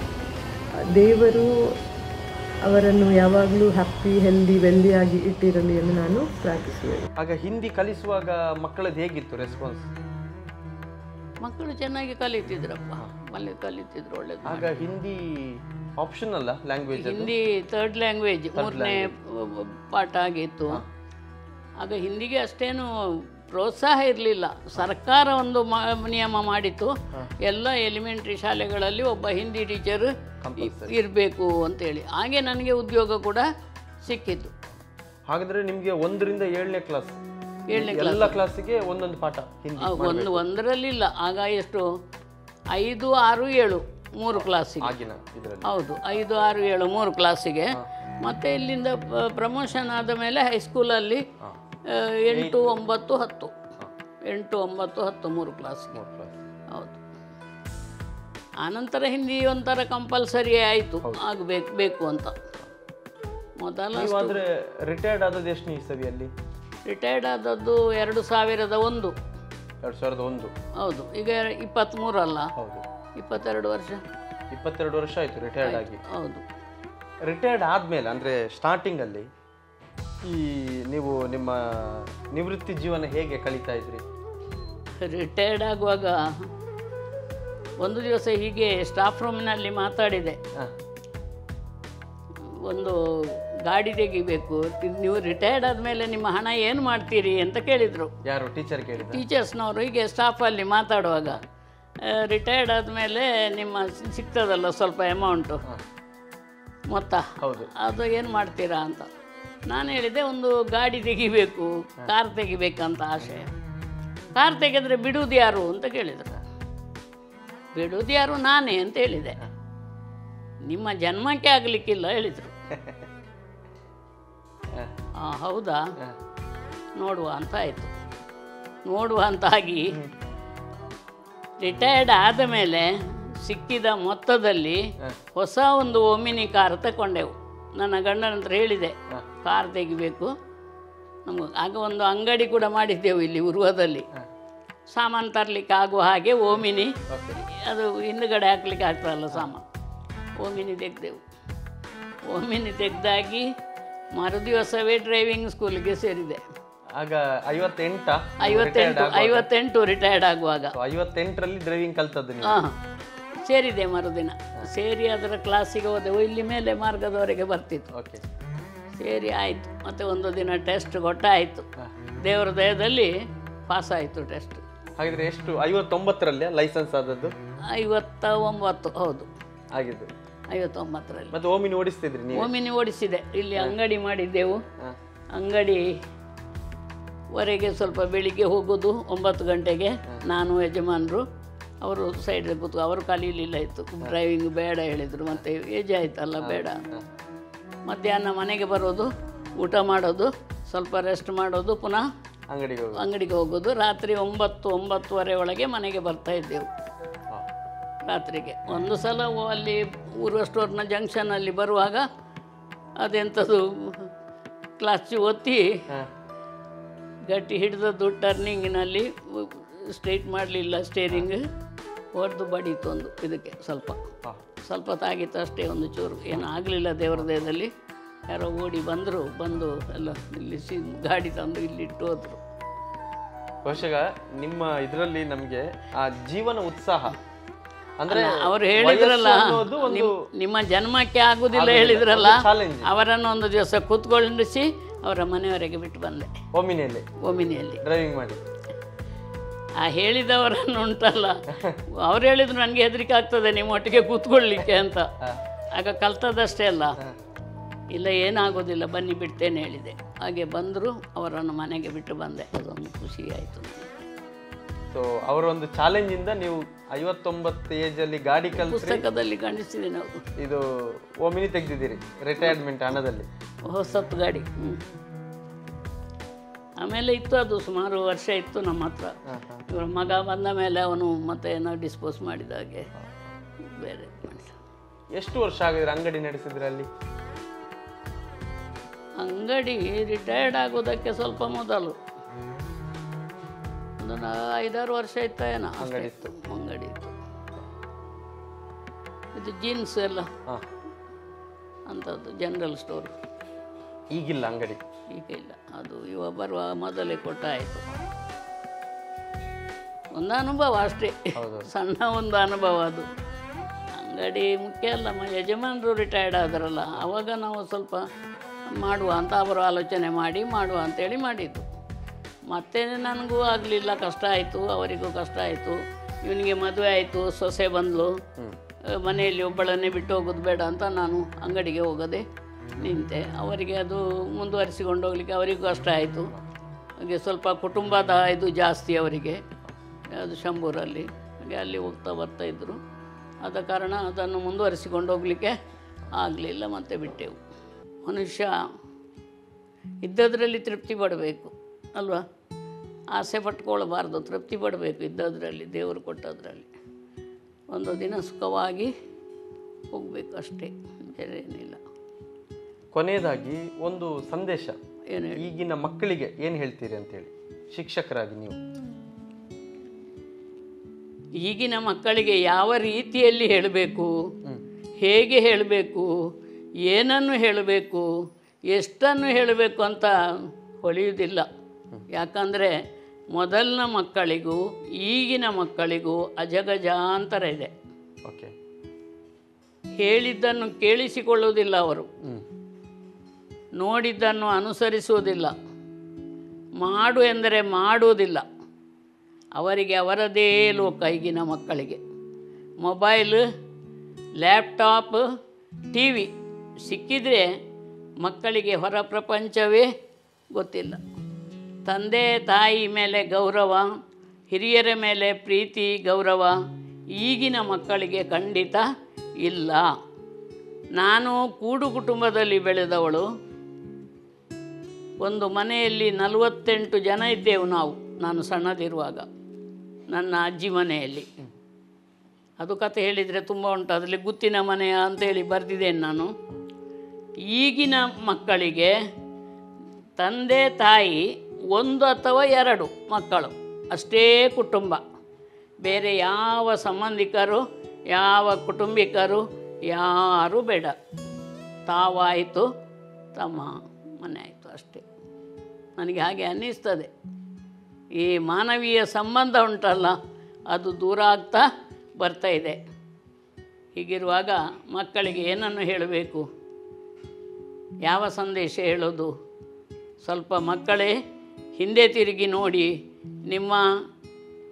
ದೇವರು ಅವರನ್ನು ಯಾವಾಗಲೂ ಹ್ಯಾಪಿ ಹೆಲ್ದಿ ವೆಲ್ದಿಯಾಗಿ ಇಟ್ಟಿರಲಿ ಎಂದು ನಾನು ಪ್ರಾರ್ಥಿಸುವೆ ಆಗ ಹಿಂದಿ ಕಲಿಸುವಾಗ ಮಕ್ಕಳದ್ದು ಹೇಗಿತ್ತು ರೆಸ್ಪಾನ್ಸ್ ಮಕ್ಕಳು ಚೆನ್ನಾಗಿ ಕಲಿತಿದ್ರಪ್ಪ. ಮಲ್ಲಿ ಕಲಿತಿದ್ರು ಒಳ್ಳೇದು ಆಗ ಹಿಂದಿ ಆಪ್ಷನ್ ಅಲ್ಲ ಲ್ಯಾಂಗ್ವೇಜ್ ಅದು? ಹಿಂದಿ ಥರ್ಡ್ ಲ್ಯಾಂಗ್ವೇಜ್ ಮೂರನೇ ಪಾಠ ಆಗಿತ್ತು. ಆಗ ಹಿಂದಿಗೆ ಅಷ್ಟೇನು ಪ್ರೋತ್ಸಾಹ ಇರಲಿಲ್ಲ. ಸರ್ಕಾರ ಒಂದು ನಿಯಮ ಮಾಡಿತು ಎಲ್ಲ ಎಲಿಮೆಂಟ್ರಿ ಶಾಲೆಗಳಲ್ಲಿ ಒಬ್ಬ ಹಿಂದಿ ಟೀಚರ್ ಇರಬೇಕು ಅಂತೇಳಿ. ಹಾಗೆ ನನಗೆ ಉದ್ಯೋಗ ಕೂಡ ಸಿಕ್ಕಿತ್ತು ಹಾಗಾದರೆ ನಿಮಗೆ ಒಂದರಿಂದ ಏಳನೇ ಕ್ಲಾಸ್. ಏಳನೇ ಎಲ್ಲ ಕ್ಲಾಸಿಗೆ ಒಂದೊಂದು ಪಾಠ ಒಂದು ಒಂದರಲ್ಲಿಲ್ಲ. ಆಗ ಎಷ್ಟು? ಐದು ಆರು ಏಳು ಮೂರು ಕ್ಲಾಸಿಗೆ. ಹೌದು ಐದು ಆರು ಏಳು ಮೂರು ಕ್ಲಾಸಿಗೆ. ಮತ್ತು ಇಲ್ಲಿಂದ ಪ್ರಮೋಷನ್ ಆದ ಮೇಲೆ ಹೈಸ್ಕೂಲಲ್ಲಿ ಎಂಟು ಒಂಬತ್ತು ಹತ್ತು. ಎಂಟು ಒಂಬತ್ತು ಹತ್ತು ಮೂರು ಕ್ಲಾಸ್ ಹೌದು. ಆನಂತರ ಹಿಂದಿ ಒಂಥರ ಕಂಪಲ್ಸರಿ ಆಯಿತು. ಆಗಬೇಕು ಬೇಕು ಅಂತ. ಮೊದಲ ರಿಟೈರ್ಡ್ ಆದದ್ದು ಎಷ್ಟು ಇಸವಿಯಲ್ಲಿ ರಿಟೈರ್ಡ್ ಆದದ್ದು ಎರಡು ಸಾವಿರದ ಒಂದು. ಎರಡು ಸಾವಿರದ ಒಂದು. ಹೌದು. ಈಗ ಇಪ್ಪತ್ತ್ಮೂರಲ್ಲ ಹೌದು. ಇಪ್ಪತ್ತೆರಡು ವರ್ಷ? ಇಪ್ಪತ್ತೆರಡು ವರ್ಷ ಆಯಿತು ರಿಟೈರ್ಡ್ ಆಗಿ. ಹೌದು. ರಿಟೈರ್ಡ್ ಆದಮೇಲೆ ಅಂದರೆ ಸ್ಟಾರ್ಟಿಂಗ್ ಅಲ್ಲಿ ಈ ನೀವು ನಿಮ್ಮ ನಿವೃತ್ತಿ ಜೀವನ ಹೇಗೆ ಕಳೀತಾ ಇದ್ರಿ? ರಿಟೈರ್ಡ್ ಆಗುವಾಗ ಒಂದು ದಿವಸ ಹೀಗೆ ಸ್ಟಾಫ್ ರೂಮ್ನಲ್ಲಿ ಮಾತಾಡಿದೆ. ಒಂದು ಗಾಡಿ ತೆಗಿಬೇಕು ನೀವು ರಿಟೈರ್ಡ್ ಆದಮೇಲೆ ನಿಮ್ಮ ಹಣ ಏನು ಮಾಡ್ತೀರಿ ಅಂತ ಕೇಳಿದರು. ಯಾರು ಟೀಚರ್ ಕೇಳಿ ಟೀಚರ್ಸ್ನವರು ಹೀಗೆ ಸ್ಟಾಫಲ್ಲಿ ಮಾತಾಡುವಾಗ ರಿಟೈರ್ಡ್ ಆದಮೇಲೆ ನಿಮ್ಮ ಸಿಗ್ತದಲ್ಲ ಸ್ವಲ್ಪ ಅಮೌಂಟು ಮೊತ್ತ. ಹೌದು. ಅದು ಏನು ಮಾಡ್ತೀರಾ ಅಂತ. ನಾನು ಹೇಳಿದೆ ಒಂದು ಗಾಡಿ ತೆಗಿಬೇಕು ಕಾರ್ ತೆಗಿಬೇಕಂತ ಆಸೆ. ಕಾರ್ ತೆಗೆದ್ರೆ ಬಿಡುವುದು ಯಾರು ಅಂತ ಕೇಳಿದರು. ಬಿಡುವುದು ಯಾರು ನಾನೇ ಅಂತ ಹೇಳಿದೆ. ನಿಮ್ಮ ಜನ್ಮಕ್ಕೆ ಆಗಲಿಕ್ಕಿಲ್ಲ ಹೇಳಿದರು. ಆ, ಹೌದಾ? ನೋಡುವ ಅಂತ ಆಯಿತು. ನೋಡುವ ಅಂತಾಗಿ ರಿಟೈರ್ಡ್ ಆದ ಮೇಲೆ ಸಿಕ್ಕಿದ ಮೊತ್ತದಲ್ಲಿ ಹೊಸ ಒಂದು ಒಮಿನಿ ಕಾರ್ ತಗೊಂಡೆವು ನನ್ನ ಗಂಡನ ಹತ್ರ ಹೇಳಿದೆ ಕಾರ್ ತೆಗಿಬೇಕು. ನಮಗೆ ಆಗ ಒಂದು ಅಂಗಡಿ ಕೂಡ ಮಾಡಿದ್ದೆವು ಇಲ್ಲಿ ಉರ್ವದಲ್ಲಿ. ಸಾಮಾನು ತರಲಿಕ್ಕೆ ಆಗುವ ಹಾಗೆ ಓಮಿನಿ. ಅದು ಹಿಂದುಗಡೆ ಹಾಕ್ಲಿಕ್ಕೆ ಆಗ್ತದಲ್ಲ ಸಾಮಾನು. ಓಮಿನಿ ತೆಗೆದೆವು. ಓಮಿನಿ ತೆಗೆದಾಗಿ ಮರುದಿವಸವೇ ಡ್ರೈವಿಂಗ್ ಸ್ಕೂಲಿಗೆ ಸೇರಿದೆ. ಆಗ ಐವತ್ತೆಂಟ ಐವತ್ತೆಂಟು ಐವತ್ತೆಂಟು ರಿಟೈರ್ಡ್ ಆಗುವಾಗ. ಐವತ್ತೆಂಟರಲ್ಲಿ ಡ್ರೈವಿಂಗ್ ಕಲ್ತದ್ದು ಹಾಂ ಸೇರಿದೆ ಮರುದಿನ. ಸೇರಿ ಅದರ ಕ್ಲಾಸಿಗೆ ಹೋದೆವು. ಇಲ್ಲಿ ಮೇಲೆ ಮಾರ್ಗದವರೆಗೆ ಬರ್ತಿತ್ತು. ಓಕೆ. ಸೇರಿ ಆಯಿತು. ಮತ್ತು ಒಂದು ದಿನ ಟೆಸ್ಟ್ ಕೊಟ್ಟಾಯಿತು ದೇವರ ದಯದಲ್ಲಿ ಪಾಸ್ ಆಯಿತು ಟೆಸ್ಟ್ ಹಾಗಿದ್ರೆ ಎಷ್ಟು? ಐವತ್ತೊಂಬತ್ತರಲ್ಲಿ ಲೈಸೆನ್ಸ್ ಆದದ್ದು? ಐವತ್ತ ಒಂಬತ್ತು ಹೌದು. ಆಗಿದ್ದು ಐವತ್ತೊಂಬತ್ತರಲ್ಲಿ. ಮತ್ತೆ ಓಮಿನಿ ಓಡಿಸ್ತಿದ್ರಿ ನೀವು? ಓಮಿನಿ ಓಡಿಸಿದೆ. ಇಲ್ಲಿ ಅಂಗಡಿ ಮಾಡಿದ್ದೆವು. ಅಂಗಡಿ ವರೆಗೆ ಸ್ವಲ್ಪ ಬೆಳಿಗ್ಗೆ ಹೋಗೋದು ಒಂಬತ್ತು ಗಂಟೆಗೆ ನಾನು ಯಜಮಾನರು ಅವರು ಸೈಡಲ್ಲಿ ಕೂತು ಅವರು ಕಲೀಲಿಲ್ಲ ಇತ್ತು. ಡ್ರೈವಿಂಗ್ ಬೇಡ ಹೇಳಿದರು ಮತ್ತು ಏಜ್ ಆಯ್ತಲ್ಲ ಬೇಡ. ಮಧ್ಯಾಹ್ನ ಮನೆಗೆ ಬರೋದು ಊಟ ಮಾಡೋದು ಸ್ವಲ್ಪ ರೆಸ್ಟ್ ಮಾಡೋದು ಪುನಃ ಅಂಗಡಿಗೆ ಅಂಗಡಿಗೆ ಹೋಗೋದು. ರಾತ್ರಿ ಒಂಬತ್ತು ಒಂಬತ್ತುವರೆ ಒಳಗೆ ಮನೆಗೆ ಬರ್ತಾ ಇದ್ದೆವು. ರಾತ್ರಿಗೆ. ಒಂದು ಸಲ ಅಲ್ಲಿ ಊರ್ವ ಸ್ಟೋರ್ನ ಜಂಕ್ಷನಲ್ಲಿ ಬರುವಾಗ ಅದೆಂಥದ್ದು ಕ್ಲಾಚ್ ಒತ್ತಿ ಗಟ್ಟಿ ಹಿಡಿದದ್ದು ಟರ್ನಿಂಗಿನಲ್ಲಿ ಸ್ಟ್ರೈಟ್ ಮಾಡಲಿಲ್ಲ ಸ್ಟೇರಿಂಗ್ ಹೊಡೆದು ಬಡೀತು ಒಂದು ಇದಕ್ಕೆ ಸ್ವಲ್ಪ. ಸ್ವಲ್ಪ ತಾಗಿತ್ತು ಅಷ್ಟೇ ಒಂದು ಚೂರು. ಏನು ಆಗಲಿಲ್ಲ ದೇವರ ದೇಹದಲ್ಲಿ. ಯಾರೋ ಓಡಿ ಬಂದರು ಬಂದು ಎಲ್ಲ ನಿಲ್ಲಿಸಿ ಗಾಡಿ ತಂದು ಇಲ್ಲಿಟ್ಟು ಹೋದರು. ಬಹುಶಃ ನಿಮ್ಮ ಇದರಲ್ಲಿ ನಮಗೆ ಆ ಜೀವನ ಉತ್ಸಾಹ. ಅಂದ್ರೆ ಅವರು ಹೇಳಿದ್ರಲ್ಲ ನಿಮ್ಮ ಜನ್ಮಕ್ಕೆ ಆಗುದಿಲ್ಲ ಹೇಳಿದ್ರಲ್ಲ ಅವರನ್ನು ಒಂದು ದಿವಸ ಕೂತ್ಕೊಂಡಿಸಿ ಅವರ ಮನೆಯವರೆಗೆ ಬಿಟ್ಟು ಬಂದೆ. ಓಮಿನಿಯಲ್ಲಿ. ಓಮಿನಿಯಲ್ಲಿ. ಡ್ರೈವಿಂಗ್ ಮಾಡಿ. ಆ ಹೇಳಿದವರನ್ನು ಉಂಟಲ್ಲ. ಅವ್ರು ಹೇಳಿದ್ರು ನನಗೆ ಹೆದರಿಕೆ ಆಗ್ತದೆ ನಿಮ್ಮ ಒಟ್ಟಿಗೆ ಕೂತ್ಕೊಳ್ಳಿಕ್ಕೆ ಅಂತ. ಆಗ ಕಲ್ತದಷ್ಟೇ ಅಲ್ಲ. ಇಲ್ಲ ಏನಾಗೋದಿಲ್ಲ ಬನ್ನಿ ಬಿಡ್ತೇನೆ ಹೇಳಿದೆ. ಹಾಗೆ ಬಂದರು ಅವರನ್ನು ಮನೆಗೆ ಬಿಟ್ಟು ಬಂದೆ. ಅದೊಂದು ಖುಷಿ ಆಯಿತು ಸೊ ಅವರೊಂದು ಚಾಲೆಂಜಿಂದ ಚಾಲೆಂಜ್ ಇಂದ ನೀವು ಐವತ್ತೊಂಬತ್ತು ಏಜ್ ಅಲ್ಲಿ ಗಾಡಿ ಕಲ್ ಪುಸ್ತಕದಲ್ಲಿ ಕಾಣಿಸ್ತೀವಿ ನಾವು. ಇದು ಓಮಿನಿ ತೆಗೆದಿದ್ದೀರಿ ರಿಟೈರ್ಮೆಂಟ್ ಹಣದಲ್ಲಿ. ಹೊಸತ್ತು ಗಾಡಿ. ಆಮೇಲೆ ಇತ್ತು ಅದು ಸುಮಾರು ವರ್ಷ ಇತ್ತು ನಮ್ಮ ಹತ್ರ. ಇವ್ರ ಮಗ ಬಂದ ಮೇಲೆ ಅವನು ಮತ್ತೆ ಏನೋ ಡಿಸ್ಪೋಸ್ ಮಾಡಿದ ಹಾಗೆ ಬೇರೆ ಎಷ್ಟು ವರ್ಷ ಆಗಿದ್ರೆ ಅಂಗಡಿ ನಡೆಸಿದ್ರಲ್ಲಿ ಅಂಗಡಿ ರಿಟೈರ್ಡ್ ಆಗೋದಕ್ಕೆ ಸ್ವಲ್ಪ ಮೊದಲು. ಒಂದು ಐದಾರು ವರ್ಷ ಇತ್ತ ಏನೋ. ಅಂಗಡಿ ಇತ್ತು. ಅಂಗಡಿ ಇತ್ತು. ಇದು ಜೀನ್ಸ್ ಎಲ್ಲ. ಅಂಥದ್ದು ಜನರಲ್ ಸ್ಟೋರ್ ಈಗಿಲ್ಲ ಅಂಗಡಿ. ಈಗ ಇಲ್ಲ. ಅದು ಇವ ಬರುವ ಮೊದಲೇ ಕೊಟ್ಟಾಯಿತು. ಒಂದು ಅನುಭವ ಅಷ್ಟೇ. ಸಣ್ಣ ಒಂದು ಅನುಭವ ಅದು. ಅಂಗಡಿ ಮುಖ್ಯ ಅಲ್ಲ ಯಜಮಾನರು ರಿಟೈರ್ಡ್ ಆದ್ರಲ್ಲ ಆವಾಗ ನಾವು ಸ್ವಲ್ಪ ಮಾಡುವ ಅಂತ ಅವರು ಆಲೋಚನೆ ಮಾಡಿ ಮಾಡುವ ಅಂತೇಳಿ ಮಾಡಿದ್ದು. ಮತ್ತೆ ನನಗೂ ಆಗಲಿಲ್ಲ ಕಷ್ಟ ಆಯಿತು ಅವರಿಗೂ ಕಷ್ಟ ಆಯಿತು. ಇವನಿಗೆ ಮದುವೆ ಆಯಿತು ಸೊಸೆ ಬಂದಳು ಮನೆಯಲ್ಲಿ ಒಬ್ಬಳನ್ನೇ ಬಿಟ್ಟು ಹೋಗೋದು ಬೇಡ ಅಂತ ನಾನು ಅಂಗಡಿಗೆ ಹೋಗದೆ ನಿಂತೆ. ಅವರಿಗೆ ಅದು ಮುಂದುವರಿಸಿಕೊಂಡು ಹೋಗಲಿಕ್ಕೆ ಅವರಿಗೂ ಕಷ್ಟ ಆಯಿತು. ಹಾಗೆ ಸ್ವಲ್ಪ ಕುಟುಂಬದ ಇದು ಜಾಸ್ತಿ ಅವರಿಗೆ, ಅದು ಶಂಭೂರಲ್ಲಿ. ಹಾಗೆ ಅಲ್ಲಿ ಹೋಗ್ತಾ ಬರ್ತಾ ಇದ್ದರು ಆದ ಕಾರಣ ಅದನ್ನು ಮುಂದುವರಿಸಿಕೊಂಡು ಹೋಗಲಿಕ್ಕೆ ಆಗಲಿಲ್ಲ, ಮತ್ತೆ ಬಿಟ್ಟೆವು. ಮನುಷ್ಯ ಇದ್ದದರಲ್ಲಿ ತೃಪ್ತಿ ಪಡಬೇಕು, ಅಲ್ವಾ? ಆಸೆ ಪಟ್ಕೊಳ್ಬಾರ್ದು, ತೃಪ್ತಿ ಪಡಬೇಕು ಇದ್ದದರಲ್ಲಿ, ದೇವರು ಕೊಟ್ಟದ್ರಲ್ಲಿ. ಒಂದು ದಿನ ಸುಖವಾಗಿ ಹೋಗಬೇಕು ಅಷ್ಟೇ ಬೇರೆ ಏನಿಲ್ಲ ಕೊನೆಯದಾಗಿ ಒಂದು ಸಂದೇಶ. ಈಗಿನ ಮಕ್ಕಳಿಗೆ ಏನು ಹೇಳ್ತೀರಿ ಅಂತೇಳಿ. ಶಿಕ್ಷಕರಾಗಿ ನೀವು. ಈಗಿನ ಮಕ್ಕಳಿಗೆ ಯಾವ ರೀತಿಯಲ್ಲಿ ಹೇಳಬೇಕು? ಹೇಗೆ ಹೇಳಬೇಕು? ಏನನ್ನು ಹೇಳಬೇಕು? ಎಷ್ಟನ್ನು ಹೇಳಬೇಕು ಅಂತ ಹೊಳೆಯುವುದಿಲ್ಲ. ಯಾಕಂದರೆ ಮೊದಲಿನ ಮಕ್ಕಳಿಗೂ ಈಗಿನ ಮಕ್ಕಳಿಗೂ ಅಜಗಜಾಂತರ ಇದೆ. ಓಕೆ. ಹೇಳಿದ್ದನ್ನು ಕೇಳಿಸಿಕೊಳ್ಳುವುದಿಲ್ಲ ಅವರು. ನೋಡಿದ್ದನ್ನು ಅನುಸರಿಸುವುದಿಲ್ಲ. ಮಾಡು ಎಂದರೆ ಮಾಡುವುದಿಲ್ಲ. ಅವರಿಗೆ ಅವರದೇ ಲೋಕ ಈಗಿನ ಮಕ್ಕಳಿಗೆ. ಮೊಬೈಲ್, ಲ್ಯಾಪ್ಟಾಪ್ ಟಿ ವಿ ಸಿಕ್ಕಿದರೆ ಮಕ್ಕಳಿಗೆ ಹೊರ ಪ್ರಪಂಚವೇ ಗೊತ್ತಿಲ್ಲ. ತಂದೆ, ತಾಯಿ ಮೇಲೆ ಗೌರವ, ಹಿರಿಯರ ಮೇಲೆ ಪ್ರೀತಿ, ಗೌರವ ಈಗಿನ ಮಕ್ಕಳಿಗೆ ಖಂಡಿತ ಇಲ್ಲ. ನಾನು ಕೂಡು ಕುಟುಂಬದಲ್ಲಿ ಬೆಳೆದವಳು. ಒಂದು ಮನೆಯಲ್ಲಿ ನಲವತ್ತೆಂಟು ಜನ ಇದ್ದೆವು ನಾವು, ನಾನು ಸಣ್ಣದಿರುವಾಗ, ನನ್ನ ಅಜ್ಜಿ ಮನೆಯಲ್ಲಿ. ಅದು ಕತೆ ಹೇಳಿದರೆ ತುಂಬ ಉಂಟು, ಅದರಲ್ಲಿ ಗುತ್ತಿನ ಮನೆಯ ಅಂತೇಳಿ ಬರೆದಿದ್ದೇನೆ ನಾನು. ಈಗಿನ ಮಕ್ಕಳಿಗೆ ತಂದೆ, ತಾಯಿ ಒಂದು ಅಥವಾ ಎರಡು ಮಕ್ಕಳು, ಅಷ್ಟೇ ಕುಟುಂಬ. ಬೇರೆ ಯಾವ ಸಂಬಂಧಿಕರು, ಯಾವ ಕುಟುಂಬಿಕರು, ಯಾರೂ ಬೇಡ. ತಾವಾಯಿತು ತಮ್ಮ ಮನೆ ಆಯಿತು ನನಗೆ ಹಾಗೆ ಅನ್ನಿಸ್ತದೆ. ಈ ಮಾನವೀಯ ಸಂಬಂಧ ಉಂಟಲ್ಲ, ಅದು ದೂರ ಆಗ್ತಾ ಬರ್ತಾ ಇದೆ. ಹೀಗಿರುವಾಗ ಮಕ್ಕಳಿಗೆ ಏನನ್ನು ಹೇಳಬೇಕು? ಯಾವ ಸಂದೇಶ ಹೇಳೋದು? ಸ್ವಲ್ಪ ಮಕ್ಕಳೇ, ಹಿಂದೆ ತಿರುಗಿ ನೋಡಿ, ನಿಮ್ಮ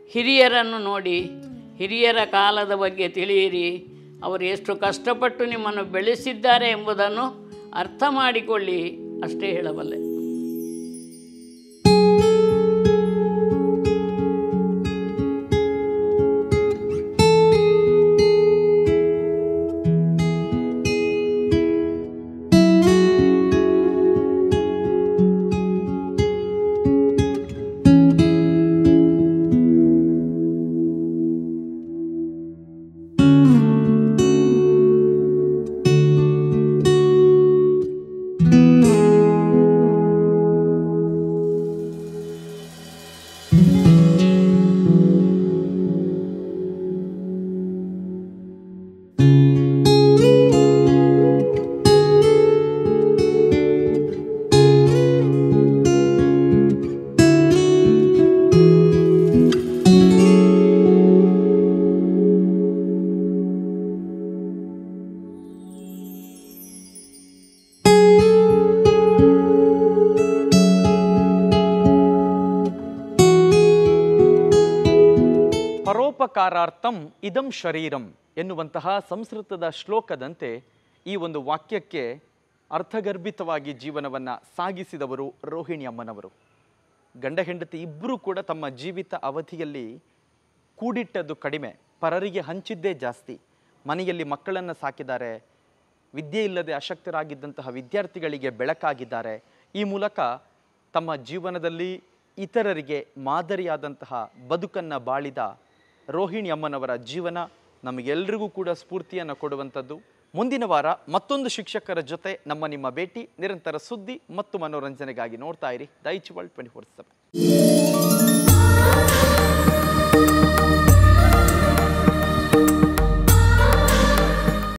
ಹಿರಿಯರನ್ನು ನೋಡಿ, ಹಿರಿಯರ ಕಾಲದ ಬಗ್ಗೆ ತಿಳಿಯಿರಿ. ಅವರು ಎಷ್ಟು ಕಷ್ಟಪಟ್ಟು ನಿಮ್ಮನ್ನು ಬೆಳೆಸಿದ್ದಾರೆ ಎಂಬುದನ್ನು ಅರ್ಥ ಮಾಡಿಕೊಳ್ಳಿ. ಅಷ್ಟೇ ಹೇಳಬಲ್ಲೆ. ಪರೋಪಕಾರಾರ್ಥಂ ಇದಂ ಶರೀರಂ ಎನ್ನುವಂತಹ ಸಂಸ್ಕೃತದ ಶ್ಲೋಕದಂತೆ ಈ ಒಂದು ವಾಕ್ಯಕ್ಕೆ ಅರ್ಥಗರ್ಭಿತವಾಗಿ ಜೀವನವನ್ನು ಸಾಗಿಸಿದವರು ರೋಹಿಣಿ ಅಮ್ಮನವರು. ಗಂಡ ಹೆಂಡತಿ ಇಬ್ಬರೂ ಕೂಡ ತಮ್ಮ ಜೀವಿತ ಅವಧಿಯಲ್ಲಿ ಕೂಡಿಟ್ಟದ್ದು ಕಡಿಮೆ. ಪರರಿಗೆ ಹಂಚಿದ್ದೇ ಜಾಸ್ತಿ. ಮನೆಯಲ್ಲಿ ಮಕ್ಕಳನ್ನು ಸಾಕಿದ್ದಾರೆ. ವಿದ್ಯೆ ಇಲ್ಲದೆ ಅಶಕ್ತರಾಗಿದ್ದಂತಹ ವಿದ್ಯಾರ್ಥಿಗಳಿಗೆ ಬೆಳಕಾಗಿದ್ದಾರೆ. ಈ ಮೂಲಕ ತಮ್ಮ ಜೀವನದಲ್ಲಿ ಇತರರಿಗೆ ಮಾದರಿಯಾದಂತಹ ಬದುಕನ್ನು ಬಾಳಿದ ರೋಹಿಣಿ ಅಮ್ಮನವರ ಜೀವನ ನಮಗೆಲ್ಲರಿಗೂ ಕೂಡ ಸ್ಫೂರ್ತಿಯನ್ನು ಕೊಡುವಂಥದ್ದು. ಮುಂದಿನ ವಾರ ಮತ್ತೊಂದು ಶಿಕ್ಷಕರ ಜೊತೆ ನಮ್ಮ ನಿಮ್ಮ ಭೇಟಿ. ನಿರಂತರ ಸುದ್ದಿ ಮತ್ತು ಮನೋರಂಜನೆಗಾಗಿ ನೋಡ್ತಾ ಇರಿ. Daijiworld twenty four seven